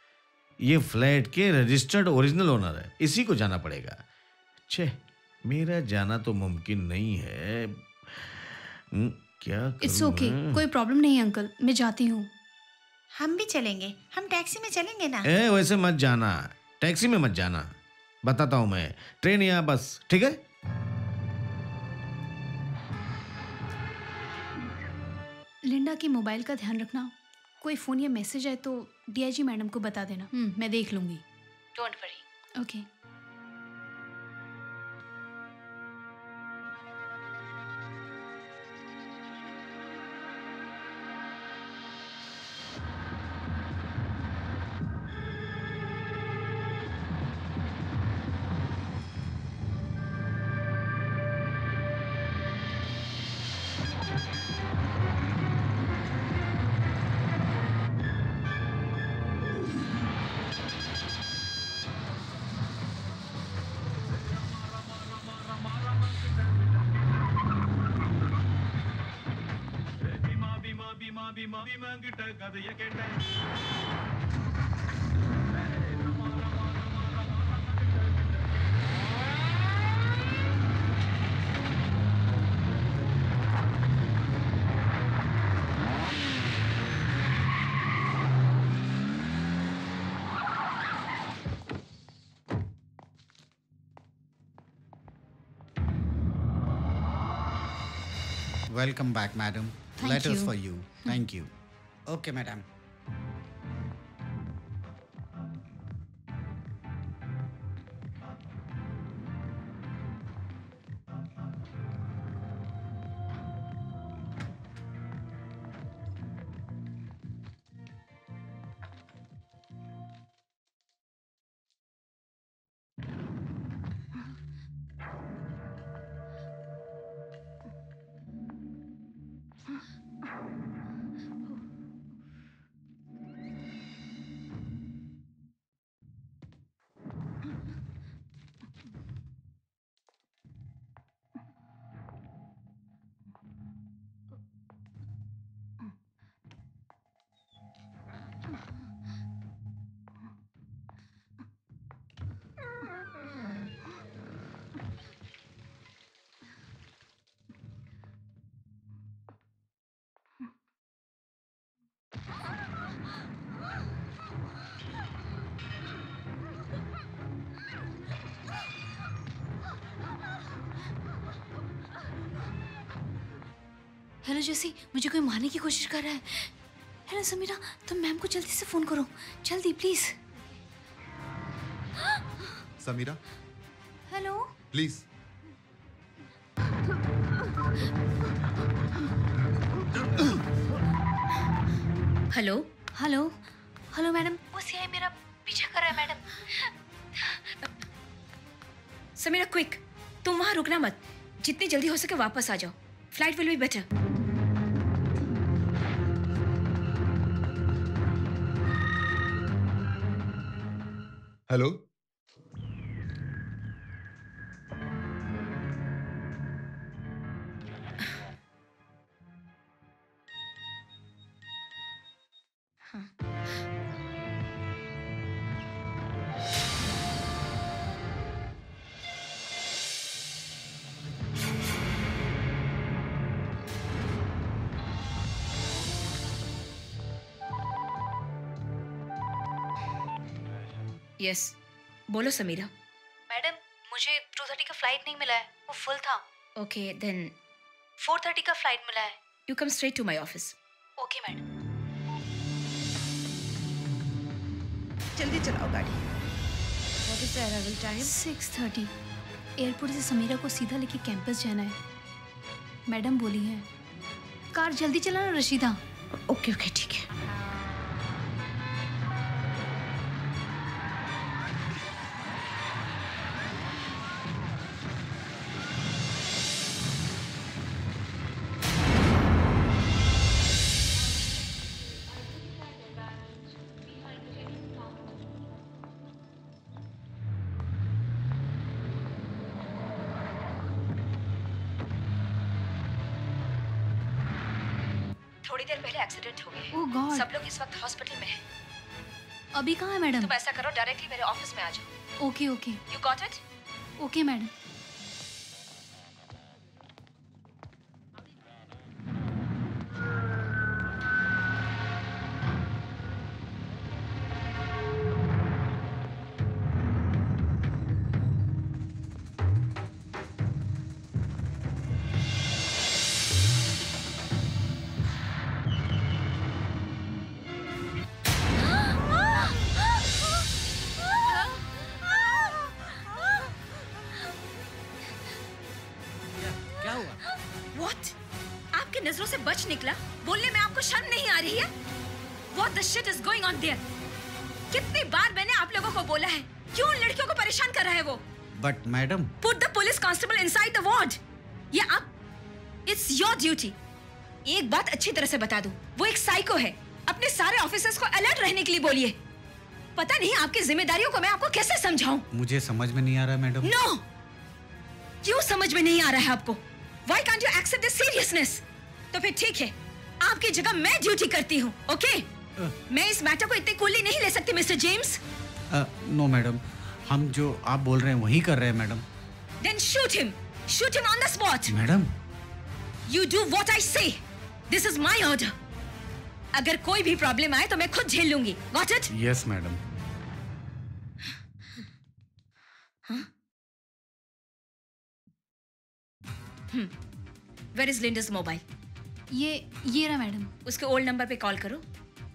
ये फ्लैट के रजिस्टर्ड ओरिजिनल ओनर है इसी को जाना पड़ेगा। छे मेरा जाना तो मुमकिन नहीं है। हम्म, क्या इट्स ओके मैं? कोई प्रॉब्लम नहीं अंकल मैं जाती हूँ। हम भी चलेंगे हम टैक्सी में चलेंगे ना? ए वैसे मत जाना टैक्सी में मत जाना बताता हूँ मैं। ट्रेन या बस ठीक है? लिंडा के मोबाइल का ध्यान रखना। कोई फ़ोन या मैसेज आए तो डीआईजी मैडम को बता देना। हम्म, मैं देख लूँगी। Don't worry okay Welcome back, madam. Thank Letters you. for you. Thank you. Okay, madam. Hello जैसी मुझे कोई मारने की कोशिश कर रहा है। हेलो समीरा तुम मैम को जल्दी से फ़ोन करो। जल्दी please Sameera? Hello? Please hello? Hello? Hello madam. वो सीआई मेरा पीछा कर रहा है मैडम। समीरा क्विक तुम वहाँ रुकना मत। जितनी जल्दी हो सके वापस आ जाओ। Flight will be better hello yes बोलो समीरा। मैडम मुझे 2:30 का फ़्लाइट नहीं मिला है। वो फुल था। ओके देन 4:30 का फ़्लाइट मिला है। You come straight to my office okay madam. जल्दी चलाओ गाड़ी। What is the arrival time 6:30 airport से समीरा को सीधा लेके कैंपस जाना है। मैडम बोली है कार जल्दी चलाना रशीदा? ओके ओके ठीक है। मैडम। तुम ऐसा करो डायरेक्टली मेरे ऑफ़िस में आ जाओ। Okay okay. You got it okay madam. बता दूँ। वो एक साइको है। अपने सारे ऑफिसर्स को अलर्ट रहने के लिए बोलिए। पता नहीं आपकी जिम्मेदारियों को मैं आपको कैसे समझाऊं? मुझे समझ में नहीं आ रहा मैडम। No no! क्यों समझ में नहीं आ रहा है आपको? Why can't you accept this seriousness तो फिर ठीक है। आपकी जगह मैं ड्यूटी करती हूँ ओके मैं इस मैटर को इतनी कूली नहीं ले सकती मिस्टर जेम्स नो मैडम। हम जो आप बोल रहे हैं वही कर रहे हैं madam. Then shoot him shoot him on the spot madam. You do what I say this is my order अगर कोई भी प्रॉब्लम आए तो मैं खुद झेल लूँगी। What it yes madam where is Linda's mobile ये ये रहा मैडम उसके ओल्ड नंबर पे कॉल करो।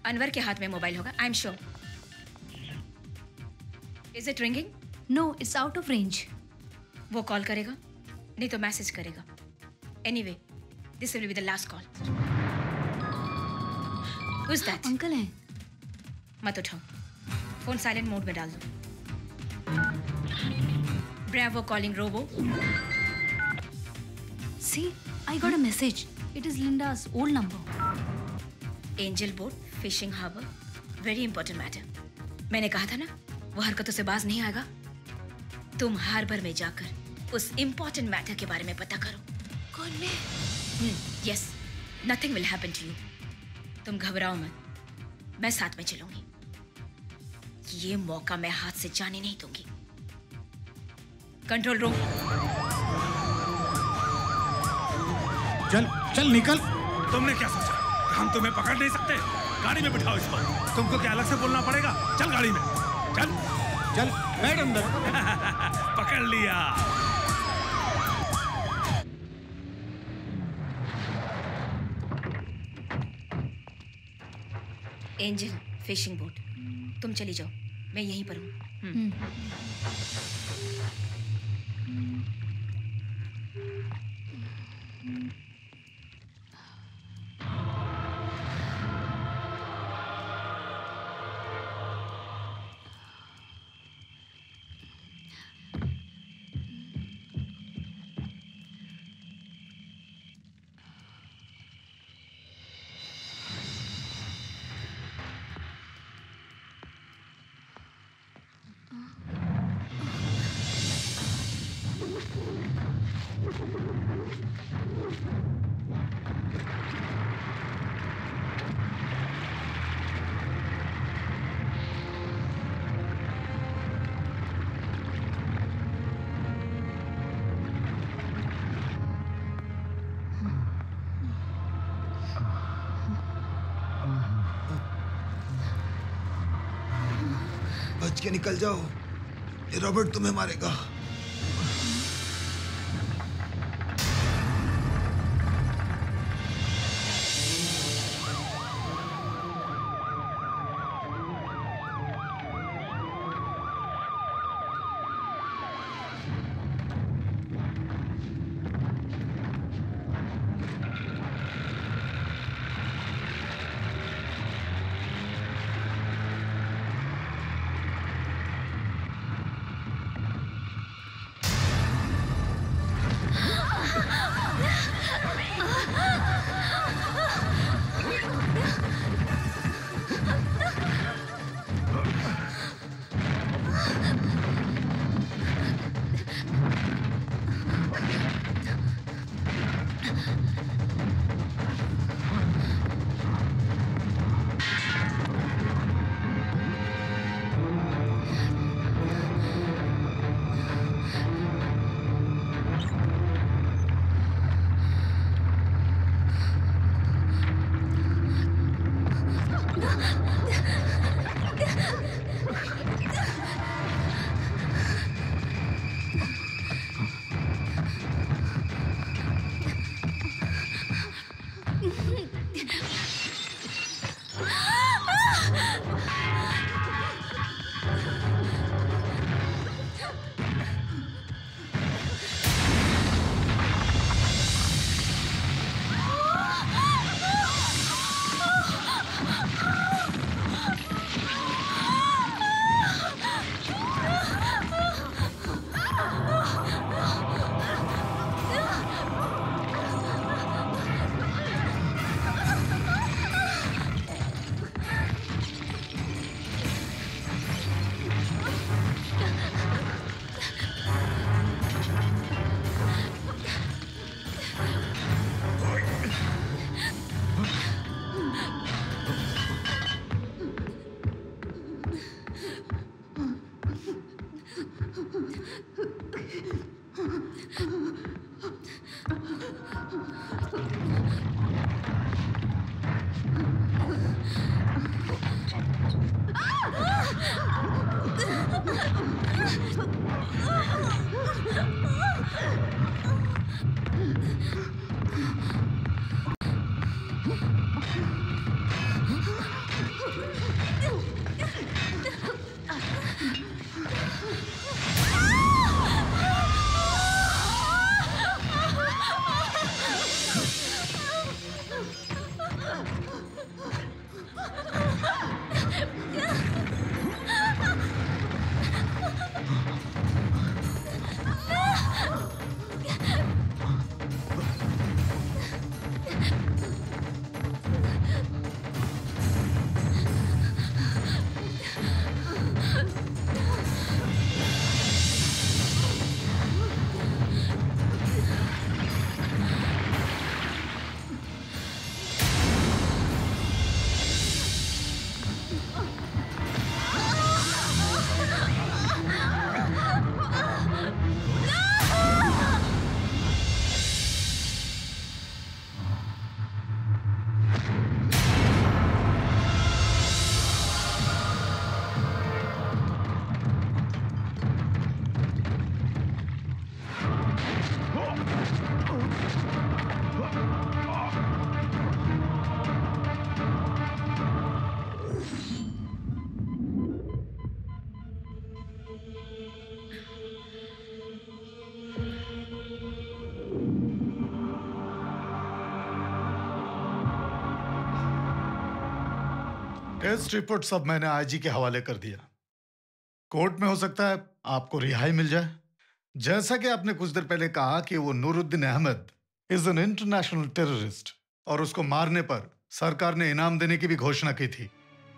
अनवर के हाथ में मोबाइल होगा I am sure is it ringing no it's out of range वो कॉल करेगा नहीं तो मैसेज करेगा। Anyway this will be the last call Who's that? Uncle हैं। मत उठाओ। फ़ोन साइलेंट मोड में डाल दो। Bravo calling robo See, I got a message. It is Linda's old number. Angel boat fishing harbour very important matter मैंने कहा था ना वो हरकतों से बाज नहीं आएगा। तुम हार्बर में जाकर उस इंपॉर्टेंट मैटर के बारे में पता करो। कौन मैं? Yes nothing will happen to you तुम घबराओ मत। मैं साथ में चलूँगी। ये मौका मैं हाथ से जाने नहीं दूँगी। कंट्रोल रूम चल चल निकल। तुमने क्या सोचा? हम तुम्हें पकड़ नहीं सकते। गाड़ी में बिठाओ इसको। तुमको क्या अलग से बोलना पड़ेगा? चल गाड़ी में। चल चल बैठ अंदर। पकड़ लिया। Angel fishing boat. तुम चली जाओ। मैं यहीं पर हूँ। निकल जाओ ये रॉबर्ट तुम्हें मारेगा। टेस्ट रिपोर्ट सब मैंने आईजी के हवाले कर दिया। कोर्ट में हो सकता है आपको रिहाई मिल जाए। जैसा कि आपने कुछ देर पहले कहा कि वो Nooruddin Ahmed is an international terrorist और उसको मारने पर सरकार ने इनाम देने की भी घोषणा की थी।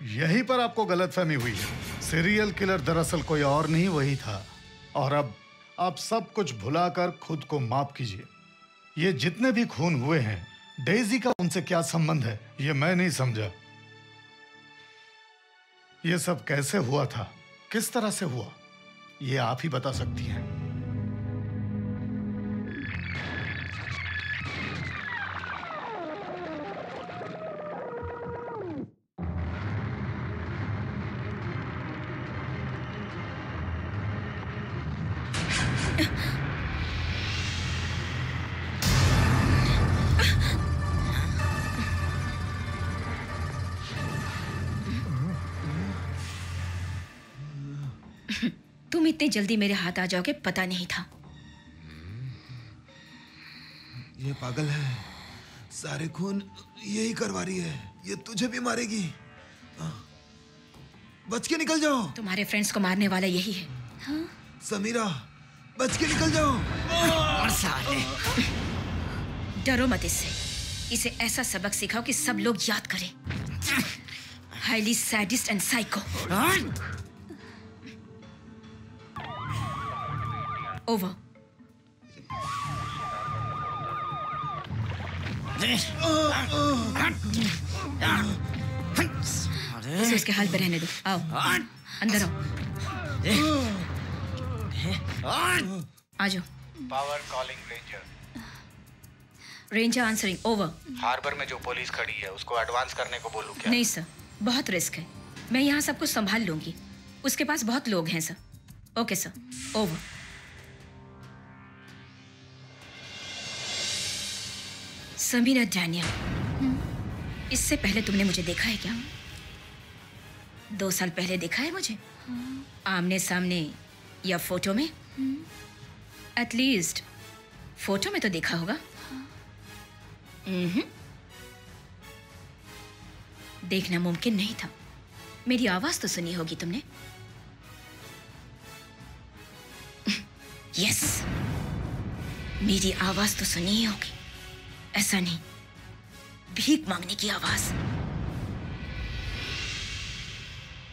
यहीं पर आपको गलतफहमी हुई है। सीरियल किलर दरअसल कोई और नहीं, वही था। और अब आप सब कुछ भुलाकर खुद को माफ़ कीजिए। ये जितने भी खून हुए हैं डेजी का उनसे क्या संबंध है, ये मैं नहीं समझा। ये सब कैसे हुआ था? किस तरह से हुआ? ये आप ही बता सकती हैं। जल्दी मेरे हाथ आ जाओगे पता नहीं था। ये पागल है। सारे खून यही करवा रही है। ये तुझे भी मारेगी। हाँ। बच के निकल जाओ। तुम्हारे फ्रेंड्स को मारने वाला यही है। समीरा बच के निकल जाओ। और साले। डरो मत इससे। इसे ऐसा सबक सिखाओ कि सब लोग याद करें। Highly sadist and psycho over उसे उसके हाल पे रहने दो आओ अंदर आओ आ जाओ power calling ranger ranger answering over harbour में जो पुलिस खड़ी है उसको एडवांस करने को बोलूँ क्या? नहीं सर बहुत रिस्क है. मैं यहाँ सब कुछ संभाल लूँगी. उसके पास बहुत लोग हैं sir okay sir over Sameera Daniel इससे पहले तुमने मुझे देखा है क्या? दो साल पहले देखा है मुझे? आमने सामने या फ़ोटो में? एटलीस्ट फ़ोटो में तो देखा होगा। देखना मुमकिन नहीं था। मेरी आवाज़ तो सुनी होगी तुमने। यस मेरी आवाज़ तो सुनी ही होगी। ऐसा नहीं। भीख मांगने की आवाज़।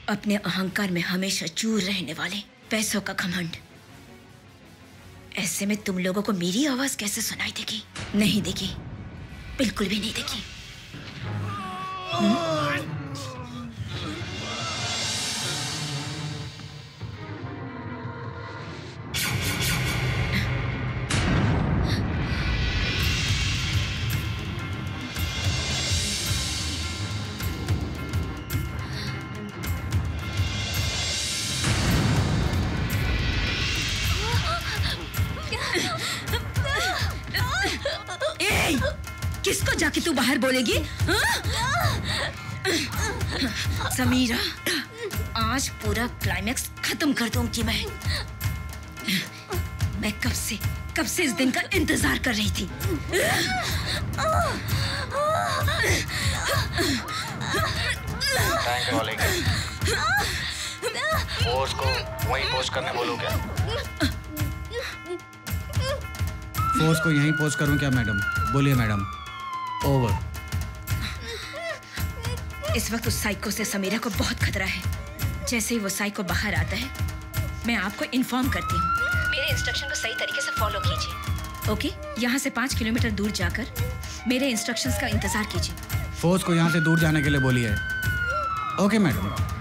अपने अहंकार में हमेशा चूर रहने वाले पैसों का घमंड। ऐसे में तुम लोगों को मेरी आवाज़ कैसे सुनाई देगी? नहीं देगी। बिल्कुल भी नहीं देगी। ए, बोलेगी? समीरा आज पूरा क्लाइमैक्स खत्म कर दूँगी मैं। मैं कब से कब से इस दिन का इंतज़ार कर रही थी? फोर्स को वहीं पोस्ट करने बोलूँ क्या? फोर्स को यहीं पोस्ट करूँ क्या मैडम बोलिए मैडम ओवर इस वक्त उस साइको से समीरा को बहुत खतरा है। जैसे ही वो साइको बाहर आता है मैं आपको इन्फॉर्म करती हूँ। मेरे इंस्ट्रक्शन को सही तरीके से फॉलो कीजिए। ओके यहाँ से पाँच किलोमीटर दूर जाकर मेरे इंस्ट्रक्शंस का इंतज़ार कीजिए। फोर्स को यहाँ से दूर जाने के लिए बोलिए। ओके मैडम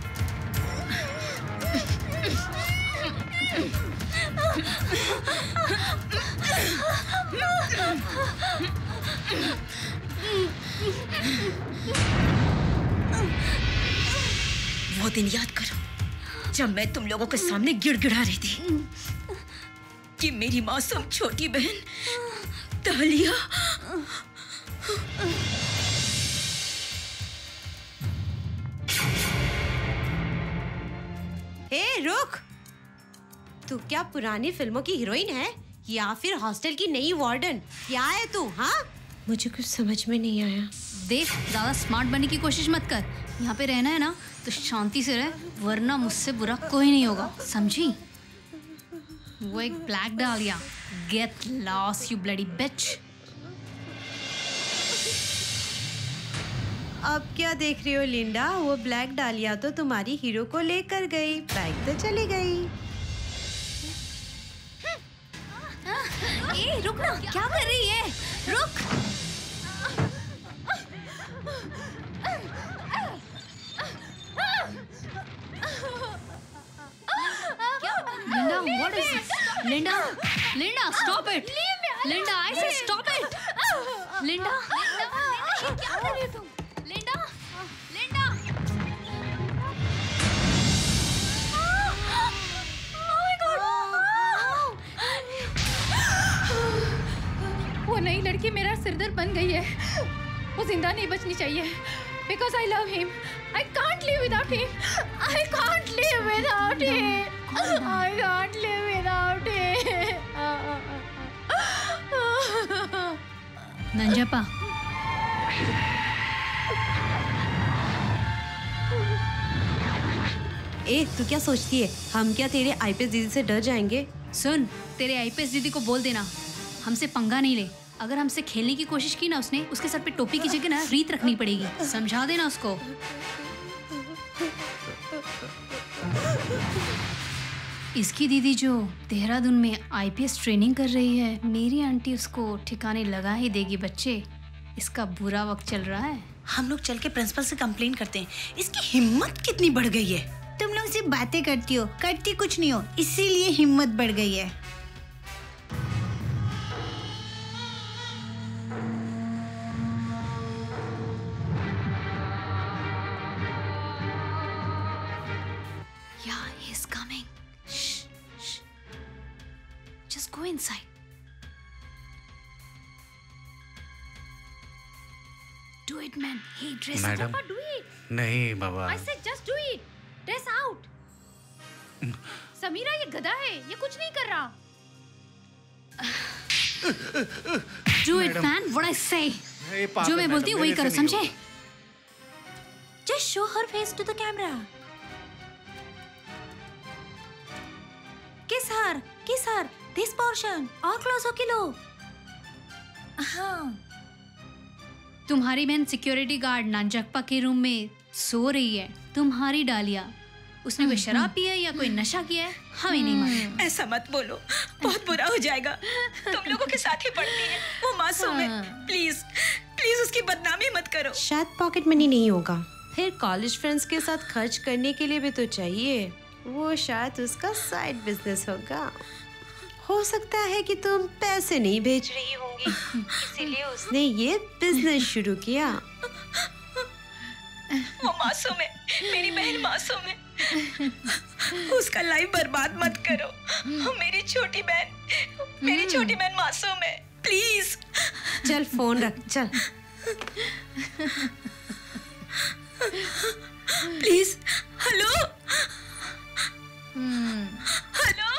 दिन याद करो जब मैं तुम लोगों के सामने गिड़गिड़ा रही थी कि मेरी मासूम छोटी बहन तालिया हे रुक। तू क्या पुरानी फ़िल्मों की हीरोइन है या फिर हॉस्टल की नई वार्डन? क्या है तू हाँ? मुझे कुछ समझ में नहीं आया। देख ज़्यादा स्मार्ट बनने की कोशिश मत कर। यहाँ पे रहना है ना तो शांति से रह वरना मुझसे बुरा कोई नहीं होगा। समझी? वो एक black dahlia get lost you bloody bitch अब क्या देख रही हो लिंडा? वो ब्लैक डालिया तो तुम्हारी हीरो को लेकर गई। बाइक तो चली गई। ए रुक ना। क्या कर रही है? रुक। Linda, what is this? Linda, Linda, stop it. Linda, I said stop it. Linda, Linda, Linda, क्या कर रही हो तुम? Linda, Linda. Oh my God. वो नई लड़की मेरा सिरदर्द बन गई है वो ज़िंदा नहीं बचनी चाहिए because I love him I can't live without him I can't live without him I can't live without him Nanjappa ए तू क्या सोचती है? हम क्या तेरे आईपीएस दीदी से डर जाएँगे? सुन तेरे आईपीएस दीदी को बोल देना। हमसे पंगा नहीं ले। अगर हमसे खेलने की कोशिश की ना उसने उसके सर पे टोपी की जगह ना रीत रखनी पड़ेगी। समझा देना उसको। इसकी दीदी जो देहरादून में आईपीएस ट्रेनिंग कर रही है मेरी आंटी उसको ठिकाने लगा ही देगी बच्चे। इसका बुरा वक्त चल रहा है। हम लोग चल के प्रिंसिपल से कंप्लेन करते हैं। इसकी हिम्मत कितनी बढ़ गई है? तुम लोग सिर्फ़ बातें करती हो करती कुछ नहीं हो इसीलिए हिम्मत बढ़ गई है। Inside. Do it, man. Hey, dress up. Papa, do it. नहीं बाबा I said just do it. Dress out. Samira ये गधा है ये कुछ नहीं कर रहा Do it, Madam. man. What I say. जो मैं बोलती हूँ वही करो समझे Just show her face to the camera. Kiss her, kiss her. This portion. और close होके लो. हाँ. तुम्हारी बहन सिक्योरिटी गार्ड नानजकपा के रूम में सो रही है। तुम्हारी डालिया। उसने कोई शराब पी है या कोई नशा किया है? हमें नहीं मालूम। ऐसा मत बोलो। बहुत बुरा हो जाएगा। तुम लोगों के साथ ही पढ़ती है। वो मासूम है। प्लीज़ प्लीज़ उसकी बदनामी मत करो। शायद पॉकेट मनी नहीं होगा। फिर कॉलेज फ्रेंड्स के साथ खर्च करने के लिए भी तो चाहिए। वो शायद उसका साइड बिज़नेस होगा। हो सकता है कि तुम पैसे नहीं भेज रही होंगी। इसीलिए उसने ये बिज़नेस शुरू किया। वो मासूम है मेरी बहन मासूम है। उसका लाइफ बर्बाद मत करो। मेरी छोटी बहन मेरी छोटी बहन मासूम है। प्लीज़ चल फ़ोन रख चल। Please hello hello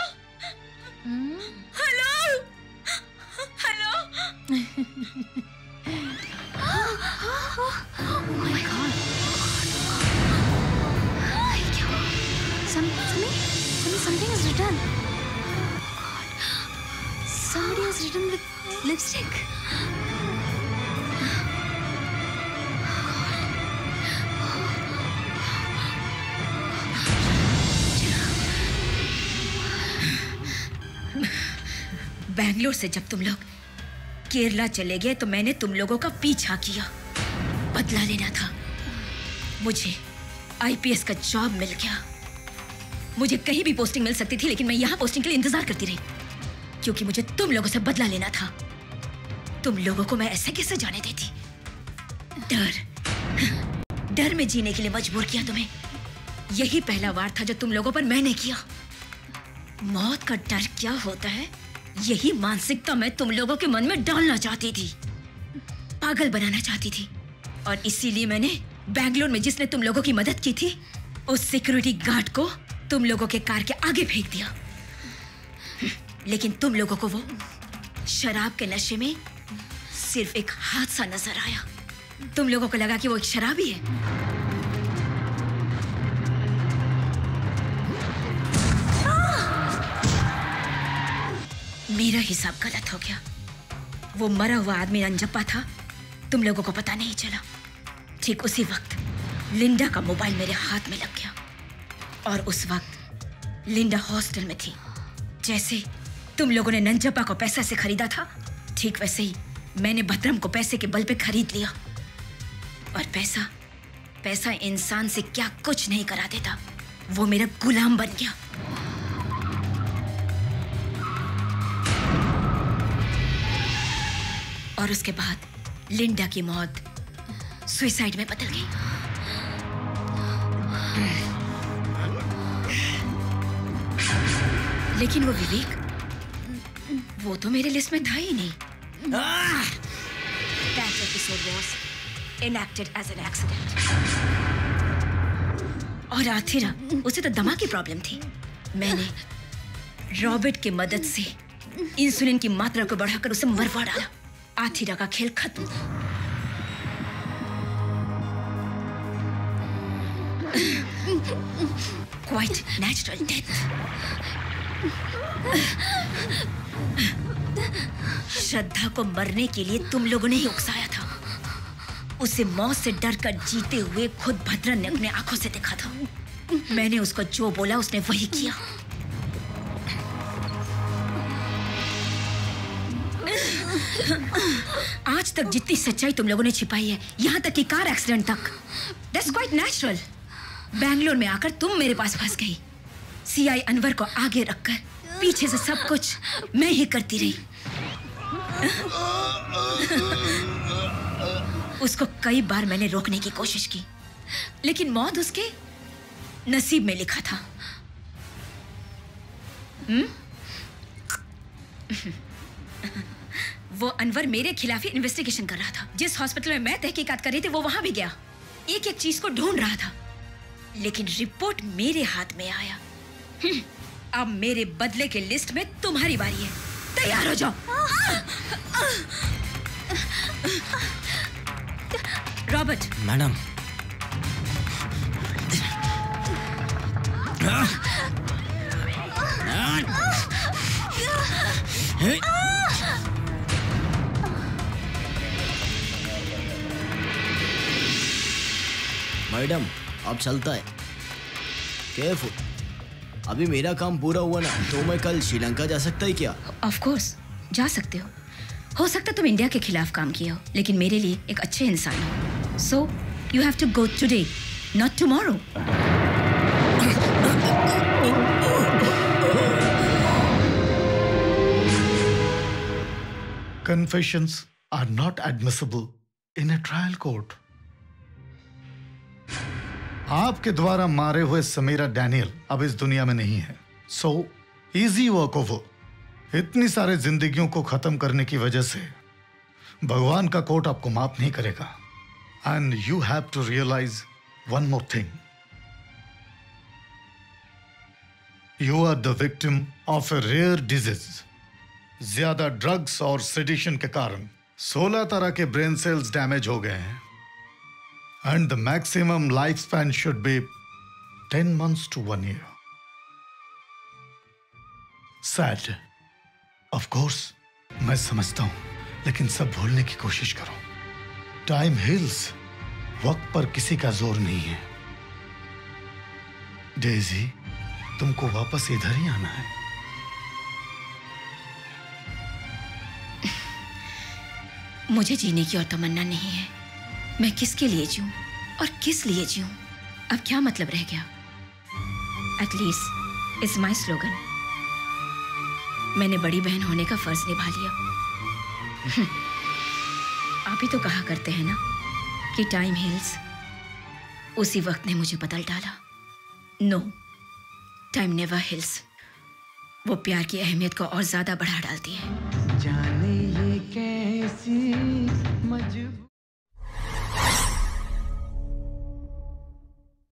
Hello? Hello? something is written. Oh, God. Somebody has written with lipstick. Bangalore से जब तुम लोग केरला चले गए तो मैंने तुम लोगों का पीछा किया। बदला लेना था। मुझे आईपीएस का जॉब मिल गया। मुझे कहीं भी पोस्टिंग मिल सकती थी, लेकिन मैं यहाँ पोस्टिंग के लिए इंतज़ार करती रही। क्योंकि मुझे तुम लोगों से बदला लेना था। तुम लोगों को मैं ऐसे कैसे जाने देती? डर। डर में जीने के लिए मजबूर किया तुम्हें। यही पहला वार था जो तुम लोगों पर मैंने किया। मौत का डर क्या होता है? यही मानसिकता मैं तुम लोगों के मन में डालना चाहती थी। पागल बनाना चाहती थी। और इसीलिए मैंने बैंगलोर में जिसने तुम लोगों की मदद की थी, उस सिक्योरिटी गार्ड को तुम लोगों के कार के आगे फेंक दिया। लेकिन तुम लोगों को वो शराब के नशे में सिर्फ़ एक हादसा नज़र आया। तुम लोगों को लगा कि वो एक शराबी है। मेरा हिसाब गलत हो गया। वो मरा हुआ आदमी अंजप्पा था। तुम लोगों को पता नहीं चला। ठीक उसी वक्त लिंडा का मोबाइल मेरे हाथ में लग गया। और उस वक्त लिंडा हॉस्टल में थी। जैसे तुम लोगों ने नंजप्पा को पैसा से खरीदा था, ठीक वैसे ही मैंने भद्रम को पैसे के बल पे खरीद लिया। और पैसा पैसा इंसान से क्या कुछ नहीं करा देता। वो मेरा गुलाम बन गया। और उसके बाद लिंडा की मौत सुइसाइड में बदल गई। लेकिन वो विवेक, वो तो मेरे लिस्ट में था ही नहीं। That. और आथिरा, उसे तो दमा की प्रॉब्लम थी। मैंने रॉबर्ट की मदद से इंसुलिन की मात्रा को बढ़ाकर उसे मरवा डाला। आथिरा का खेल खत्म क्वाइट नेचुरल डेथ श्रद्धा को मरने के लिए तुम लोगों ने ही उकसाया था। उसे मौत से डर कर जीते हुए खुद भद्रन ने अपने आँखों से देखा था। मैंने उसको जो बोला, उसने वही किया। आज तक जितनी सच्चाई तुम लोगों ने छिपाई है, यहाँ तक कि कार एक्सीडेंट तक। दैट्स क्वाइट नेचुरल बैंगलोर में आकर तुम मेरे पास फंस गई। सीआई अनवर को आगे रखकर, पीछे से सब कुछ मैं ही करती रही। उसको कई बार मैंने रोकने की कोशिश की, लेकिन मौत उसके नसीब में लिखा था। हुँ? वो अनवर मेरे खिलाफ ही इन्वेस्टिगेशन कर रहा था। जिस हॉस्पिटल में मैं तहकीकात कर रही थी वो वहाँ भी गया। एक एक चीज़ को ढूंढ रहा था। लेकिन रिपोर्ट मेरे हाथ में आया। हम्म, अब मेरे बदले के लिस्ट में तुम्हारी बारी है। तैयार हो जाओ। रॉबर्ट। मैडम। मैडम अब चलता है। केयरफुल अभी मेरा काम पूरा हुआ ना तो मैं कल श्रीलंका जा सकता है क्या? ऑफ़ कोर्स जा सकते हो। हो सकता तुम इंडिया के खिलाफ काम किया हो लेकिन मेरे लिए एक अच्छे इंसान हो। So you have to go today not tomorrow Confessions are not admissible in a trial court. आपके द्वारा मारे हुए समीरा डैनियल अब इस दुनिया में नहीं है। सो इजी वर्क ओवर इतनी सारे जिंदगियों को खत्म करने की वजह से भगवान का कोर्ट आपको माफ़ नहीं करेगा। And you have to realize one more thing you are the victim of a rare disease ज़्यादा ड्रग्स और सेडिशन के कारण 16 तरह के ब्रेन सेल्स डैमेज हो गए हैं। The maximum life span should be 10 months to one year sad of course मैं समझता हूँ, लेकिन सब भूलने की कोशिश करो। टाइम हिल्स वक्त पर किसी का ज़ोर नहीं है। डेजी तुमको वापस इधर ही आना है। मुझे जीने की और तमन्ना नहीं है। मैं किसके लिए जीऊं? और किस लिए जीऊं? अब क्या मतलब रह गया? एटलीस्ट इट्स माई स्लोगन मैंने बड़ी बहन होने का फ़र्ज़ निभा लिया। आप ही तो कहा करते हैं ना कि टाइम हिल्स उसी वक्त ने मुझे बदल डाला। नो टाइम नेवर हिल्स वो प्यार की अहमियत को और ज़्यादा बढ़ा डालती है। जाने